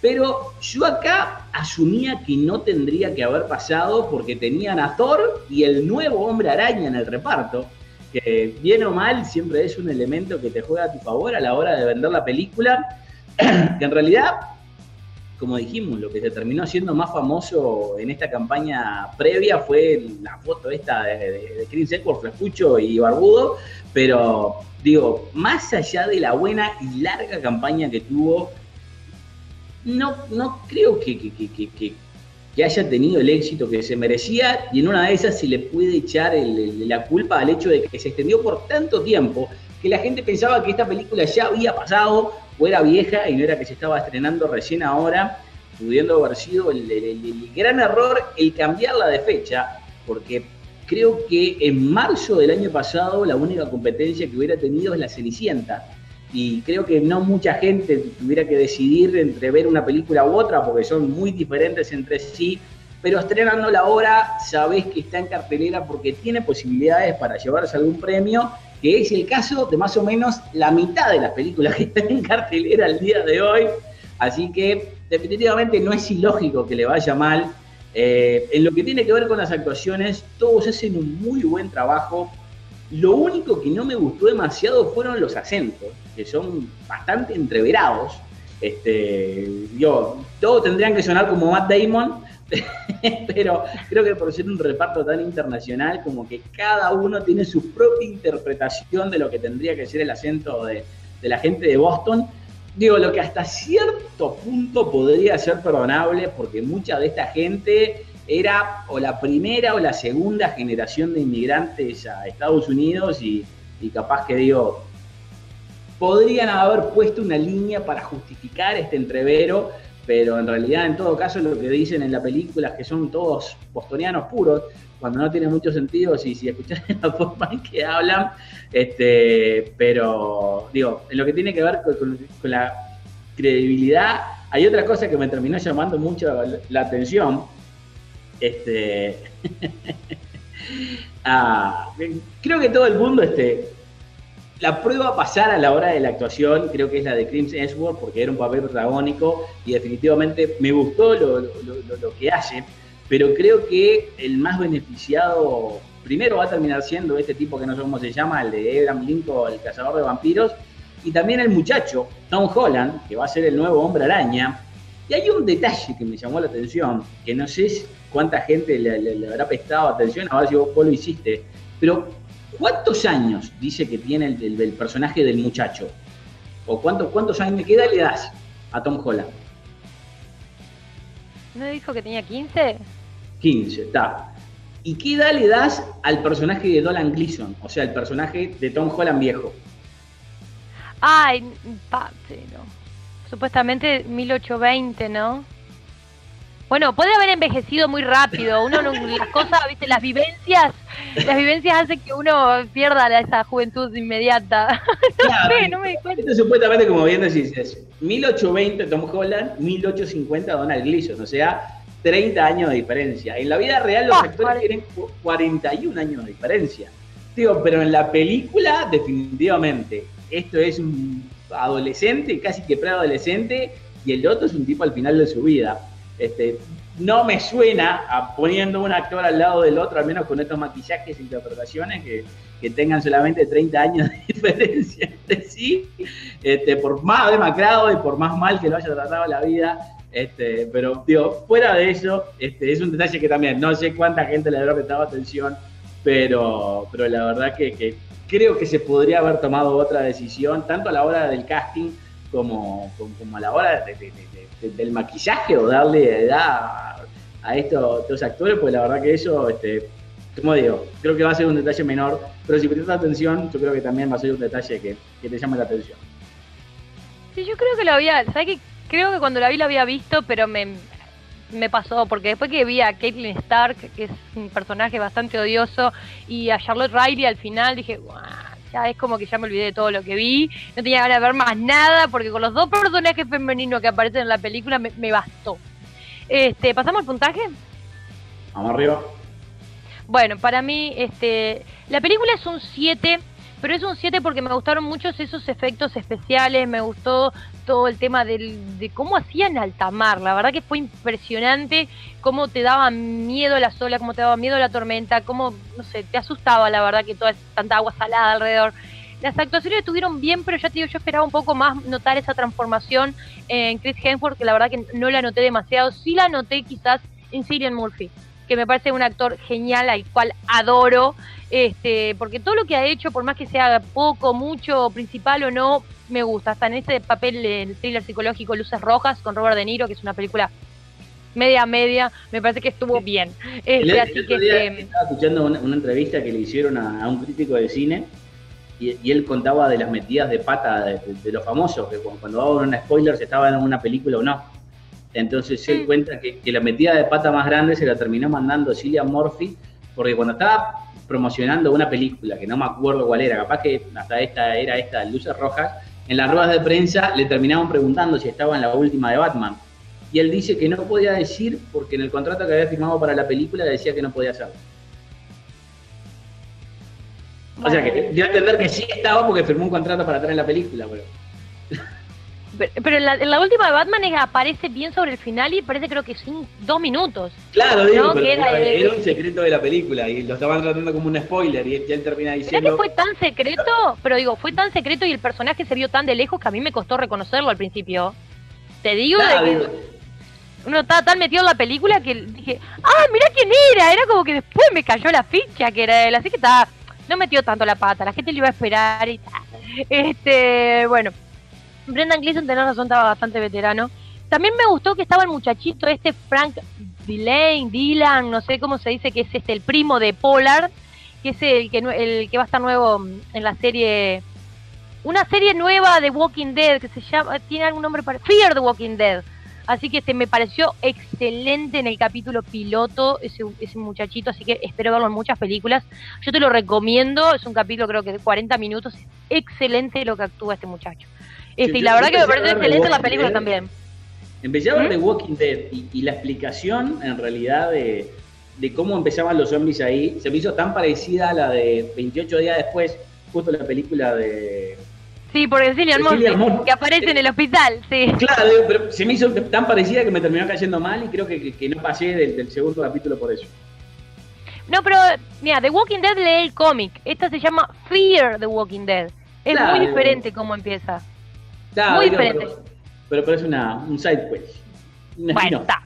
pero yo acá asumía que no tendría que haber pasado porque tenían a Thor y el nuevo hombre araña en el reparto, que bien o mal siempre es un elemento que te juega a tu favor a la hora de vender la película, que en realidad, como dijimos, lo que se terminó siendo más famoso en esta campaña previa fue la foto esta de, de, Chris Edward, Frescucho y Barbudo, pero digo, más allá de la buena y larga campaña que tuvo, no, no creo que, haya tenido el éxito que se merecía y en una de esas se le puede echar la culpa al hecho de que se extendió por tanto tiempo que la gente pensaba que esta película ya había pasado o era vieja y no era que se estaba estrenando recién ahora, pudiendo haber sido el, el gran error el cambiarla de fecha, porque creo que en marzo del año pasado la única competencia que hubiera tenido es la Cenicienta y creo que no mucha gente tuviera que decidir entre ver una película u otra porque son muy diferentes entre sí, pero estrenando la obra sabés que está en cartelera porque tiene posibilidades para llevarse algún premio, que es el caso de más o menos la mitad de las películas que están en cartelera el día de hoy, así que definitivamente no es ilógico que le vaya mal. Eh, en lo que tiene que ver con las actuaciones, todos hacen un muy buen trabajo. Lo único que no me gustó demasiado fueron los acentos, que son bastante entreverados. Este, todos tendrían que sonar como Matt Damon, pero creo que por ser un reparto tan internacional, como que cada uno tiene su propia interpretación de lo que tendría que ser el acento de, de la gente de Boston. Digo, lo que hasta cierto punto podría ser perdonable, porque mucha de esta gente era o la primera o la segunda generación de inmigrantes a Estados Unidos y, capaz que digo, podrían haber puesto una línea para justificar este entrevero, pero en realidad en todo caso lo que dicen en la película es que son todos bostonianos puros, cuando no tiene mucho sentido si, si escuchas la forma en que hablan, este, pero digo, en lo que tiene que ver con, con la credibilidad, hay otra cosa que me terminó llamando mucho la atención, este, ah, creo que todo el mundo, este, la prueba a pasar a la hora de la actuación, creo que es la de Crims Edgeworth, porque era un papel protagónico y definitivamente me gustó lo, que hace, pero creo que el más beneficiado primero va a terminar siendo este tipo que no sé cómo se llama, el de Abraham Lincoln, el cazador de vampiros, y también el muchacho, Tom Holland, que va a ser el nuevo hombre araña. Y hay un detalle que me llamó la atención, que no sé cuánta gente le, habrá prestado atención, a ver si vos, lo hiciste, pero ¿cuántos años dice que tiene el, personaje del muchacho? ¿O cuántos, cuántos años, qué edad le das a Tom Holland? ¿No dijo que tenía 15? 15, está. ¿Y qué edad le das al personaje de Dolan Gleason? O sea, el personaje de Tom Holland viejo. Ay, no. Supuestamente 1820, ¿no? Bueno, puede haber envejecido muy rápido. Uno las cosas, viste, las vivencias, las vivencias hacen que uno pierda esa juventud inmediata. no sé, no me cuenta. Esto supuestamente, como bien decís, es 1820 Tom Holland, 1850 Donald Gleason, o sea, 30 años de diferencia. En la vida real los ah, actores tienen 41 años de diferencia. Digo, pero en la película, definitivamente, esto es un adolescente, casi que preadolescente, y el otro es un tipo al final de su vida. Este, no me suena poniendo un actor al lado del otro, al menos con estos maquillajes e interpretaciones, que, tengan solamente 30 años de diferencia entre sí, este, por más demacrado y por más mal que lo haya tratado la vida. Este, pero, digo, fuera de eso, este, es un detalle que también no sé cuánta gente le habrá prestado atención, pero, pero la verdad que, creo que se podría haber tomado otra decisión, tanto a la hora del casting como, como, a la hora de del maquillaje o darle edad a, estos, actores, pues la verdad que eso, este, como digo, creo que va a ser un detalle menor, pero si prestas atención, yo creo que también va a ser un detalle que, te llama la atención. Sí, yo creo que lo había, ¿sabes qué? Creo que cuando la vi lo había visto, pero me, me pasó, porque después que vi a Caitlyn Stark, que es un personaje bastante odioso, y a Charlotte Riley al final, dije, ya es como que ya me olvidé de todo lo que vi, no tenía ganas de ver más nada, porque con los dos personajes femeninos que aparecen en la película me, bastó. Este, ¿Pasamos al puntaje? Vamos arriba. Bueno, para mí, este, la película es un 7 pero es un 7 porque me gustaron muchos esos efectos especiales, me gustó todo el tema del, de cómo hacían alta mar, la verdad que fue impresionante cómo te daba miedo la sola, cómo te daba miedo la tormenta, cómo, no sé, te asustaba la verdad que toda tanta agua salada alrededor. Las actuaciones estuvieron bien, pero ya te digo, yo esperaba un poco más notar esa transformación en Chris Hemsworth, que la verdad que no la noté demasiado, sí la noté quizás en Cillian Murphy que me parece un actor genial al cual adoro, este, porque todo lo que ha hecho, por más que sea poco, mucho, principal o no, me gusta. Hasta en este papel en thriller psicológico Luces Rojas con Robert De Niro, que es una película media media, me parece que estuvo bien. Este, así que, este, estaba escuchando una, entrevista que le hicieron a, un crítico de cine y, él contaba de las metidas de pata de, los famosos, que cuando, daban un spoiler si estaban en una película o no. Entonces se mm. cuenta que, la metida de pata más grande se la terminó mandando Cillian Murphy, porque cuando estaba promocionando una película, que no me acuerdo cuál era, capaz que hasta esta era esta, Luces Rojas, en las ruedas de prensa le terminaban preguntando si estaba en la última de Batman. Y él dice que no podía decir porque en el contrato que había firmado para la película decía que no podía hacerlo. O sea que dio a entender que sí estaba porque firmó un contrato para estar en la película, pero. Pero, en, la, última de Batman aparece bien sobre el final y parece creo que sin dos minutos. Claro, digo, pero era, un secreto de la película y lo estaban tratando como un spoiler y él termina diciendo... que fue tan secreto? Pero digo, fue tan secreto y el personaje se vio tan de lejos que a mí me costó reconocerlo al principio. Te digo de que uno estaba tan metido en la película que dije, ah, mira quién era. Era como que después me cayó la ficha que era él. Así que estaba, no metió tanto la pata, la gente le iba a esperar y tal. Este, bueno, Brendan Gleeson, tenés razón, estaba bastante veterano. También me gustó que estaba el muchachito este Frank Dillane, Dylan, no sé cómo se dice, que es este el primo de Pollard, que es el que, el que va a estar nuevo en la serie, una serie nueva de Walking Dead que se llama, tiene algún nombre para Fear the Walking Dead. Así que este me pareció excelente en el capítulo piloto ese, ese muchachito, así que espero verlo en muchas películas. Yo te lo recomiendo, es un capítulo creo que de 40 minutos, excelente lo que actúa este muchacho. Este, y la verdad que me parece excelente la película también. Empecé a ver The Walking Dead y, la explicación en realidad de, cómo empezaban los zombies ahí se me hizo tan parecida a la de 28 días después, justo la película de... Sí, por Cillian Murphy, que aparece en el hospital, sí. Claro, pero se me hizo tan parecida que me terminó cayendo mal y creo que, no pasé del, segundo capítulo por eso. No, pero mira, The Walking Dead lee el cómic. Esta se llama Fear the Walking Dead. Es muy diferente cómo empieza. Muy diferente. Pero, parece una, un side quest. Bueno, está.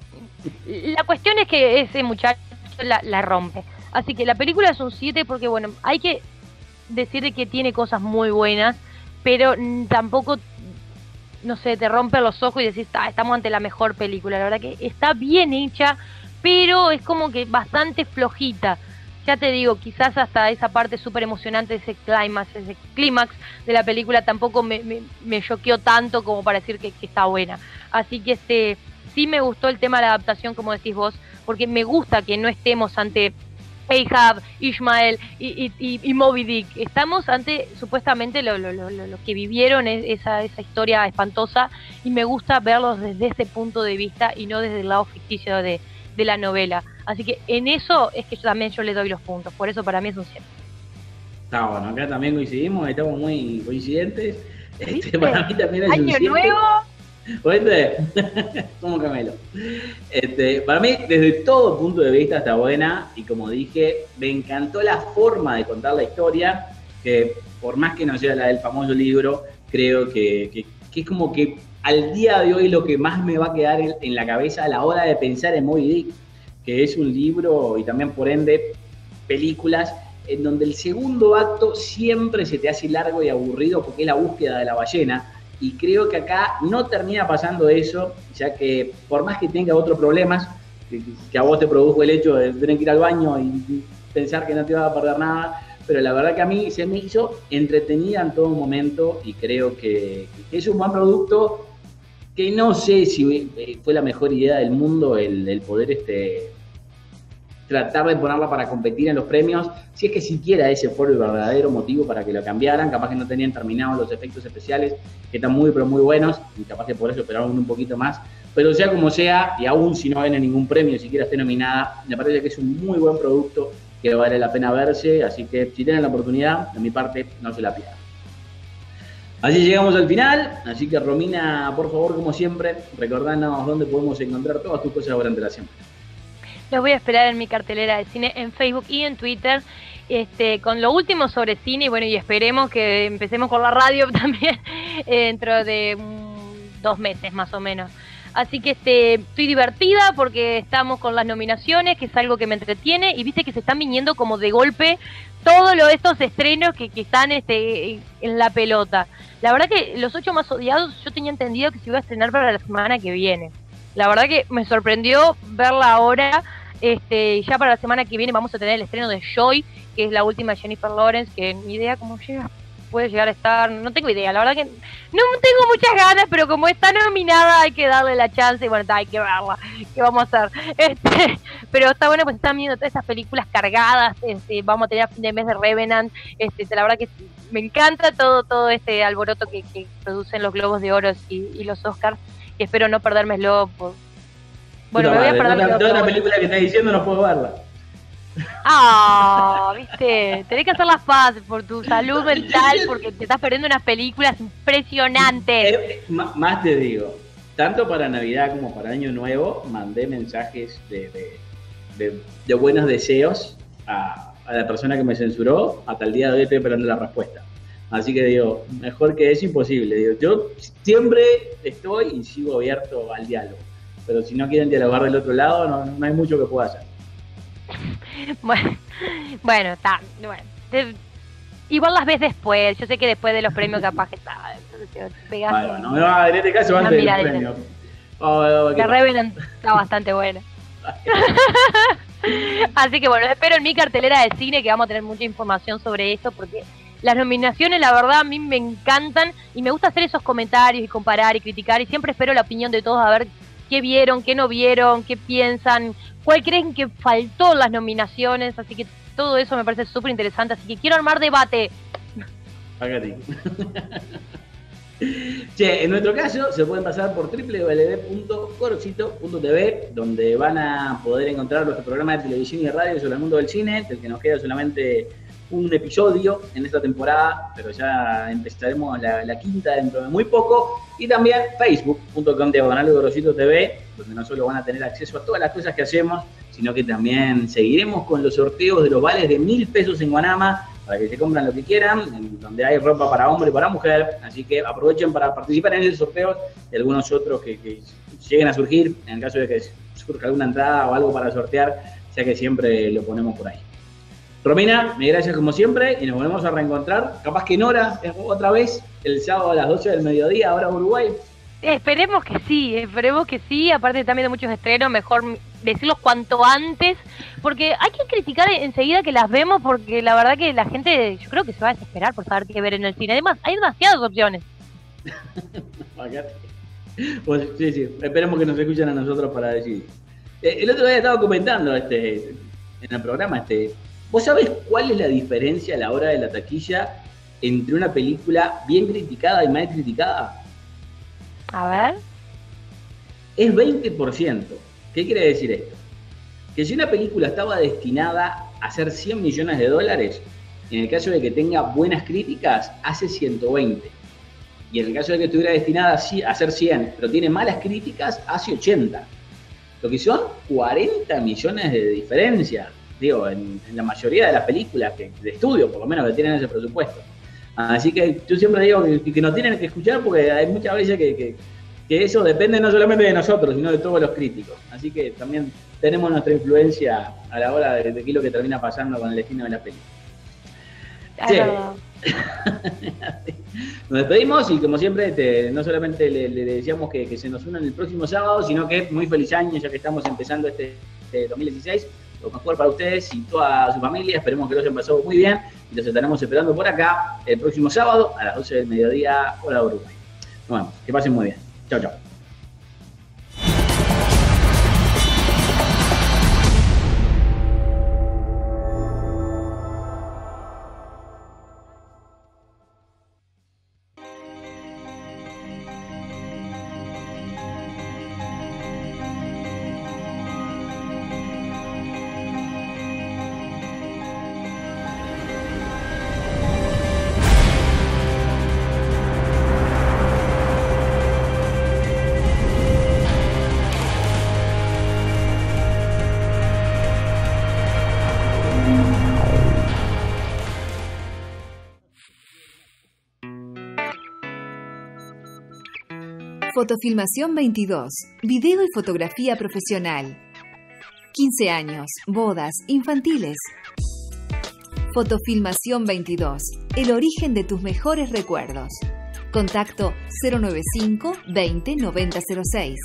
La cuestión es que ese muchacho la, rompe. Así que la película es un 7 porque, bueno, hay que decir que tiene cosas muy buenas, pero tampoco, no sé, te rompe los ojos y decís, ah, estamos ante la mejor película. La verdad que está bien hecha, pero es como que bastante flojita ya te digo, quizás hasta esa parte súper emocionante, ese clímax, ese clímax de la película tampoco me, me, choqueó tanto como para decir que, está buena. Así que este sí me gustó el tema de la adaptación, como decís vos, porque me gusta que no estemos ante Ahab, Ishmael y, y, Moby Dick. Estamos ante supuestamente lo, lo, que vivieron esa, esa historia espantosa y me gusta verlos desde ese punto de vista y no desde el lado ficticio de, de la novela. Así que en eso es que yo también yo le doy los puntos, por eso para mí es un 100. Está bueno, acá también coincidimos, estamos muy coincidentes. Este, para mí también es Año un nuevo. ¿Oíste? como Camelo. Este, para mí, desde todo punto de vista está buena y como dije, me encantó la forma de contar la historia, que por más que no sea la del famoso libro, creo que, que, es como que al día de hoy lo que más me va a quedar en, la cabeza a la hora de pensar en Moby Dick, que es un libro y también por ende películas en donde el segundo acto siempre se te hace largo y aburrido porque es la búsqueda de la ballena. Y creo que acá no termina pasando eso, ya que por más que tenga otros problemas, que, a vos te produjo el hecho de tener que ir al baño y pensar que no te iba a perder nada, pero la verdad que a mí se me hizo entretenida en todo momento y creo que es un buen producto que no sé si fue la mejor idea del mundo el, poder este tratar de ponerla para competir en los premios, si es que siquiera ese fue el verdadero motivo para que lo cambiaran, capaz que no tenían terminados los efectos especiales, que están muy pero muy buenos, y capaz que por eso esperaron un poquito más, pero sea como sea, y aún si no viene ningún premio, siquiera esté nominada, me parece que es un muy buen producto que vale la pena verse, así que si tienen la oportunidad, de mi parte, no se la pierdan. Así llegamos al final, así que Romina, por favor, como siempre, recordanos dónde podemos encontrar todas tus cosas durante la semana. Los voy a esperar en mi cartelera de cine en Facebook y en Twitter. Este, con lo último sobre cine y bueno, y esperemos que empecemos con la radio también dentro de dos meses más o menos. Así que este, estoy divertida porque estamos con las nominaciones, que es algo que me entretiene, y viste que se están viniendo como de golpe todos estos estrenos que, que están este, en la pelota. La verdad que Los Ocho Más Odiados yo tenía entendido que se iba a estrenar para la semana que viene. La verdad que me sorprendió verla ahora. Este, ya para la semana que viene vamos a tener el estreno de Joy, que es la última Jennifer Lawrence, que ni idea cómo llega. Puede llegar a estar, no tengo idea, la verdad que no tengo muchas ganas, pero como está nominada hay que darle la chance y bueno, hay que verla, ¿qué vamos a hacer? Este, pero está bueno, pues están viendo todas esas películas cargadas, este, vamos a tener a fin de mes de Revenant, este, la verdad que me encanta todo todo este alboroto que, producen los Globos de Oro y, los Oscars, y espero no perdérmelo por... Bueno, me voy a perder... Toda, la película que estás diciendo no puedo verla. Ah, viste, tenés que hacer las paces por tu salud mental porque te estás perdiendo unas películas impresionantes. Eh, más te digo, tanto para Navidad como para Año Nuevo mandé mensajes de, de, buenos deseos a, la persona que me censuró. Hasta el día de hoy estoy esperando la respuesta. Así que digo, mejor que eso imposible. Digo, yo siempre estoy y sigo abierto al diálogo. Pero si no quieren dialogar del otro lado, no, no hay mucho que pueda hacer. bueno, está. Bueno, igual las ves después. Yo sé que después de los premios capaz que está. Bueno, no, no, en este caso antes del premio. Oh, está bastante buena. Así que bueno, espero en mi cartelera de cine que vamos a tener mucha información sobre esto porque las nominaciones la verdad a mí me encantan y me gusta hacer esos comentarios y comparar y criticar y siempre espero la opinión de todos a ver qué vieron, qué no vieron, qué piensan, cuál creen que faltó las nominaciones, así que todo eso me parece súper interesante, así que quiero armar debate. Che, en nuestro caso se pueden pasar por www.corocito.tv, donde van a poder encontrar nuestro programa de televisión y radio sobre el mundo del cine, del que nos queda solamente un episodio en esta temporada, pero ya empezaremos la, quinta dentro de muy poco. Y también facebook.com diagonal TV, donde no solo van a tener acceso a todas las cosas que hacemos, sino que también seguiremos con los sorteos de los vales de mil pesos en Guanama para que se compran lo que quieran, donde hay ropa para hombre y para mujer. Así que aprovechen para participar en el sorteo de algunos otros que, lleguen a surgir, en caso de que surja alguna entrada o algo para sortear, ya que siempre lo ponemos por ahí. Romina, me gracias como siempre y nos volvemos a reencontrar, capaz que en hora, otra vez, el sábado a las 12 del mediodía, ahora Uruguay. Esperemos que sí, esperemos que sí, aparte también de muchos estrenos, mejor decirlos cuanto antes, porque hay que criticar enseguida que las vemos, porque la verdad que la gente, yo creo que se va a desesperar por saber qué ver en el cine. Además, hay demasiadas opciones. pues sí, sí, esperemos que nos escuchen a nosotros para decidir. Eh, el otro día estaba comentando este, en el programa este, ¿Vos sabés cuál es la diferencia a la hora de la taquilla entre una película bien criticada y mal criticada? A ver. Es 20%. ¿Qué quiere decir esto? Que si una película estaba destinada a hacer 100 millones de dólares, en el caso de que tenga buenas críticas, hace 120. Y en el caso de que estuviera destinada a hacer 100, pero tiene malas críticas, hace 80. Lo que son 40 millones de diferencia digo, en, la mayoría de las películas que, de estudio, por lo menos, que tienen ese presupuesto. Así que yo siempre digo que, que nos tienen que escuchar porque hay muchas veces que, eso depende no solamente de nosotros, sino de todos los críticos. Así que también tenemos nuestra influencia a la hora de, qué es lo que termina pasando con el destino de la película. nos despedimos y como siempre no solamente le, decíamos que, se nos unan el próximo sábado, sino que muy feliz año ya que estamos empezando este, este 2016 lo mejor para ustedes y toda su familia. Esperemos que lo hayan pasado muy bien y los estaremos esperando por acá el próximo sábado a las 12 del mediodía, hora Uruguay. Bueno, que pasen muy bien. Chao, chao. Fotofilmación 22. Video y fotografía profesional. 15 años, bodas, infantiles. Fotofilmación 22. El origen de tus mejores recuerdos. Contacto 095 20 9006.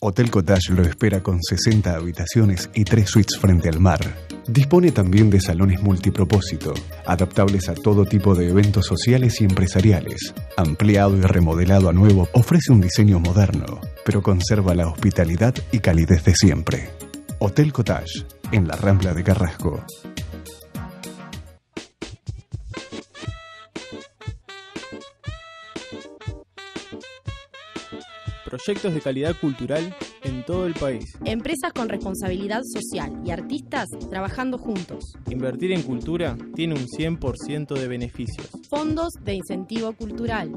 Hotel Cottage lo espera con 60 habitaciones y 3 suites frente al mar. Dispone también de salones multipropósito, adaptables a todo tipo de eventos sociales y empresariales. Ampliado y remodelado a nuevo, ofrece un diseño moderno, pero conserva la hospitalidad y calidez de siempre. Hotel Cottage, en la Rambla de Carrasco. proyectos de calidad cultural en todo el país. Empresas con responsabilidad social y artistas trabajando juntos. Invertir en cultura tiene un 100% de beneficios. Fondos de incentivo cultural.